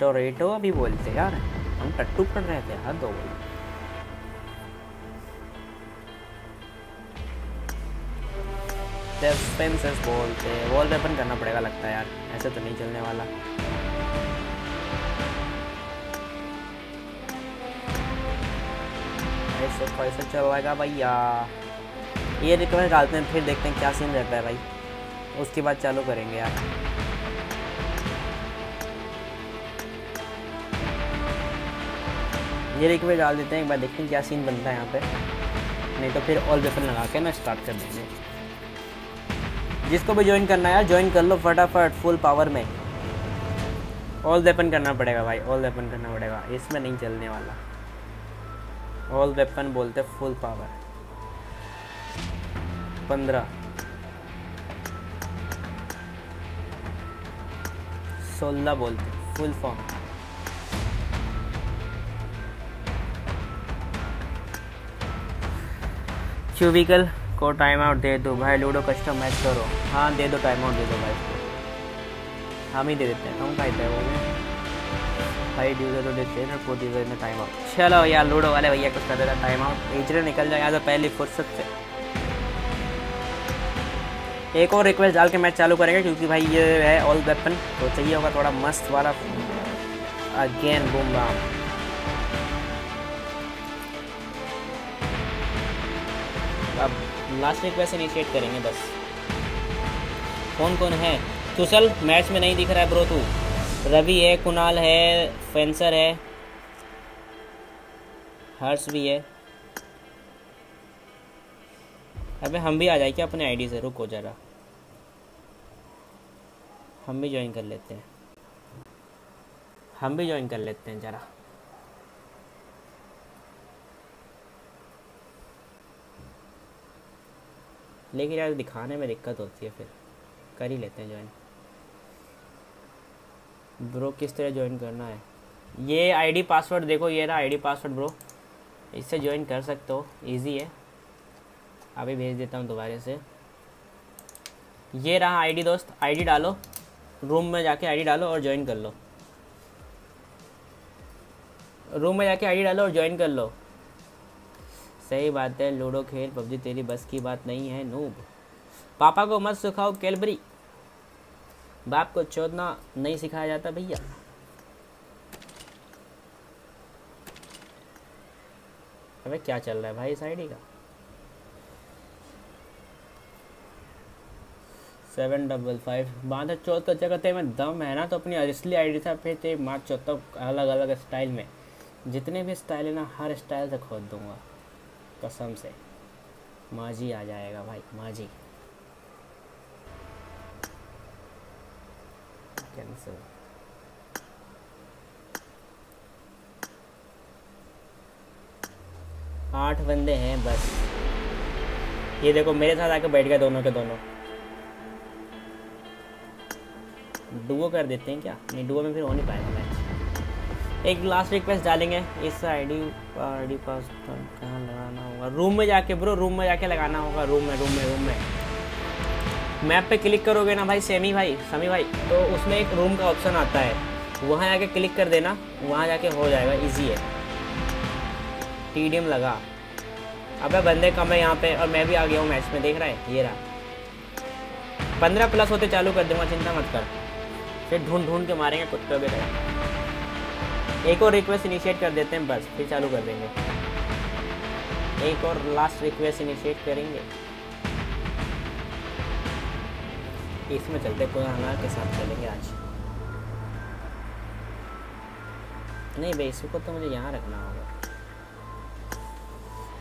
टोरेटो अभी बोलते यार। हम टट्टू पढ़ रहे थे हद हो गई डिफेंसेस बोलते वॉल वेपन करना पड़ेगा लगता है यार। ऐसे तो नहीं चलने वाला। ऐसे कैसे चलेगा भैया। ये रिक्वेस्ट डालते हैं, फिर देखते हैं क्या सीन रहता है भाई। उसके बाद चालू करेंगे यार। ये रिक्वेस्ट डाल देते हैं, एक बार देखते हैं क्या सीन बनता है यहाँ पे। नहीं तो फिर ऑल वेपन लगा के ना स्टार्ट कर देंगे। जिसको भी ज्वाइन करना है ज्वाइन कर लो फटाफट फुल पावर में। ऑल वेपन करना पड़ेगा भाई ऑल वेपन करना पड़ेगा। इसमें नहीं चलने वाला। ऑल वेपन बोलते फुल पावर पंद्रह। सोलह बोलते फुल फॉर्म क्यूबिकल को टाइम आउट दे दो भाई लूडो कस्टम मैच करो। हाँ दे दो टाइम आउट दे दो भाई। हम ही दे देते हैं, हम कहते हैं वो? भाई ड्यूजर तो देते हैं फोर्थ यूज़र में टाइम आउट चलो यार लूडो वाले भैया कुछ कर देता टाइम आउट इजरे निकल जाए तो पहली फुर्सत से। एक और रिक्वेस्ट डाल के मैच चालू करेंगे, क्योंकि भाई ये है ऑल वेपन तो चाहिए होगा थोड़ा मस्त वाला। अगेन बूम बाम अब लास्ट रिक्वेस्ट इनिशिएट करेंगे बस। कौन कौन है? चल मैच में नहीं दिख रहा है ब्रो तू। रवि है, कुणाल है फेंसर है। हर्ष भी है। अबे हम भी आ जाए क्या अपने आईडी से? रुको जरा। हम भी ज्वाइन कर लेते हैं। हम भी ज्वाइन कर लेते हैं ज़रा। लेकिन यार दिखाने में दिक्कत होती है फिर। कर ही लेते हैं ज्वाइन ब्रो किस तरह ज्वाइन करना है? ये आईडी पासवर्ड देखो, ये रहा आईडी पासवर्ड ब्रो इससे ज्वाइन कर सकते हो इजी है। अभी भेज देता हूँ दोबारा से। ये रहा आईडी दोस्त आईडी डालो। रूम में जाके आईडी डालो और ज्वाइन कर लो। रूम में जाके आईडी डालो और ज्वाइन कर लो। सही बात है, लूडो खेल, पबजी तेरी बस की बात नहीं है, नूब। पापा को मत सिखाओ कैलबरी। बाप को चोदना नहीं सिखाया जाता भैया। अबे, क्या चल रहा है भाई इस आईडी का? सेवन डबल फाइव बांधा चौथ का जगह में दम है ना तो अपनी असली आईडी था फिर मार चौथा अलग अलग स्टाइल में। जितने भी स्टाइल है ना, हर स्टाइल से खोद दूँगा। कसम से। माजी आ जाएगा भाई, माजी। कैंसिल आठ बंदे हैं, बस। ये देखो, मेरे साथ आके बैठ गए दोनों के दोनों। डुओ कर देते हैं क्या? नहीं डुओ में फिर हो नहीं पाएगा मैच एक लास्ट रिक्वेस्ट डालेंगे। इस आईडी आईडी पास कहाँ लगाना होगा? रूम में जाके ब्रो रूम में जाके लगाना होगा। रूम में रूम में रूम में। मैप पे क्लिक करोगे ना भाई सेमी भाई समी भाई तो उसमें एक रूम का ऑप्शन आता है। वहाँ जाके क्लिक कर देना, वहाँ जाके हो जाएगा इजी है। टीडीएम लगा। अबे बंदे कम है यहाँ पे, और मैं भी आ गया हूँ मैच में, देख रहा है, ये रहा। पंद्रह प्लस होते चालू कर दूँगा, चिंता मत कर। फिर ढूंढ ढूंढ के मारेंगे, कुत्ते के तरह एक और रिक्वेस्ट इनिशिएट कर देते हैं, बस, फिर चालू कर देंगे। एक और लास्ट रिक्वेस्ट इनिशिएट करेंगे। इसमें चलते पुराना के साथ चलेंगे आज। नहीं भाई, इसको तो मुझे यहाँ रखना होगा।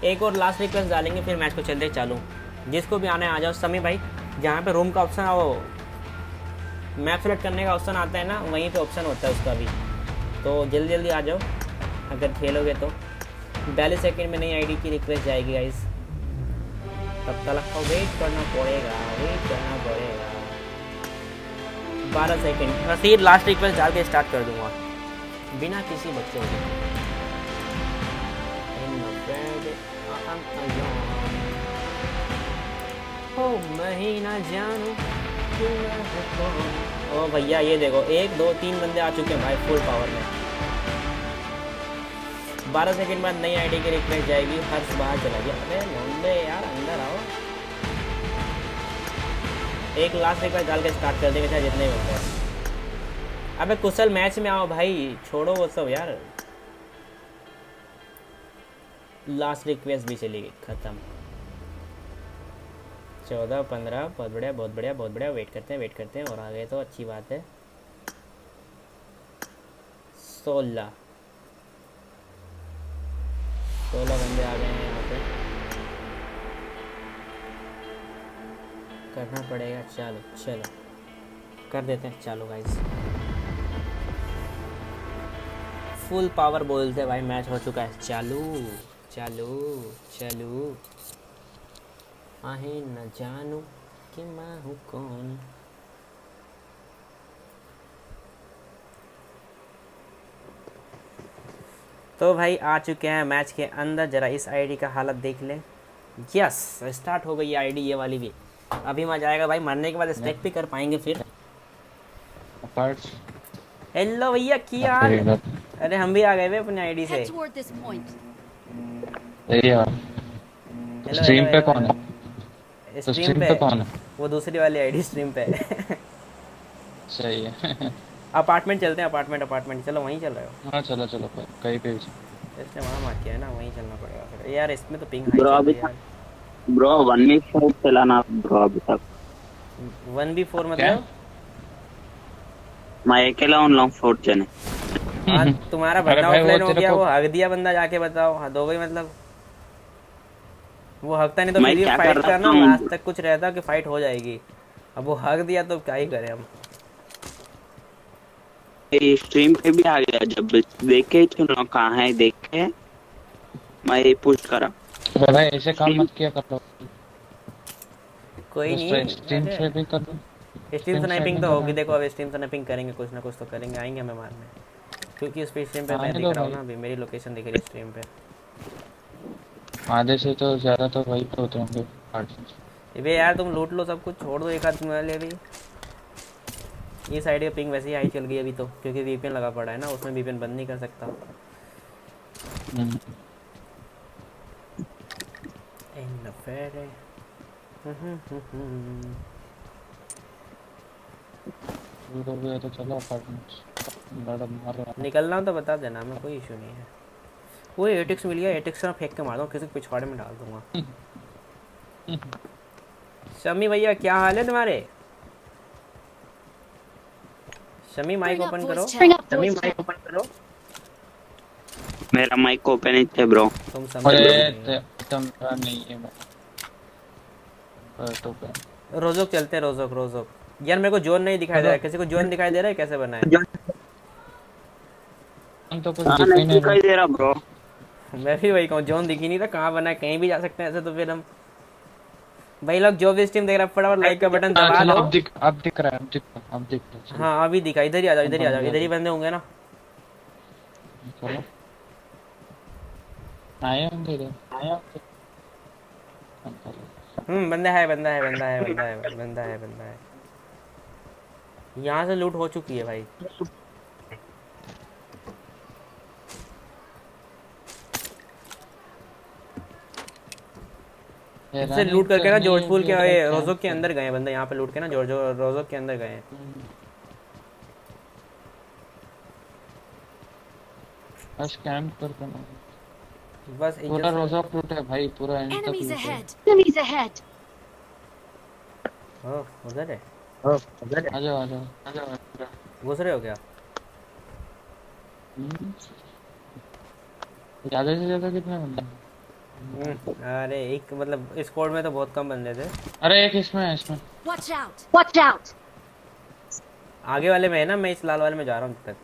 एक और लास्ट रिक्वेस्ट डालेंगे, फिर मैच को चलते चालू। जिसको भी आना आ जाओ। समी भाई, जहाँ पे रूम का ऑप्शन वो मैप सेलेक्ट करने का ऑप्शन आता है ना, वहीं पे ऑप्शन होता है उसका भी। तो जल्दी जल्दी आ जाओ। अगर खेलोगे तो। बयालीस सेकंड में नई आईडी की रिक्वेस्ट जाएगी गाइस तब तक वेट करना पड़ेगा वेट करना पड़ेगा। बारह सेकंड। बस ये लास्ट रिक्वेस्ट डाल के स्टार्ट कर दूँगा। बिना किसी बच्चे के. ओ महीना जानू। ओ भैया, ये देखो, एक, दो, तीन बंदे आ चुके हैं भाई फुल पावर में। बारह सेकंड बाद नई आईडी की रिक्वेस्ट जाएगी हर्ष बाहर चला गया अरे मुंडे यार, अंदर आओ। एक लास्ट रिक्वेस्ट डाल के स्टार्ट कर देंगे, चाहे जितने होते हैं। अबे, कुशल मैच में आओ भाई, छोड़ो वो सब यार। लास्ट रिक्वेस्ट भी चली गई, खत्म। चौदह, पंद्रह, बहुत बढ़िया बहुत बढ़िया बहुत बढ़िया वेट करते हैं वेट करते हैं, और आ गए तो अच्छी बात है। सोलह। सोलह बंदे आ गए हैं यहाँ पे। करना पड़ेगा, चलो चलो। कर देते हैं, चलो गाइस फुल पावर बोलते हैं भाई मैच हो चुका है। चालू चालू चालू। आहे न जानू कि मैं हूँ कौन। तो भाई आ चुके हैं मैच के अंदर जरा इस आईडी का हालत देख लें। यस स्टार्ट हो गई आईडी ये वाली भी। अभी मज़ा आएगा भाई मरने के बाद स्टेक भी कर पाएँगे फिर। हेलो भैया क्या हाल? अरे हम भी आ गए वे अपने आईडी से। Hello, स्ट्रीम पे कौन है? तो स्ट्रीम पे कौन है? वो दूसरी वाली आईडी स्ट्रीम पे है। सही है। अपार्टमेंट चलते हैं अपार्टमेंट अपार्टमेंट। चलो वहीं चल रहे हो। हाँ चलो चलो कहीं पे भी इससे वहाँ मार के है ना वहीं चलना पड़ेगा फिर। यार इसमें तो पिंग हाई अभी है ब्रो वन वीक फोर चलाना ब्रो अभी तक। वन बी फोर क्या? मतलब मैं अकेला ऑनलाइन फोर्थ जने हाँ तुम्हारा बंदा ऑफलाइन हो गया वो हक दिया बंदा जाके बताओ। हाँ दो गई मतलब? वो हकता नहीं तो फिर फाइट करना हूँ? आज तक कुछ रहता कि फाइट हो जाएगी। अब वो हक दिया तो क्या ही करें हम? स्ट्रीम पे भी आ गया जब देखे चुनो कहाँ है देखे? मैं ये पुश करा। भाई ऐसे काम मत किया कर लो। कोई नहीं स्ट्रीम से भी कर लो। स्ट्रीम स्ट्रीम स्नाइपिंग तो होगी देखो अब स्ट्रीम स्नाइपिंग करेंगे कुछ ना कुछ तो करेंगे आएँगे हमें मारने। क्योंकि उस पे स्ट्रीम पे मैं दिख रहा हूँ ना अभी मेरी लोकेशन दिख रही है स्ट्रीम पे। आधे से तो ज़्यादा तो वही पे होते होंगे। अबे यार तुम लूट लो सब कुछ छोड़ दो एक आध वाले अभी ये साइड का पिंग वैसे ही हाई चल गई अभी तो क्योंकि वीपीएन लगा पड़ा है ना उसमें वीपीएन बंद नहीं कर सकता। हम्म। भी तो रहा निकलना तो बता देना मैं कोई इशू नहीं है। वो एटिक्स मिल गया एटिक्स से फेंक के मार दूँ किसी के पिछवाड़े में डाल दूँगा। शमी भैया क्या हाल है तुम्हारे? शमी माइक ओपन करो। शमी माइक ओपन करो। मेरा माइक ओपन ही थे ब्रो तुम समझ अरे समझ तुम्हारा नहीं है मैं। तो पे रोजोक चलते हैं रोजोक रोजोक। यार मेरे को जोन नहीं दिखाई दे रहा है। किसी को जोन दिखाई दे रहा है? कैसे बना है? तो कुछ हाँ दिख नहीं नहीं दे रहा। ब्रो मैं भी वही कहूँ जोन दिख ही नहीं था कहाँ बना है कहीं भी जा सकते हैं ऐसे तो फिर हम। भाई लोग जो भी स्ट्रीम देख रहा है फटाफट लाइक का बटन दबा लो अब दिख अब दिख रहा है अब दिख अब दिख रहा है हाँ अभी दिखा इधर ही आ जाओ इधर ही आ जाओ इधर ही बंदे होंगे ना। आए होंगे इधर। आए होंगे। हम्म बंदा है बंदा है बंदा है बंदा है बंदा है बंदा है। यहाँ से लूट हो चुकी है भाई। इससे लूट करके ना करनी के है, रोजोक के अंदर गए हैं बंदे यहाँ पे लूट के ना जॉर्ज रोजोक के अंदर गए बस कैंप कर देना बस पूरा रोजा फ्रूट है भाई पूरा एंड तक Enemies लूट है। ahead. Enemies ahead. से- ओह, उधर है? आ जाओ आ जाओ आ जाओ। घुस रहे हो क्या? हम्म। ज़्यादा से ज़्यादा कितने बंदे हैं? हम्म, हम्म। अरे एक मतलब स्क्वाड में तो बहुत कम बंदे थे। अरे एक इसमें है इसमें। वॉच आउट वॉच आउट आगे वाले में है ना मैं इस लाल वाले में जा रहा हूँ तक।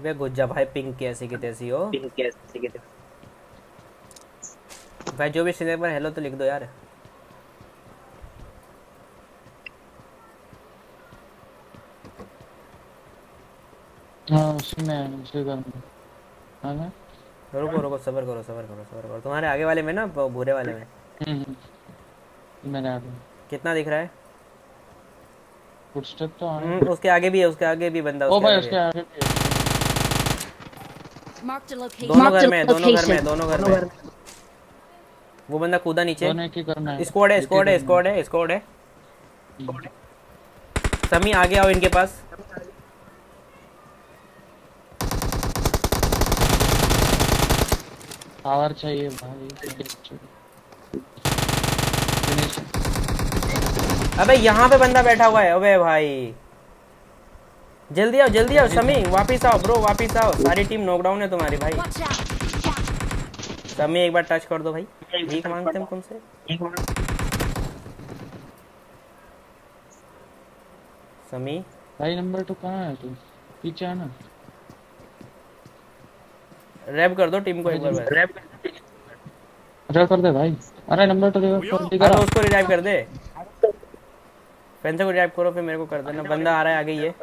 बे गुज्जा भाई पिंक कैसे कैसे हो। पिंक कैसे कैसे तैसी। भाई जो भी सिनेमा हेलो तो लिख दो यार। उसी में उसी घर में हाँ ना? रुको रुको सबर करो सबर करो सबर करो। तुम्हारे आगे वाले में ना वो भूरे वाले में? हम्म, हम्म। मैंने आ कितना दिख रहा है? फुटस्टेप तो आ रहे हम्म, उसके आगे भी है उसके आगे भी बंदा ओ उसके भाई आगे उसके आगे भी है। दोनों घर में दोनों घर में दोनों घर में। वो बंदा कूदा नीचे। दोनों एक करना है। स्क्वाड है स्क्वाड है स्क्वाड है स्क्वाड है। समी आगे आओ इनके पास। पावर चाहिए भाई अबे यहाँ पे बंदा बैठा हुआ है अबे भाई। जल्दी आओ जल्दी आओ समी वापिस आओ ब्रो वापिस आओ। सारी टीम नॉकडाउन है तुम्हारी भाई। समी एक बार टच कर दो भाई। भीख मांगते हम तुमसे। समी। भाई नंबर टू कहाँ है तू? पीछे आना रैप कर दो टीम को एक बार बस। अरे कर दे भाई। अरे नंबर टू रिवर्स कर दिखा अरे उसको रिवाइव कर दे। फैंसे को रिवाइव करो फिर मेरे को कर देना। बंदा आ रहा है आगे ये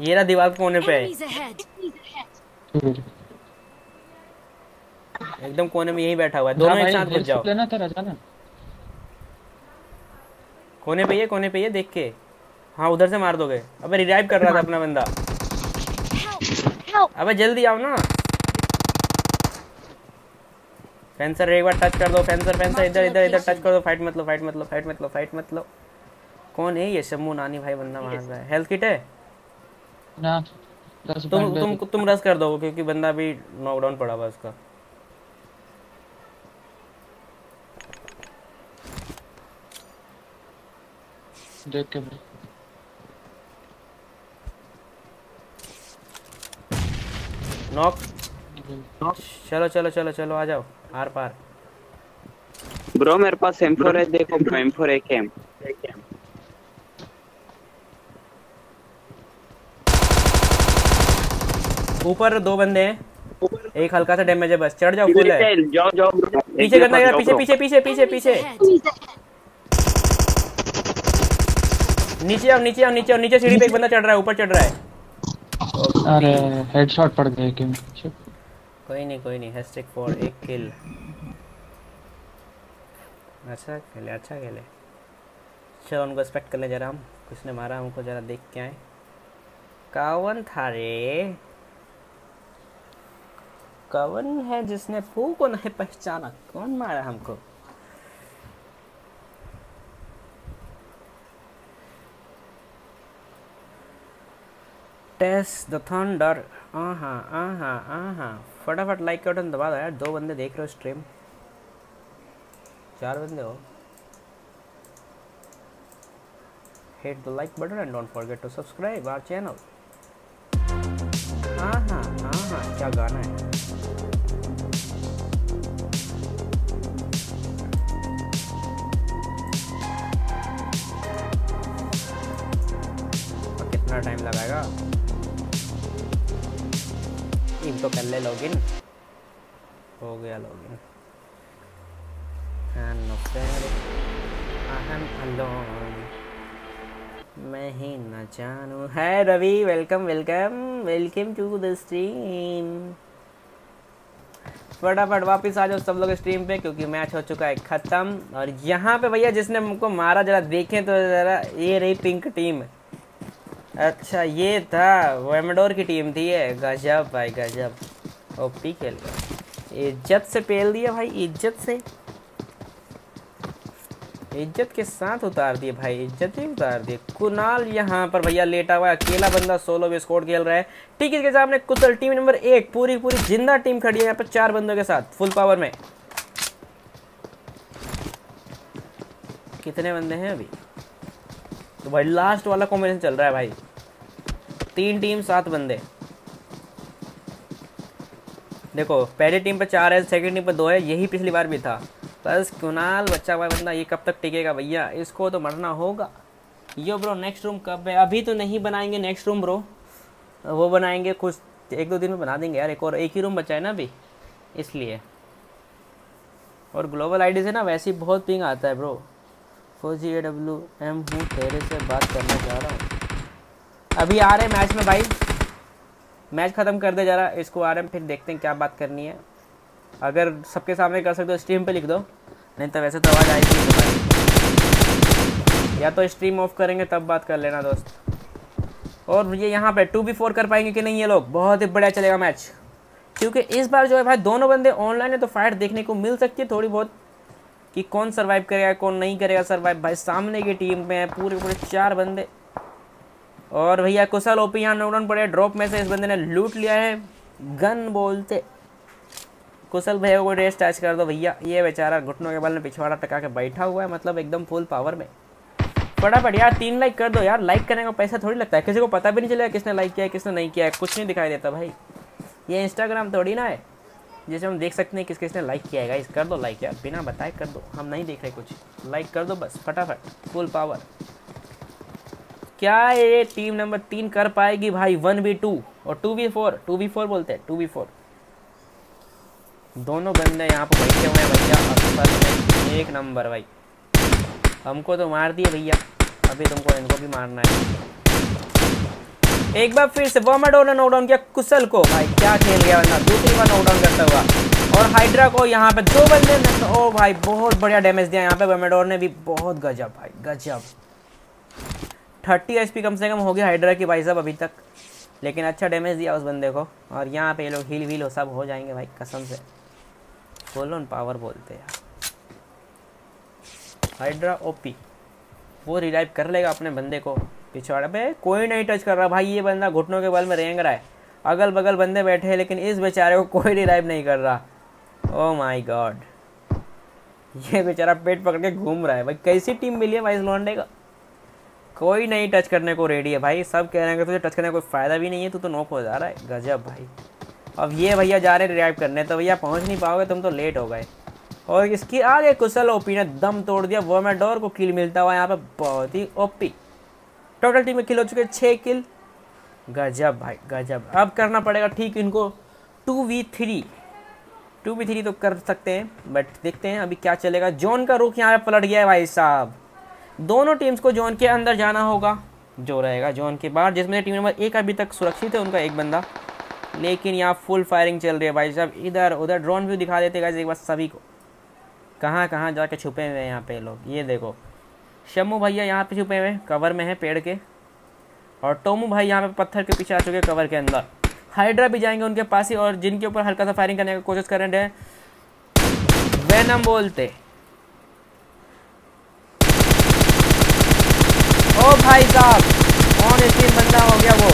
ये रहा दीवार के कोने पे। है एकदम कोने में यही बैठा हुआ है। दोनों एक साथ घुस जाओ। लेना तेरा जाना। कोने पे ये कोने पे ये देख के। हाँ उधर से मार दोगे। अबे रिवाइव कर रहा था अपना बंदा. Help. अबे जल्दी आओ ना। फेंसर एक बार टच कर दो फेंसर फेंसर इधर इधर इधर टच कर दो। फाइट मत लो फाइट मत लो फाइट मत लो फाइट मत लो। कौन है ये? शम्मू नानी भाई बंदा मार रहा है। हेल्थ किट है? ना तुम तुम तुम रस कर दो क्योंकि बंदा भी नॉकडाउन पड़ा हुआ है उसका। देख के भाई नॉक चलो चलो चलो चलो आ जाओ। Are par. ब्रो मेरे पास M4 है देखो ब्रो M4 एक है ऊपर दो बंदे हैं। एक हल्का सा डैमेज है बस। चढ़ जाओ फुल है। जाओ जाओ पीछे करना है पीछे पीछे पीछे पीछे पीछे। नीचे आओ नीचे आओ नीचे आओ नीचे सीढ़ी पे एक बंदा चढ़ रहा है ऊपर चढ़ रहा है। अरे हेडशॉट पड़ गया कि पीछे कोई नहीं कोई नहीं हैशटैग फॉर एक किल अच्छा खेले अच्छा खेले। चलो उनको एक्सपेक्ट कर ले जरा हम किसने मारा हमको जरा देख के आए। कौन था रे। कौन है जिसने फू को नहीं पहचाना। कौन मारा हमको? टेस्ट द थंडर आहा आहा आहा फटाफट लाइक का बटन दबा दो यार, दो बंदे देख रहे हो स्ट्रीम चार बंदे हो। Hit the like button and don't forget to subscribe our channel. आहा आहा क्या गाना है? कितना टाइम लगाएगा? टीम तो कर ले लॉगिन हो गया लॉगिन मैं ही न जानू। है Ravi welcome welcome welcome to the stream फटाफट वापस आ जाओ सब लोग स्ट्रीम पे, क्योंकि मैच हो चुका है खत्म। और यहाँ पे भैया जिसने हमको मारा, जरा देखें तो जरा, ये रही पिंक टीम अच्छा ये था। वेमेडोर की टीम थी ये। गजब भाई, गजब। ओपी खेल गया इज़्ज़त से पेल दिया भाई, इज़्ज़त से। इज़्ज़त के साथ उतार दिए भाई, इज़्ज़त ही उतार दिए। कुणाल यहाँ पर भैया लेटा हुआ अकेला बंदा सोलो में स्कोर खेल रहा है। ठीक है सामने कुशल टीम नंबर एक। पूरी पूरी ज़िंदा टीम खड़ी है यहाँ पर चार बंदों के साथ फुल पावर में। कितने बंदे हैं अभी? तो भाई लास्ट वाला कॉम्बिनेशन चल रहा है भाई। तीन टीम सात बंदे। देखो, पहली टीम पर चार है सेकंड टीम पर दो है, यही पिछली बार भी था। बस कुणाल, बच्चा हुआ बंदा, ये कब तक टिकेगा भैया? इसको तो मरना होगा। यो ब्रो नेक्स्ट रूम कब है? अभी तो नहीं बनाएँगे नेक्स्ट रूम ब्रो वो बनाएँगे, कुछ एक दो दिन में बना देंगे यार, एक और, एक ही रूम बचा है ना अभी। इसलिए। और ग्लोबल आईडी से ना, वैसे ही बहुत पिंग आता है bro four G A W M हूँ, तेरे से बात करना चाह रहा हूँ। अभी आ रहे मैच में भाई। मैच ख़त्म कर दे जा रहा इसको आ रहे हैं, फिर देखते हैं क्या बात करनी है। अगर सबके सामने कर सकते हो स्ट्रीम पे लिख दो। नहीं तो वैसे तो आवाज़ आएगी या तो स्ट्रीम ऑफ़ करेंगे, तब बात कर लेना दोस्त। और ये यहाँ पे टू बी फोर कर पाएँगे कि नहीं ये लोग? बहुत ही बढ़िया चलेगा मैच क्योंकि इस बार जो है भाई, दोनों बंदे ऑनलाइन है तो फाइट देखने को मिल सकती है थोड़ी बहुत। कि कौन सरवाइव करेगा, कौन नहीं करेगा सरवाइव भाई सामने की टीम में है, पूरे पूरे चार बंदे। और भैया कुशल ओपी यहाँ नोडाउन पड़े ड्रॉप में से इस बंदे ने लूट लिया है। गन बोलते। कुशल भैया को रेस्ट टच कर दो भैया। ये बेचारा घुटनों के बल में पिछवाड़ा टका के बैठा हुआ है मतलब एकदम फुल पावर में। फटाफट यार, तीन लाइक कर दो यार। लाइक करने का पैसा थोड़ी लगता है। किसी को पता भी नहीं चलेगा किसने लाइक किया है, किसने नहीं किया है। कुछ नहीं दिखाई देता भाई। ये इंस्टाग्राम थोड़ी ना है। जैसे हम देख सकते हैं किस किसने लाइक किया है गाइस कर दो लाइक यार, बिना बताए कर दो। हम नहीं देख रहे कुछ। लाइक कर दो बस, फटाफट फुल पावर क्या ये टीम नंबर तीन कर पाएगी भाई? वन बी टू और two b four two b four बोलते हैं टू बी फोर दोनों बंदे यहाँ पर बैठे हुए हैं भैया एक नंबर भाई। हमको तो मार दिए भैया, अभी तुमको इनको भी मारना है। एक बार फिर से वॉमाडोर ने नॉकडाउन किया कुशल को। भाई, क्या खेल गया वरना? दूसरी बार नॉकडाउन करता हुआ। और हाइड्रा को यहाँ पे दो बंदे ओ भाई, बहुत बढ़िया डैमेज दिया यहाँ पे वॉमाडोर ने भी। बहुत गजब, भाई, गजब। थर्टी एच कम से कम हो गया हाइड्रा की भाई साहब अभी तक। लेकिन अच्छा डैमेज दिया उस बंदे को। और यहाँ पे ये लोग हील वील हो, सब हो जाएँगे भाई, कसम से। बोलो पावर बोलते हैं। हाइड्रा ओपी, वो रिवाइव कर लेगा अपने बंदे को। पिछवाड़े। पे कोई नहीं टच कर रहा। भाई, ये बंदा घुटनों के बल में रेंग रहा है। अगल बगल बंदे बैठे हैं, लेकिन इस बेचारे को कोई रिवाइव नहीं कर रहा। ओ माय गॉड ये बेचारा पेट पकड़ के घूम रहा है। भाई, कैसी टीम मिली है भाई इस लॉन्डे का? कोई नहीं टच करने को रेडी है। भाई, सब कह रहे हैं कि तुझे टच करने का कोई फ़ायदा भी नहीं है, तू तो नोक हो जा रहा है। गजब भाई। अब ये भैया जा रहे रिवाइव करने तो भैया पहुँच नहीं पाओगे, तुम तो लेट हो गए। और इसकी आगे कुशल ओपी ने दम तोड़ दिया। वो मैं डोर को किल मिलता हुआ यहाँ पे बहुत ही ओपी टोटल टीम में किल हो चुके छः किल गजब भाई, गजब। अब करना पड़ेगा ठीक इनको। Two v three two v three तो कर सकते हैं बट देखते हैं अभी क्या चलेगा। जोन का रुख यहाँ पे पलट गया है भाई साहब। दोनों टीम्स को जोन के अंदर जाना होगा, जो रहेगा जोन के बाहर, जिसमें टीम नंबर एक अभी तक सुरक्षित है उनका एक बंदा। लेकिन यहाँ फुल फायरिंग चल रही है भाई साहब। इधर, उधर ड्रोन व्यू दिखा देते गाइस एक बार सभी को। कहाँ कहाँ जाके छुपे हुए हैं यहाँ पे लोग? ये देखो। शम्मू भैया यहाँ पे छुपे हुए हैं, कवर में है पेड़ के। और टोमू भाई यहाँ पे पत्थर के पीछे आ चुके हैं कवर के अंदर। हाइड्रा भी जाएँगे उनके पास ही और जिनके ऊपर हल्का सा फायरिंग करने की कोशिश कर रहे हैं वैनम बोलते। ओ भाई साहब, कौन स्टीम बंदा हो गया वो?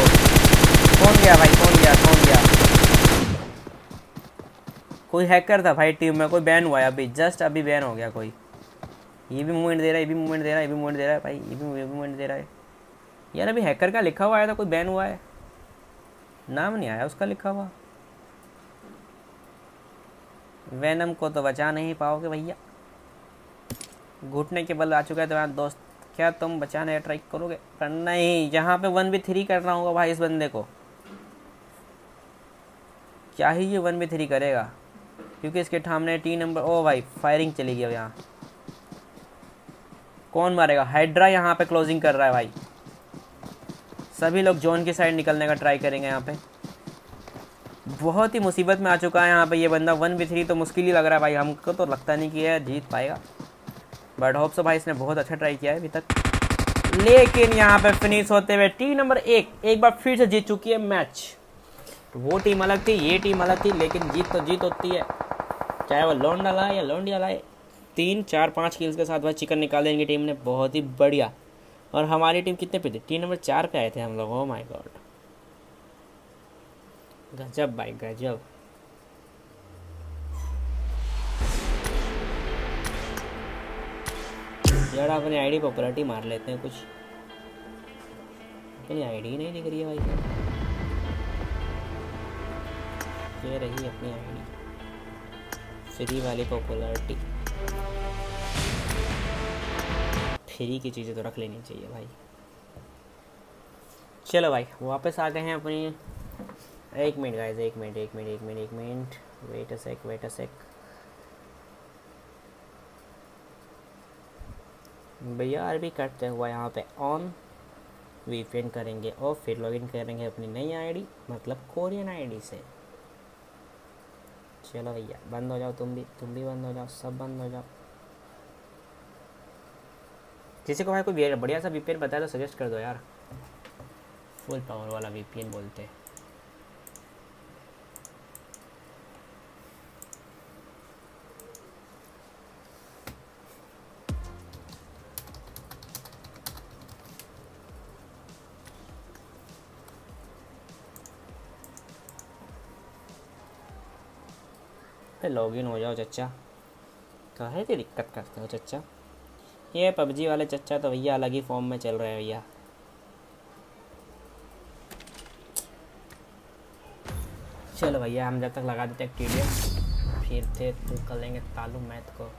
कौन गया भाई, कौन गया कौन गया? कोई हैकर था भाई टीम में, कोई बैन हुआ है अभी जस्ट अभी बैन हो गया कोई। ये भी मूवमेंट दे रहा है, ये भी मूवमेंट दे रहा है, ये भी मूवमेंट दे रहा है, भाई, ये भी मूवमेंट दे रहा है। यार अभी हैकर का लिखा हुआ आया था, कोई बैन हुआ है? नाम नहीं आया उसका लिखा हुआ। वैनम को तो बचा नहीं पाओगे भैया। घुटने के बल आ चुका है तुम्हारा दोस्त। क्या तुम बचाने का ट्राई करोगे? पर नहीं, यहाँ पे वन बी थ्री करना होगा भाई इस बंदे को। क्या ही ये वन बी थ्री करेगा? क्योंकि इसके सामने टी नंबर ओ भाई फायरिंग चली गई यहाँ। कौन मारेगा? हाइड्रा यहाँ पे क्लोजिंग कर रहा है भाई। सभी लोग जोन की साइड निकलने का ट्राई करेंगे यहाँ पे। बहुत ही मुसीबत में आ चुका है यहाँ पे ये बंदा। वन बी थ्री तो मुश्किल ही लग रहा है भाई। हमको तो लगता नहीं कि ये जीत पाएगा। बट होप सो भाई इसने बहुत अच्छा ट्राई किया है अभी तक। लेकिन यहाँ पे फिनिश होते हुए टीम नंबर एक एक बार फिर से जीत चुकी है मैच तो वो टीम अलग थी, ये टीम अलग थी, लेकिन जीत तो जीत होती है। चाहे वो लोंडा लाए या लोंडिया लाए तीन, चार, पाँच किल्स के साथ भाई चिकन निकाले इनकी टीम ने। बहुत ही बढ़िया। और हमारी टीम कितने पे थी? टीम नंबर चार पे आए थे हम लोग। ओ माय गॉड गजब भाई, गजब। यार, अपनी आईडी पॉपुलरिटी मार लेते हैं कुछ। अपनी आईडी नहीं दिख रही है भाई। ये रही अपनी आईडी फ्री वाली पॉपुलरिटी फ्री की चीज़ें तो रख लेनी चाहिए भाई। चलो भाई, वापस आ गए हैं अपनी। एक मिनट गाइस एक मिनट एक मिनट एक मिनट एक minute. Wait a sec wait a sec भैया भी करते हुआ यहाँ पे ऑन वीपीएन करेंगे और फिर लॉगिन करेंगे अपनी नई आईडी मतलब कोरियन आईडी से। चलो भैया, बंद हो जाओ, तुम भी तुम भी बंद हो जाओ, सब बंद हो जाओ। किसी को भाई कोई बढ़िया सा वीपीएन बताया तो सजेस्ट कर दो यार। फुल पावर वाला वीपीएन बोलते हैं। लॉगिन हो जाओ, चचा। कहे की दिक्कत करते हो, चचा? ये पबजी वाले चचा तो भैया अलग ही फॉर्म में चल रहे हैं भैया। चलो भैया, हम जब तक लगा देते हैं टीडीएम फिर थे तो कर लेंगे तालू मैथ को।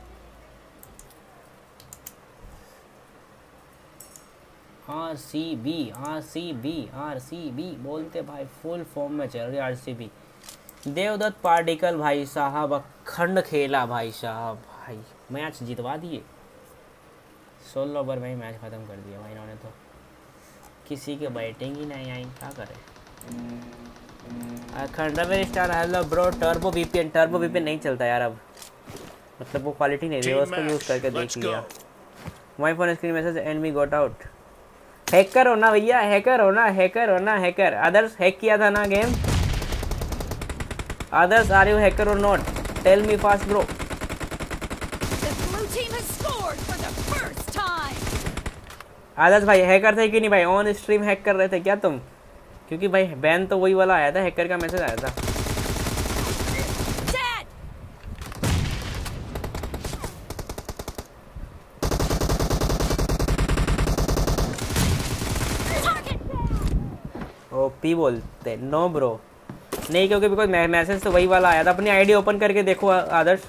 R C B R C B R C B बोलते भाई फुल फॉर्म में चल रही R C B Devdutt Padikkal भाई साहब, अखंड खेला भाई साहब। भाई, मैच जितवा दिए। सोलह ओवर में ही मैच ख़त्म कर दिया भाई इन्होंने तो। किसी के बैटिंग ही नहीं आई क्या करें? Akhand star hello bro turbo VPN turbo VPN नहीं चलता यार अब। मतलब वो क्वालिटी नहीं रही उसको यूज़ करके देख लिया। My phone screen message and me got out hacker होना भैया हैकर होना हैकर हो ना हैकर अदर्स हैक किया था ना game others are you hacker or not? Tell me fast, bro. The blue team has scored for the first time. Adarsh भाई hacker थे कि नहीं भाई? ऑन स्ट्रीम हैक कर रहे थे क्या तुम? क्योंकि भाई बैन तो वही वाला आया था हैकर का मैसेज आया था। ओपी बोलते नो ब्रो नहीं क्योंकि बिकॉज़ मैसेज तो वही वाला आया था। अपनी आईडी ओपन करके देखो आदर्श।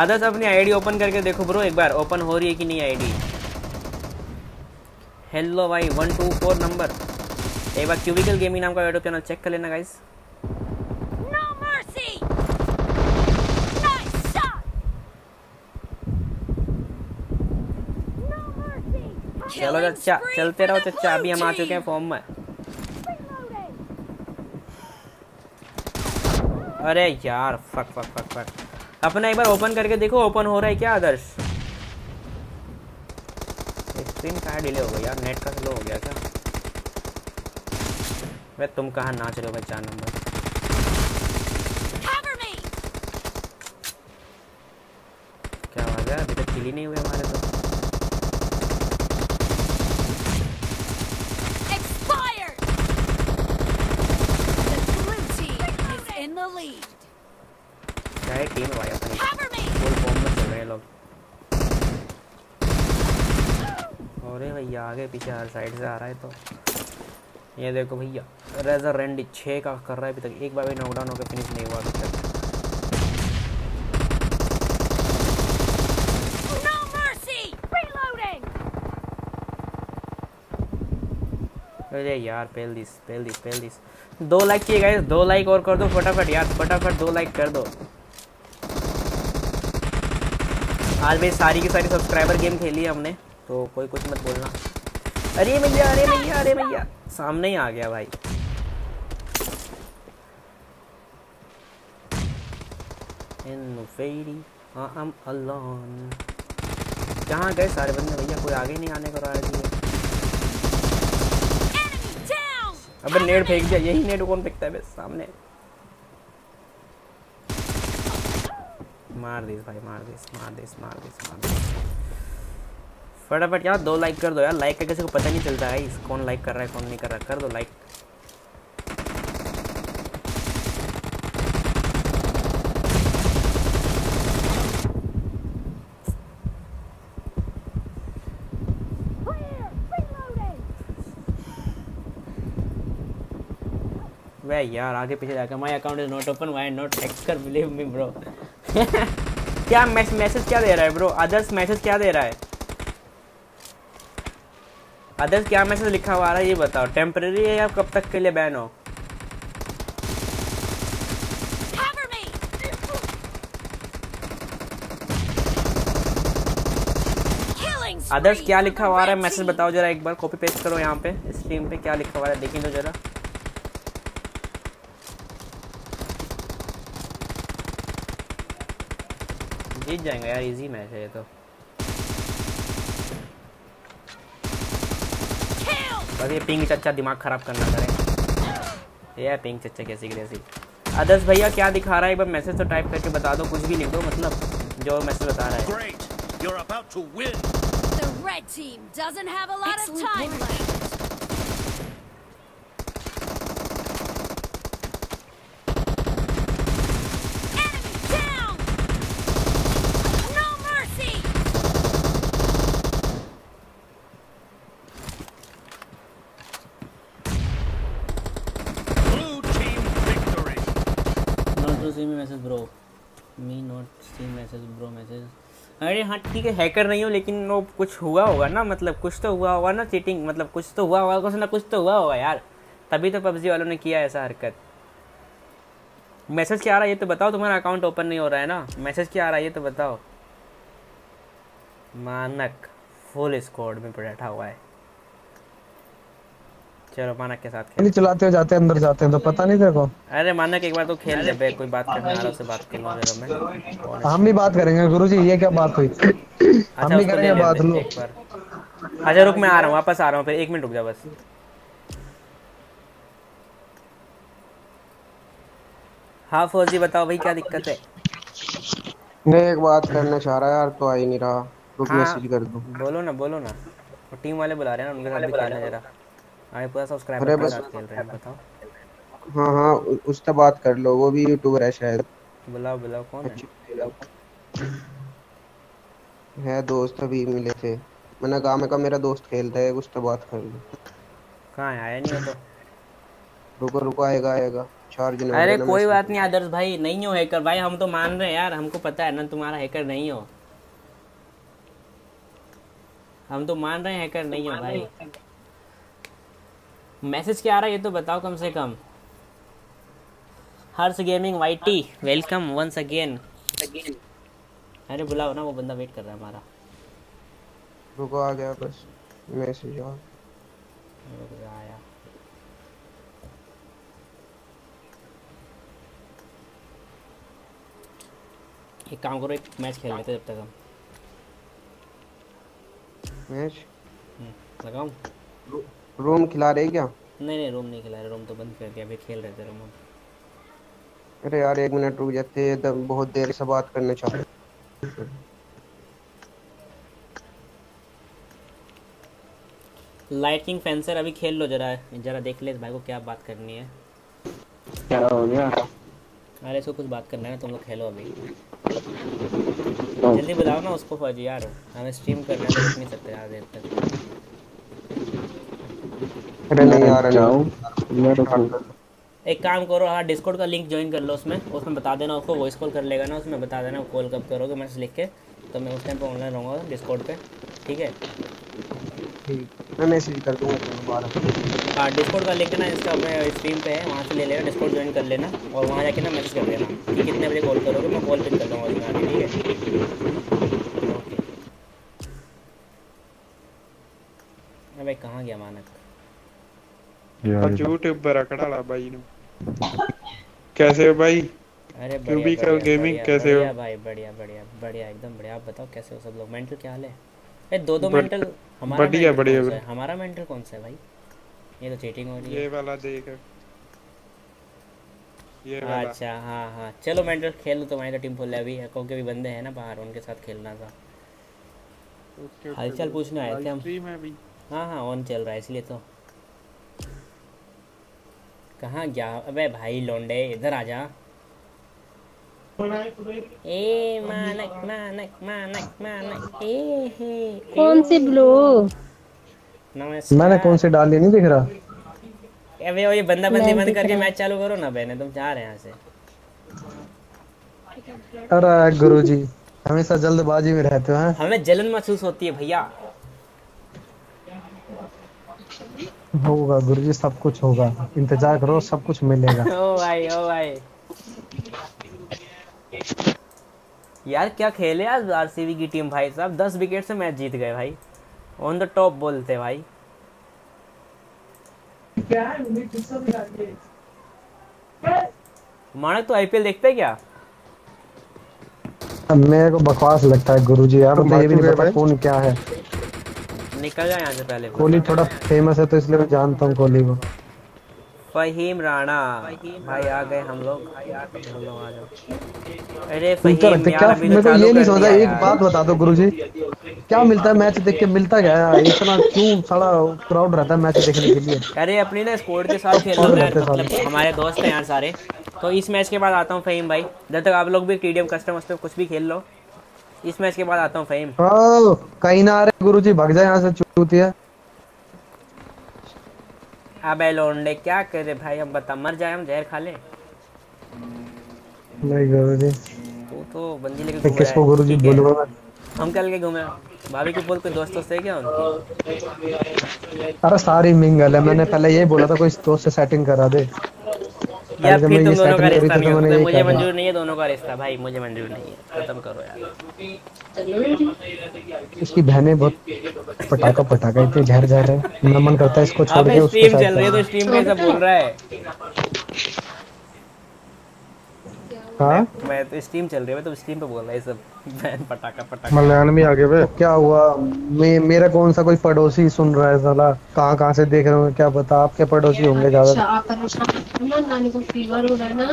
आदर्श अपनी आईडी ओपन करके देखो ब्रो एक बार ओपन हो रही है कि नहीं आईडी हेलो भाई वन टू फोर नंबर एक बार क्यूबिकल गेमिंग नाम का यूट्यूब चैनल चेक कर लेना गाइस चलो चचा चलते रहो चचा अभी हम आ चुके हैं फॉर्म में। अरे यार फक फक फक फक अपना एक बार ओपन करके देखो ओपन हो रहा है क्या आदर्श? स्क्रीन कहाँ डिले हो गया यार? नेट का स्लो हो गया क्या? वे तुम कहाँ नाच रहे हो भाई? चार नंबर। क्या हो? गया अभी तक खिली नहीं हुई हमारे तो क्या है टीम भाई अपनी फुल फॉर्म में चल रहे हैं लोग आगे पीछे हर साइड से आ रहा है तो। ये देखो भैया रेजर रेंडी छः का कर रहा है अभी तक एक बार भी नॉकडाउन होकर फिनिश नहीं हुआ अभी तक। अरे यार पहल दिस पहल दिस पहल दिस दो लाइक चाहिए गाइस दो लाइक और कर दो फटाफट यार फटाफट दो लाइक कर दो। आज भाई सारी की सारी सब्सक्राइबर गेम खेली है हमने तो कोई कुछ मत बोलना। अरे भैया अरे भैया अरे भैया सामने ही आ गया भाई। कहाँ गए सारे बंदे भैया कोई आगे नहीं आने को रहा है अबे नेट फेंक दिया यही नेट कौन फेंकता है सामने। मार दिस भाई मार दिस मार दिस मार दिस मार दिस फटाफट यार, दो लाइक कर दो यार। लाइक का किसी को पता नहीं चलता है कौन लाइक कर रहा है, कौन नहीं कर रहा कर दो लाइक यार, आगे पीछे जाकर my account is not open why not hacker believe me bro क्या मैसेज क्या दे रहा है ब्रो अदर्स मैसेज क्या दे रहा है? अदर्स क्या मैसेज लिखा हुआ आ रहा है ये बताओ। टेम्परेरी है या कब तक के लिए बैन हो? अदर्स क्या लिखा हुआ रहा है? मैसेज बताओ जरा एक बार कॉपी पेस्ट करो यहाँ पे। स्ट्रीम पे क्या लिखा हुआ है देखें तो जरा। जीत जाएँगे यार इजी मैच है ये तो। बस ये पिंक चच्चा दिमाग खराब करना करे ये पिंग पिंक चच्चा कैसी कैसी अदर्स भैया क्या दिखा रहा है एक बार मैसेज तो टाइप करके बता दो कुछ भी लिख दो मतलब जो मैसेज बता रहा है Great. You're about to win. The red team doesn't have a lot of time left. Enemy down! No mercy! Blue team victory. Not to see me message bro me not see message bro message अरे हाँ ठीक है hacker नहीं हो, लेकिन वो कुछ हुआ होगा ना मतलब कुछ तो हुआ होगा ना चीटिंग मतलब कुछ तो हुआ होगा, कुछ ना कुछ तो हुआ होगा यार। तभी तो पबजी वालों ने किया ऐसा हरकत। मैसेज क्या आ रहा है ये तो बताओ, तुम्हारा अकाउंट ओपन नहीं हो रहा है ना? मैसेज क्या आ रहा है ये तो बताओ। मानक फुल स्कोर में बैठा हुआ है। चलो मानक के साथ खेल। चलाते हुए जाते हैं अंदर जाते हैं तो पता नहीं तेरे को। अरे मानक एक बार तो खेल ले बे कोई बात करने है, उससे बात कर लो जरा मैं। हम भी बात करेंगे गुरुजी ये क्या बात हुई? अच्छा हम भी करेंगे बात लो। अच्छा रुक मैं आ रहा हूँ वापस आ रहा हूँ फिर एक मिनट रुक जा बस। हाँ फौजी बताओ भाई क्या दिक्कत है? नहीं एक बात करना चाह रहा यार तो आ ही नहीं रहा। रुक हाँ। मैसेज कर दूँ। बोलो ना बोलो ना। टीम वाले बुला रहे हैं ना उनके साथ भी खेलना जरा। आए पूरा सब्सक्राइबर के साथ खेल रहे हैं बताओ। हाँ हाँ उ- उससे बात कर लो वो भी यूट्यूबर है शायद। बुलाओ बुलाओ कौन है? है दोस्त अभी मिले थे। मैंने कहा मैं कहा मेरा दोस्त खेलता है उससे बात कर लो। कहाँ है? आया नहीं हो तो। रुको रुको आएगा आएगा। चार जनवरी अरे कोई बात नहीं आदर्श भाई नहीं हो हैकर भाई हम तो मान रहे हैं यार हमको पता है ना तुम्हारा हैकर नहीं हो। हम तो मान रहे हैं हैकर नहीं हो भाई। मैसेज क्या आ रहा है ये तो बताओ कम से कम। Harsh gaming YT welcome once again. अरे बुलाओ ना वो बंदा वेट कर रहा है हमारा। रुको आ गया बस। मैसेज आ आया एक काम करो एक मैच खेल लेते जब तक हम। मैच? हम्म, लगाऊँ? रूम खिला रहे क्या? नहीं नहीं रूम नहीं खिला रहे रूम तो बंद कर दिया अभी खेल रहे थे रूम अरे यार एक मिनट रुक जाते हैं तब बहुत देर से बात करना चाह रहे लाइटिंग फेंसर अभी खेल लो जरा जरा देख ले भाई को क्या बात करनी है। क्या हो गया? अरे इसको कुछ बात करना है ना तुम लोग खेलो अभी। जल्दी बताओ ना उसको फौजी यार हमें स्ट्रीम करना है तो रुक नहीं सकते यार देर तक। अरे नहीं यार जाओ नहीं मैं रुको एक काम करो हाँ डिस्कॉर्ड का लिंक ज्वाइन कर लो उसमें। उसमें बता देना उसको वॉइस कॉल कर लेगा ना उसमें बता देना कॉल कब करोगे मैसेज लिख के। तो मैं उस टाइम पे ऑनलाइन रहूँगा डिस्कॉर्ड पे ठीक है? ठीक मैं मैसेज कर दूँगा दोबारा। हाँ डिस्कॉर्ड का लिंक ना इंस्टा में स्ट्रीम पे है वहाँ से ले लेना डिस्कॉर्ड ज्वाइन कर लेना और वहाँ जाके ना मैसेज कर देना कि कितने बजे कॉल करोगे मैं कॉल पिक कर दूँगा उसमें आके ठीक है? अबे कहाँ गया मानक? यूट्यूब पर रखड़ा भाई ने कैसे हो भाई? अरे क्यूबी बढ़िया का बढ़िया, गेमिंग कैसे हो? भाई बढ़िया बढ़िया बढ़िया एकदम बढ़िया। आप बताओ कैसे हो सब लोग? मेंटल क्या हाल है? ए दो दो मेंटल हमारा बढ़िया, बढ़िया, है? हमारा मेंटल कौन सा है भाई? ये तो चीटिंग हो रही ये वाला देख। ये वाला। अच्छा हाँ हाँ। चलो मेंटल खेल लो तुम्हारी तो टीम फुल है अभी। क्योंकि अभी बंदे हैं ना बाहर उनके साथ खेलना था। हालचाल पूछने आए थे हम। स्ट्रीम है अभी। हाँ हाँ ऑन चल रहा है इसलिए तो। कहाँ गया? अबे भाई लोंडे इधर आ जा। ए मानक मानक मानक मानक। ए हे कौन सी ब्लू? नमस्कार। मैंने कौन सी डाली नहीं दिख रहा? अबे ये बंदा बंदी बंद करके मैच चालू करो ना बहने तुम जा रहे हैं यहाँ से। अरे गुरुजी हमेशा जल्दबाजी में रहते हो हैं? हमें जलन महसूस होती है भैया। होगा गुरुजी सब कुछ होगा। इंतज़ार करो सब कुछ मिलेगा। ओ भाई ओ भाई। यार क्या खेले आज आरसीबी की टीम भाई साहब? दस विकेट से मैच जीत गए भाई। ऑन द टॉप बोलते भाई। मानक तो आईपीएल देखते है क्या? मेरे को बकवास लगता है गुरुजी यार। तो मुझे ये भी नहीं पता कौन क्या है। निकल जाए यहाँ से पहले कोहली थोड़ा फ़ेमस है तो इसलिए मैं जानता हूँ कोहली को। फहीम राणा भाई आ गए हम लोग। हम लोग आ जाओ अरे फहीम क्या तो मेरे को ये नहीं समझा एक बात बता दो गुरुजी क्या मिलता है मैच देख के? मिलता क्या है? इतना क्यों सारा क्राउड रहता है मैच देखने के लिए? अरे अपनी ना स्क्वाड के साथ खेल रहे हैं। मतलब हमारे दोस्त हैं यार सारे। तो इस मैच के बाद आता हूँ फहीम भाई। जब तक आप लोग भी टीडीएम कस्टम वस्टम कुछ भी खेल लो इस मैच के बाद आता हूँ फहीम कहीं ना आ रहे गुरुजी भाग जाए यहाँ से चूतिया। अबे लोंडे क्या करे भाई? हम बता मर जाए हम जहर खा ले। नहीं गुरुजी। तू तो बंदी लेके घूम किसको रहा गुरुजी ठीक बोलूँगा हम कल के घूमे भाभी के बोल कोई दोस्त दोस्त है क्या उनकी? अरे सारी मिंगल है मैंने पहले यही बोला था कोई दोस्त से सेटिंग करा दे। यार जब फिर तुम दोनों का रिश्ता नहीं तो होता मुझे मंजूर नहीं है दोनों का रिश्ता भाई मुझे मंजूर नहीं है। खत्म करो यार। इसकी बहनें बहुत पटाखा पटाखा इतने झर झर है। मेरा मन करता है इसको छोड़ के उसको स्ट्रीम चल रही है तो स्ट्रीम कैसा बोल रहा है। हाँ? मैं तो स्ट्रीम चल रही है मैं तो स्ट्रीम पे बोल रहा है सब। बहन पटाखा पटाखा। मलयालम में आगे वे। तो क्या हुआ? मैं मेरा कौन सा कोई पड़ोसी सुन रहा है साला? कहाँ कहाँ से देख रहे होंगे? क्या पता आपके पड़ोसी होंगे ज़्यादा। नानी को फीवर हो रहा है ना।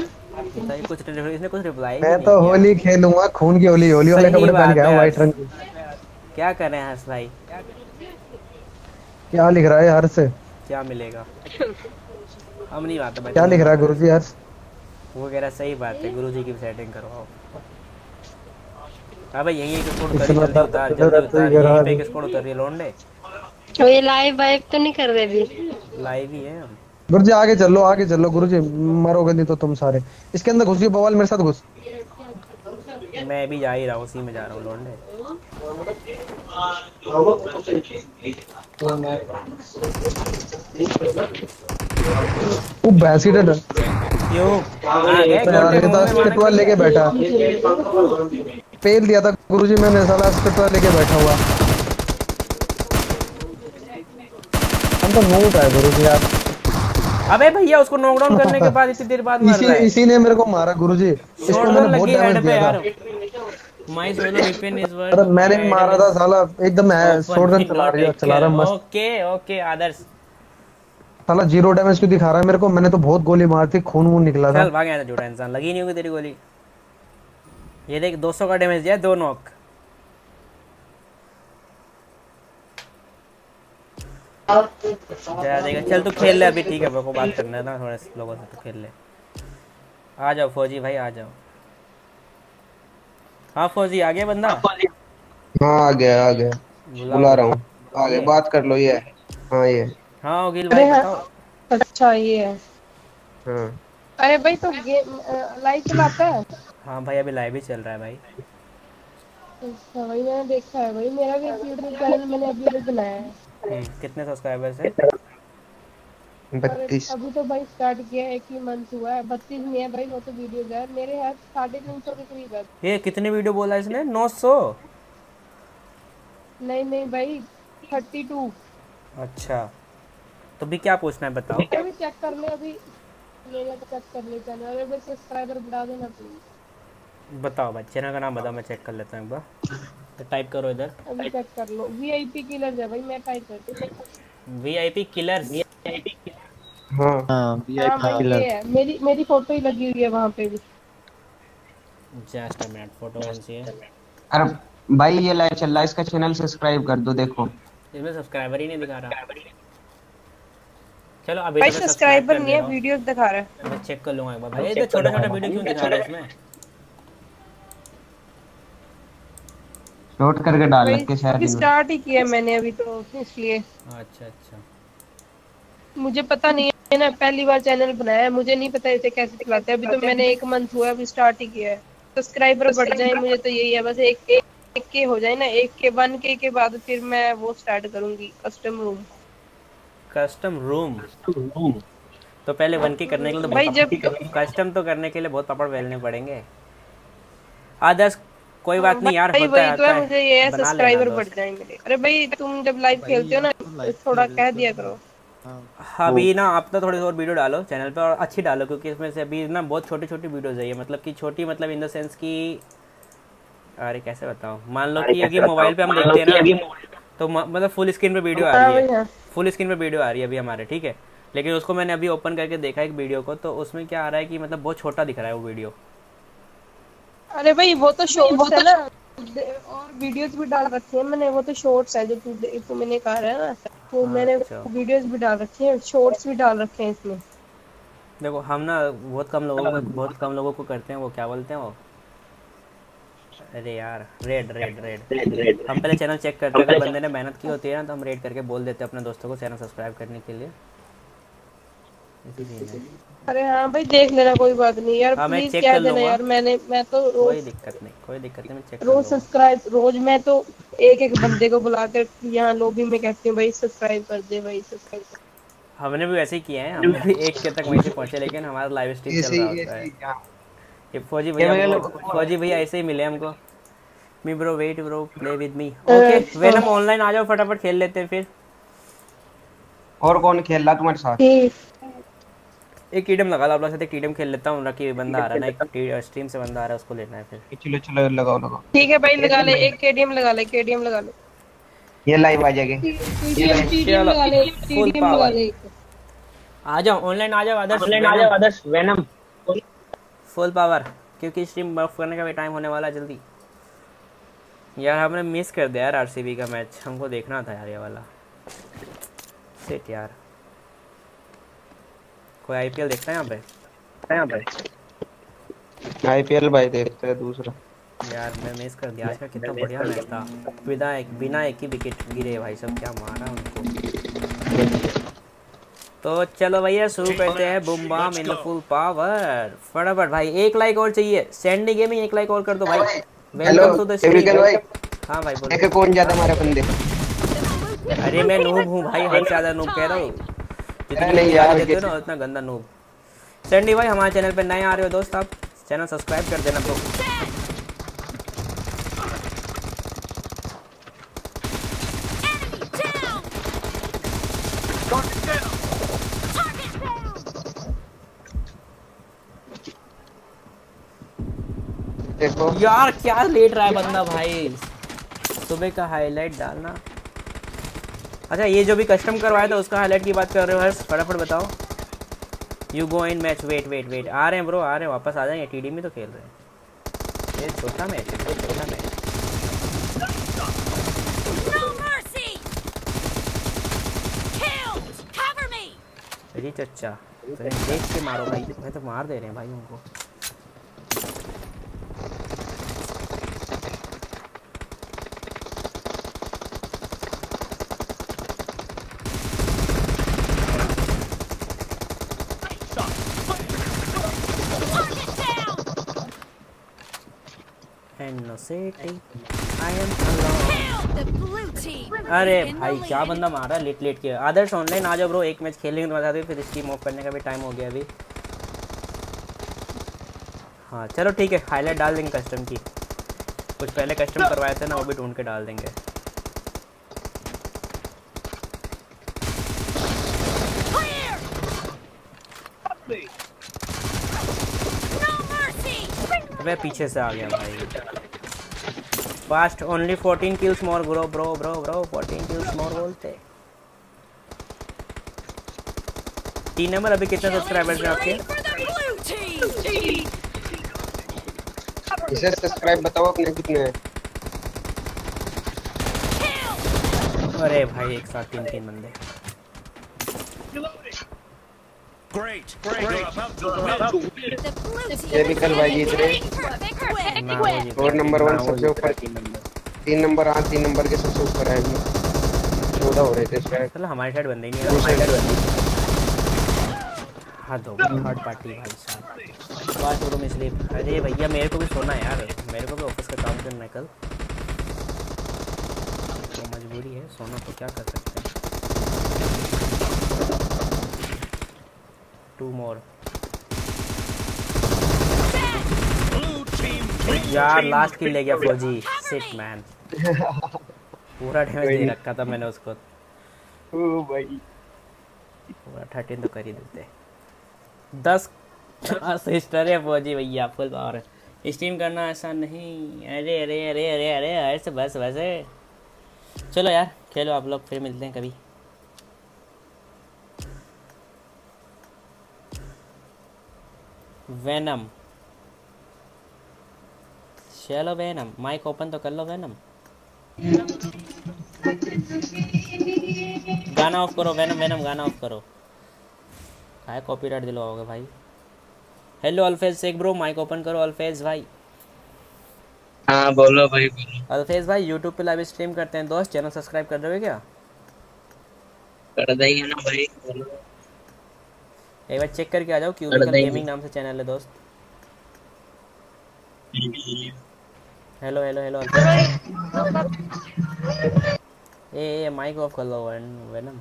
कुछ इसने कुछ रिप्लाई मैं तो होली खेलूँगा खून की होली होली वाले कपड़े पहन के आया व्हाइट रंग के। क्या कर रहे हैं हर्ष भाई? क्या लिख रहा है हर्ष? क्या मिलेगा? हम नहीं बात क्या लिख रहा है गुरुजी हर्ष? वो कह रहा सही बात है गुरुजी की सेटिंग करवाओ अबे यही एक स्कोर इतना जल्दी उतार जल्दी उतार ही यहीं पे दी। एक स्कोर उतर रही है लोंडे? तो ये लाइव वाइव तो नहीं कर रहे अभी। लाइव ही है हम। गुरुजी आगे चलो आगे चलो गुरुजी मरोगे नहीं तो तुम सारे। इसके अंदर घुस गए बवाल मेरे साथ घुस। मैं भी जा ही रहा हूँ उसी में जा रहा हूँ लोंडे। वो भैंसी डर ये के लेके बैठा। पेल दिया था गुरुजी मैंने साला स्पिटवा लेके बैठा हुआ। हम तो नोट है गुरुजी यार। अबे भैया उसको नॉकडाउन करने के बाद इतनी देर बाद मार इसी रहा है। इसी ने मेरे को मारा गुरुजी। इसको मैंने बहुत डैमेज दिया यार। था my solo weapon is worth अरे मैंने मारा था साला एकदम शॉर्ट गन चला रही है चला रहा मस्त। ओके ओके आदर्श साला ज़ीरो डैमेज क्यों दिखा रहा है मेरे को? मैंने तो बहुत गोली मारी थी खून वून निकला था। चल भाग यहाँ से झूठा इंसान। लगी नहीं होगी तेरी गोली। ये देख 200 का डैमेज दिया दो नॉक चल तू खेल ले अभी ठीक है मेरे को बात करना है ना थोड़े से लोगों से तो खेल ले। आ जाओ फौजी भाई आ जाओ। हाँ फौजी आ गया बंदा? हाँ आ गया आ गया। बुला रहा हूँ। आगे बात कर लो ये हाँ। ये हाँ उगिल भाई बताओ। अच्छा ये है। हाँ। अरे भाई तो गेम लाइव चलाता है? हाँ भाई अभी लाइव ही चल रहा है भाई। अच्छा भाई मैंने देखा है भाई। मेरा भी यूट्यूब चैनल मैंने अभी अभी बनाया है। हम्म, कितने सब्सक्राइबर्स है? बत्तीस। अभी तो भाई स्टार्ट किया है एक ही मंथ हुआ है। बत्तीस में है भाई वो तो वीडियो है। मेरे है साढ़े तीन सौ के करीब है। ये कितनी वीडियो बोला इसने? 900 नहीं नहीं भाई थर्टी टू अच्छा। तो भी क्या पूछना है बताओ। अभी चेक कर ले अभी मेरे तो चेक कर ले चैनल अरे भाई सब्सक्राइबर बढ़ा देना प्लीज़ बताओ भाई चैनल का नाम बताओ मैं चेक कर लेता हूँ एक बार। तो टाइप करो इधर। अभी चेक कर लो। वीआईपी किलर है भाई मैं टाइप करती हूँ वीआईपी किलर्स हाँ। हाँ हाँ ये है। मेरी मेरी फ़ोटो ही लगी हुई है वहाँ पे भी। जस्ट अ मिनट फ़ोटो कौन सी है अरे भाई ये लाइव चल रहा है इसका चैनल सब्सक्राइब कर दो देखो। इसमें सब्सक्राइबर ही नहीं दिखा रहा। चलो अभी भाई तो subscribe सब्सक्राइबर नहीं है। वीडियोस दिखा रहा है। मैं चेक कर लूँगा एक बार भाई। ये छोटा छोटा वीडियो क्यों दिखा रहा है इसमें शॉर्ट करके डाल रखे शायद अभी स्टार्ट ही किया मैंने अभी तो इसलिए। अच्छा अच्छा। मुझे पता नहीं है ना पहली बार चैनल बनाया है मुझे नहीं पता इसे कैसे चलाते हैं। अभी तो मैंने एक मंथ हुआ है अभी स्टार्ट ही किया है। सब्सक्राइबर बढ़ जाए मुझे तो यही है बस एक एक, एक के हो जाए ना एक के वन के के बाद फिर मैं वो स्टार्ट करूँगी कस्टम रूम कस्टम रूम तो पहले वन के करने के लिए तो भाई बहुत कस्टम तो करने के लिए बहुत पापड़ बेलने पड़ेंगे। आदर्श कोई बात नहीं यार होता है तो है मुझे ये है सब्सक्राइबर बढ़ जाए मेरे अरे भाई तुम जब लाइव खेलते हो ना थोड़ा कह दिया करो। हाँ अभी ना आप तो थोड़ी और वीडियो डालो चैनल पे और अच्छी डालो क्योंकि इसमें से अभी ना बहुत छोटी छोटी वीडियोस है ये। मतलब कि छोटी मतलब इन द सेंस कि अरे कैसे बताऊँ? मान लो कि अभी मोबाइल पे हम देखते हैं ना तो मतलब फुल स्क्रीन पे वीडियो आ हाँ रही है। हाँ। फुल स्क्रीन पे वीडियो आ रही है अभी हमारे ठीक है? लेकिन उसको मैंने अभी ओपन करके देखा एक वीडियो को तो उसमें क्या आ रहा है कि मतलब बहुत छोटा दिख रहा है वो वीडियो। अरे भाई वो तो शॉर्ट्स है ना। और वीडियोस भी डाल रखी है मैंने वो तो शॉर्ट्स है जो तू तू मैंने कहा है ना वो मैंने अच्छा। वीडियोस भी डाल रखी है शॉर्ट्स भी डाल रखे हैं इसमें। देखो हम ना बहुत कम लोगों को बहुत कम लोगों को करते हैं वो क्या बोलते हैं वो? अरे यार रेड रेड रेड हम पहले चैनल चेक करते हैं बंदे ने मेहनत की होती है ना तो हम रेड करके बोल देते हैं अपने दोस्तों को चैनल सब्सक्राइब करने के लिए। अरे हाँ भाई देख लेना कोई बात नहीं यार हाँ, प्लीज़ कर देना यार मैंने मैं तो रोज कोई दिक्कत नहीं कोई दिक्कत नहीं मैं चेक रोज सब्सक्राइब रोज मैं तो एक एक बंदे को बुलाकर यहाँ लॉबी में कहती हूँ भाई सब्सक्राइब कर दे भाई सब्सक्राइब हमने भी वैसे ही किया है हमने भी एक के तक वहीं से पहुँचे लेकिन हमारा लाइव स्ट्रीम चल रहा होता है ही। क्या ये फौजी भैया फौजी भैया ऐसे ही मिले हमको। Me bro wait bro play with me okay Venom online आ जाओ फटाफट खेल लेते हैं फिर। और कौन खेल रहा तुम्हारे साथ? एक टीडम लगा लो लोग साथ एक टीडम खेल लेता हूँ रखी बंदा आ रहा है ना एक स्ट्रीम से बंदा आ रहा है उसको लेना है फिर। चलो चलो लगाओ लगाओ। ठीक है भाई लगा ले एक केडीएम लगा ले केडीएम लगा ले। ये लाइव आ जाएगी। टीडीएम लगा ले फुल टीडीएम लगा ले। आ जाओ ऑनलाइन आ जाओ आदर्श ऑनलाइन आ जाओ आदर्श वेनम फुल पावर क्योंकि स्ट्रीम बफ करने का भी टाइम होने वाला है जल्दी। यार हमने मिस कर दिया यार आरसीबी का मैच हमको देखना था यार ये वाला। सेट यार। कोई आईपीएल देखता है यहाँ पे? यहाँ पे। आईपीएल भाई देखते हैं दूसरा। यार मैं मिस कर दिया। आज का कितना बढ़िया मैच था। बिना एक बिना एक ही विकेट गिरे भाई सब क्या मारा उनको। तो चलो भैया शुरू करते हैं। Bum balm in full power फटाफट भाई एक लाइक और चाहिए। सैंडी गेमिंग एक लाइक और कर दो भाई। हेलो वेलकम टू द भाई। हाँ भाई बोलो। देखे कौन ज़्यादा हमारे बंदे। अरे मैं नूब हूँ भाई हद ज़्यादा नूब कह रहा हूँ। जितनी नहीं नहीं यार, देते हो ना उतना गंदा नूब सैंडी भाई हमारे चैनल पे नए आ रहे हो दोस्त आप चैनल सब्सक्राइब कर देना तो देखो यार क्या लेट रहा है बंदा भाई? सुबह का हाईलाइट डालना। अच्छा ये जो भी कस्टम करवाया था उसका हाईलाइट की बात कर रहे हो हर्ष? फटाफट बताओ। You go in match wait wait wait आ रहे हैं ब्रो आ रहे हैं वापस आ जाएँगे। टीडी में तो खेल रहे हैं। ये छोटा मैच है छोटा मैच चच्चा तो देख के मारो भाई। मैं तो मार दे रहे हैं भाई उनको Kill the blue team! अरे भाई क्या बंदा मारा लेट लेट के आदर्श ऑनलाइन आ जाओ ब्रो एक मैच खेलेंगे तो बता दो फिर स्ट्रीम ऑफ़ करने का भी टाइम हो गया अभी। हाँ चलो ठीक है हाईलाइट डाल देंगे कस्टम की। कुछ पहले कस्टम करवाए थे ना वो भी ढूंढ के डाल देंगे! अबे पीछे से आ गया भाई। Fast only 14 kills more bro bro bro bro 14 kills more बोलते। तीन नंबर अभी कितने सब्सक्राइबर्स हैं आपके! इसे सब्सक्राइब बताओ अपने कितने हैं। अरे भाई एक साथ तीन तीन बंदे। Great. Great. You're about to win. The blue team perfect win! और नंबर वन सबसे ऊपर। तीन नंबर हाँ तीन नंबर के सबसे ऊपर है। अभी चौदह हो रहे थे शायद। चलो हमारे साइड बंदे ही नहीं है। हाँ दो थर्ड पार्टी भाई साहब। बात करो में स्लीप अरे भैया मेरे को भी सोना है यार। मेरे को भी ऑफ़िस का काम करना है कल। तो मजबूरी है सोना तो क्या कर सकते हैं? टू मोर यार लास्ट किल ले गया फौजी सिट मैन पूरा डैमेज दे रखा था मैंने उसको। ओ भाई। पूरा थर्टीन तो कर ही देते। दस सिस्टर है फौजी भैया फुल पावर स्ट्रीम करना ऐसा नहीं। अरे अरे अरे अरे अरे ऐसे बस बस। चलो यार खेलो आप लोग फिर मिलते हैं कभी। वेनम चलो वेनम माइक ओपन तो कर लो वेनम गाना ऑफ़ करो वेनम वेनम गाना ऑफ़ करो काय कॉपीराइट दिलवाओगे भाई hello Alfez Shaikh bro mic open करो अल्फेज भाई हाँ बोलो भाई बोलो। अल्फेज भाई यूट्यूब पे लाइव स्ट्रीम करते हैं दोस्त. चैनल सब्सक्राइब कर रहे हो क्या? कर देंगे ना भाई बोलो। एक बार चेक करके आ जाओ क्यूबिकल गेमिंग नाम से चैनल है दोस्त। Hello hello hello uh uh mic off कर लो वन- वेनम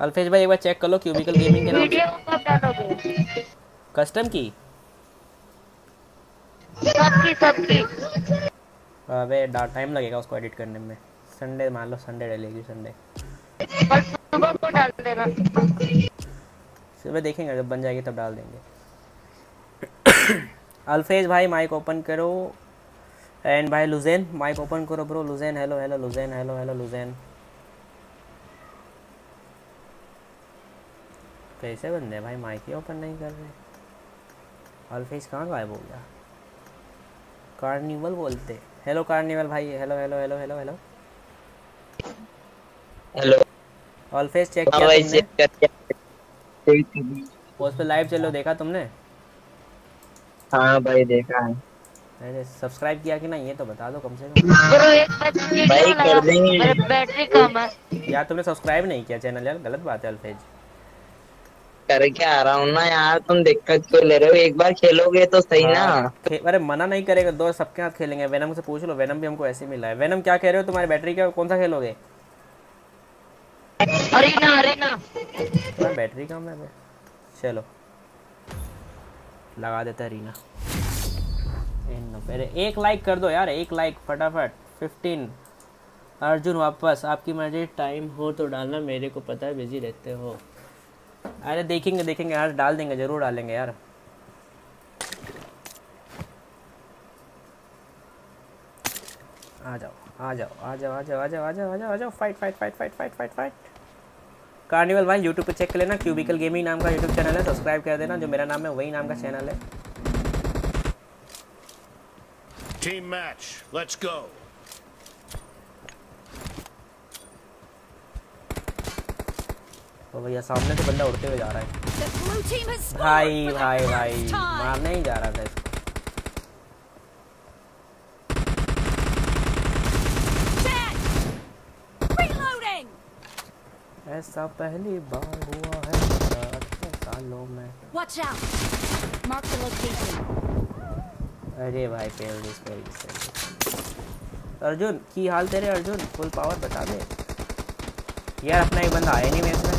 अल्फेज भाई एक बार चेक कर लो क्यूबिकल गेमिंग के नाम से। कस्टम की सबकी सबकी। अबे टाइम लगेगा उसको एडिट करने में। संडे मान लो संडे डलेगी संडे कल सुबह को डाल देना। सुबह देखेंगे जब बन जाएगी तब डाल देंगे। अल्फेज भाई माइक ओपन करो। एंड भाई लुजैन माइक ओपन करो bro. Loujain hello hello Loujain hello hello Loujain. कैसे बंदे भाई माइक ही ओपन नहीं कर रहे। अल्फेज कहाँ गायब हो गया? कार्निवल बोलते। हेलो कार्निवल भाई hello hello hello hello hello. Hello. Alfez check हाँ किया तुमने? करके उस पर लाइव चलो देखा तुमने? हाँ भाई देखा है। अरे सब्सक्राइब किया कि नहीं ये तो बता दो कम से कम। बच्चे भाई कर देंगे। बैटरी कम है। यार तुमने सब्सक्राइब नहीं किया चैनल यार गलत बात है अल्फेज करके आ रहा हूँ ना यार तुम दिक्कत क्यों ले रहे हो? एक बार खेलोगे तो सही ना। हाँ, अरे मना नहीं करेगा दो सबके साथ खेलेंगे। वेनम से पूछ लो वेनम भी हमको ऐसे मिला है। वेनम क्या कह रहे हो तुम्हारी बैटरी का कौन सा खेलोगे? Arena arena. तुम्हारी बैटरी कम है बे। चलो। लगा देते रीना इन पहले एक लाइक कर दो यार, एक लाइक फटाफट। फिफ्टीन अर्जुन, वापस। आपकी मर्ज़ी टाइम हो तो डालना, मेरे को पता है बिज़ी रहते हो। अरे, देखेंगे देखेंगे यार डाल देंगे, ज़रूर डालेंगे यार। आ जाओ। आ जाओ आ जाओ आ जाओ आ जाओ आ जाओ आ जाओ आ जाओ fight fight fight fight fight fight fight carnival भाई यूट्यूब पे चेक कर लेना क्यूबिकल गेमिंग नाम का यूट्यूब चैनल है सब्सक्राइब कर देना जो मेरा नाम है वही नाम का चैनल है। Team match. Let's go. तो भैया सामने से बंदा उड़ते हुए जा रहा है। भाई भाई भाई मारने ही जा रहा था इसको Dead. Reloading. ऐसा पहली बार हुआ है अठारह सालों में Watch out. Mark the location. अरे भाई fail this fail this Arjun की हाल तेरे अर्जुन फुल पावर बता दे यार अपना एक बंदा आया नहीं मेरे में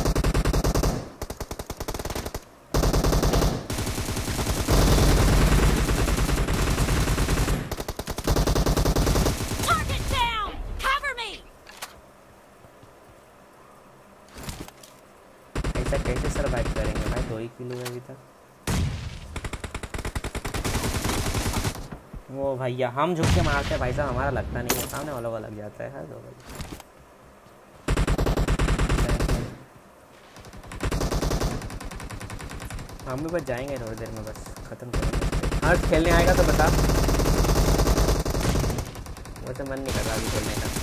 Target down. Cover me. ऐसा कैसे सरवाइव करेंगे भाई दो ही किलो है अभी तक वो भैया, हम झुक के मारते हैं भाई साहब, हमारा लगता नहीं है। सामने वाला वाला लग जाता है हर हम भी बस जाएँगे थोड़ी देर में, बस खत्म करेंगे। हाँ खेलने आएगा तो बता। वैसे मन नहीं कर रहा अभी खेलने का।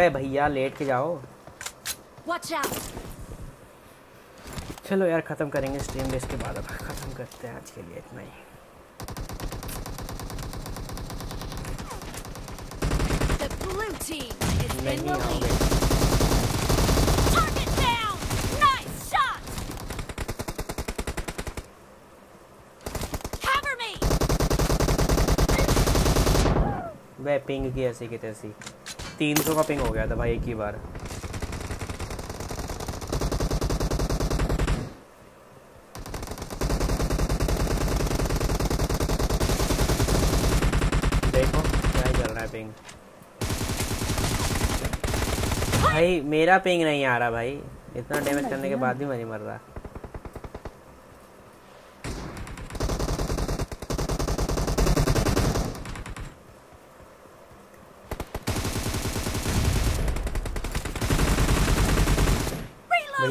अबे भैया लेट के जाओ। चलो यार ख़त्म करेंगे स्ट्रीम इसके बाद। अब ख़त्म करते हैं आज के लिए इतना ही। वे पिंग की ऐसी की तैसी। तीन सौ का पिंग हो गया था भाई एक ही बार। देखो, क्या चल रहा है पिंग भाई, मेरा पिंग नहीं आ रहा भाई। इतना डैमेज करने के बाद भी मैं नहीं मर रहा।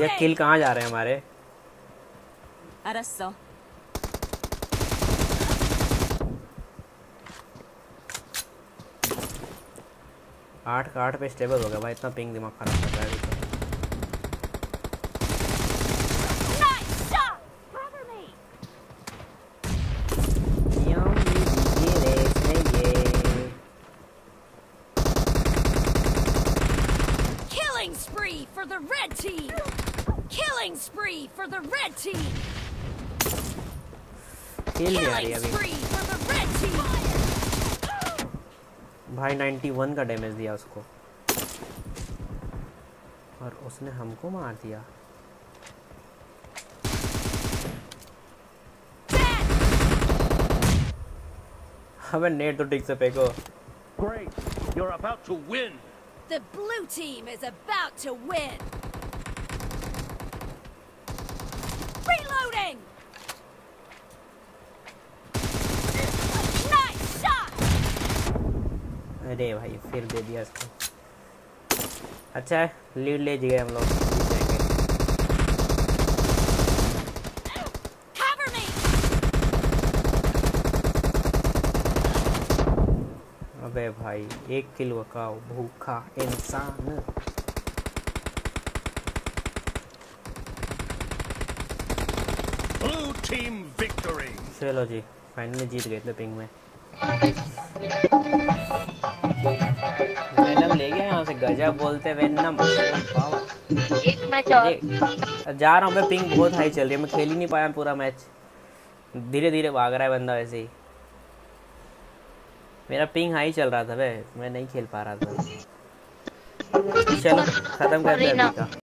ये किल कहाँ जा रहे हैं हमारे? Arasso. आठ का आठ पे स्टेबल हो गया भाई इतना पिंग दिमाग खराब कर रहा है 191 का डैमेज दिया उसको। और उसने हमको मार दिया। हमें नेट तो ठीक से फेंको। Great you are about to win the blue team is about to win reloading अरे भाई फिर दे दिया इसको अच्छा लीड ले गए हम लोग! अबे भाई एक किलो का भूखा इंसान. चलो जी फाइनली जीत गए थे पिंग में वेनम ले गया यहाँ से गजब बोलते वेनम एक मैच और। जा रहा हूँ मैं पिंग बहुत हाई चल रही है मैं खेल ही नहीं पाया पूरा मैच धीरे धीरे भाग रहा है बंदा वैसे ही। मेरा पिंग हाई चल रहा था वे मैं नहीं खेल पा रहा था। चलो खत्म करते हैं अभी का।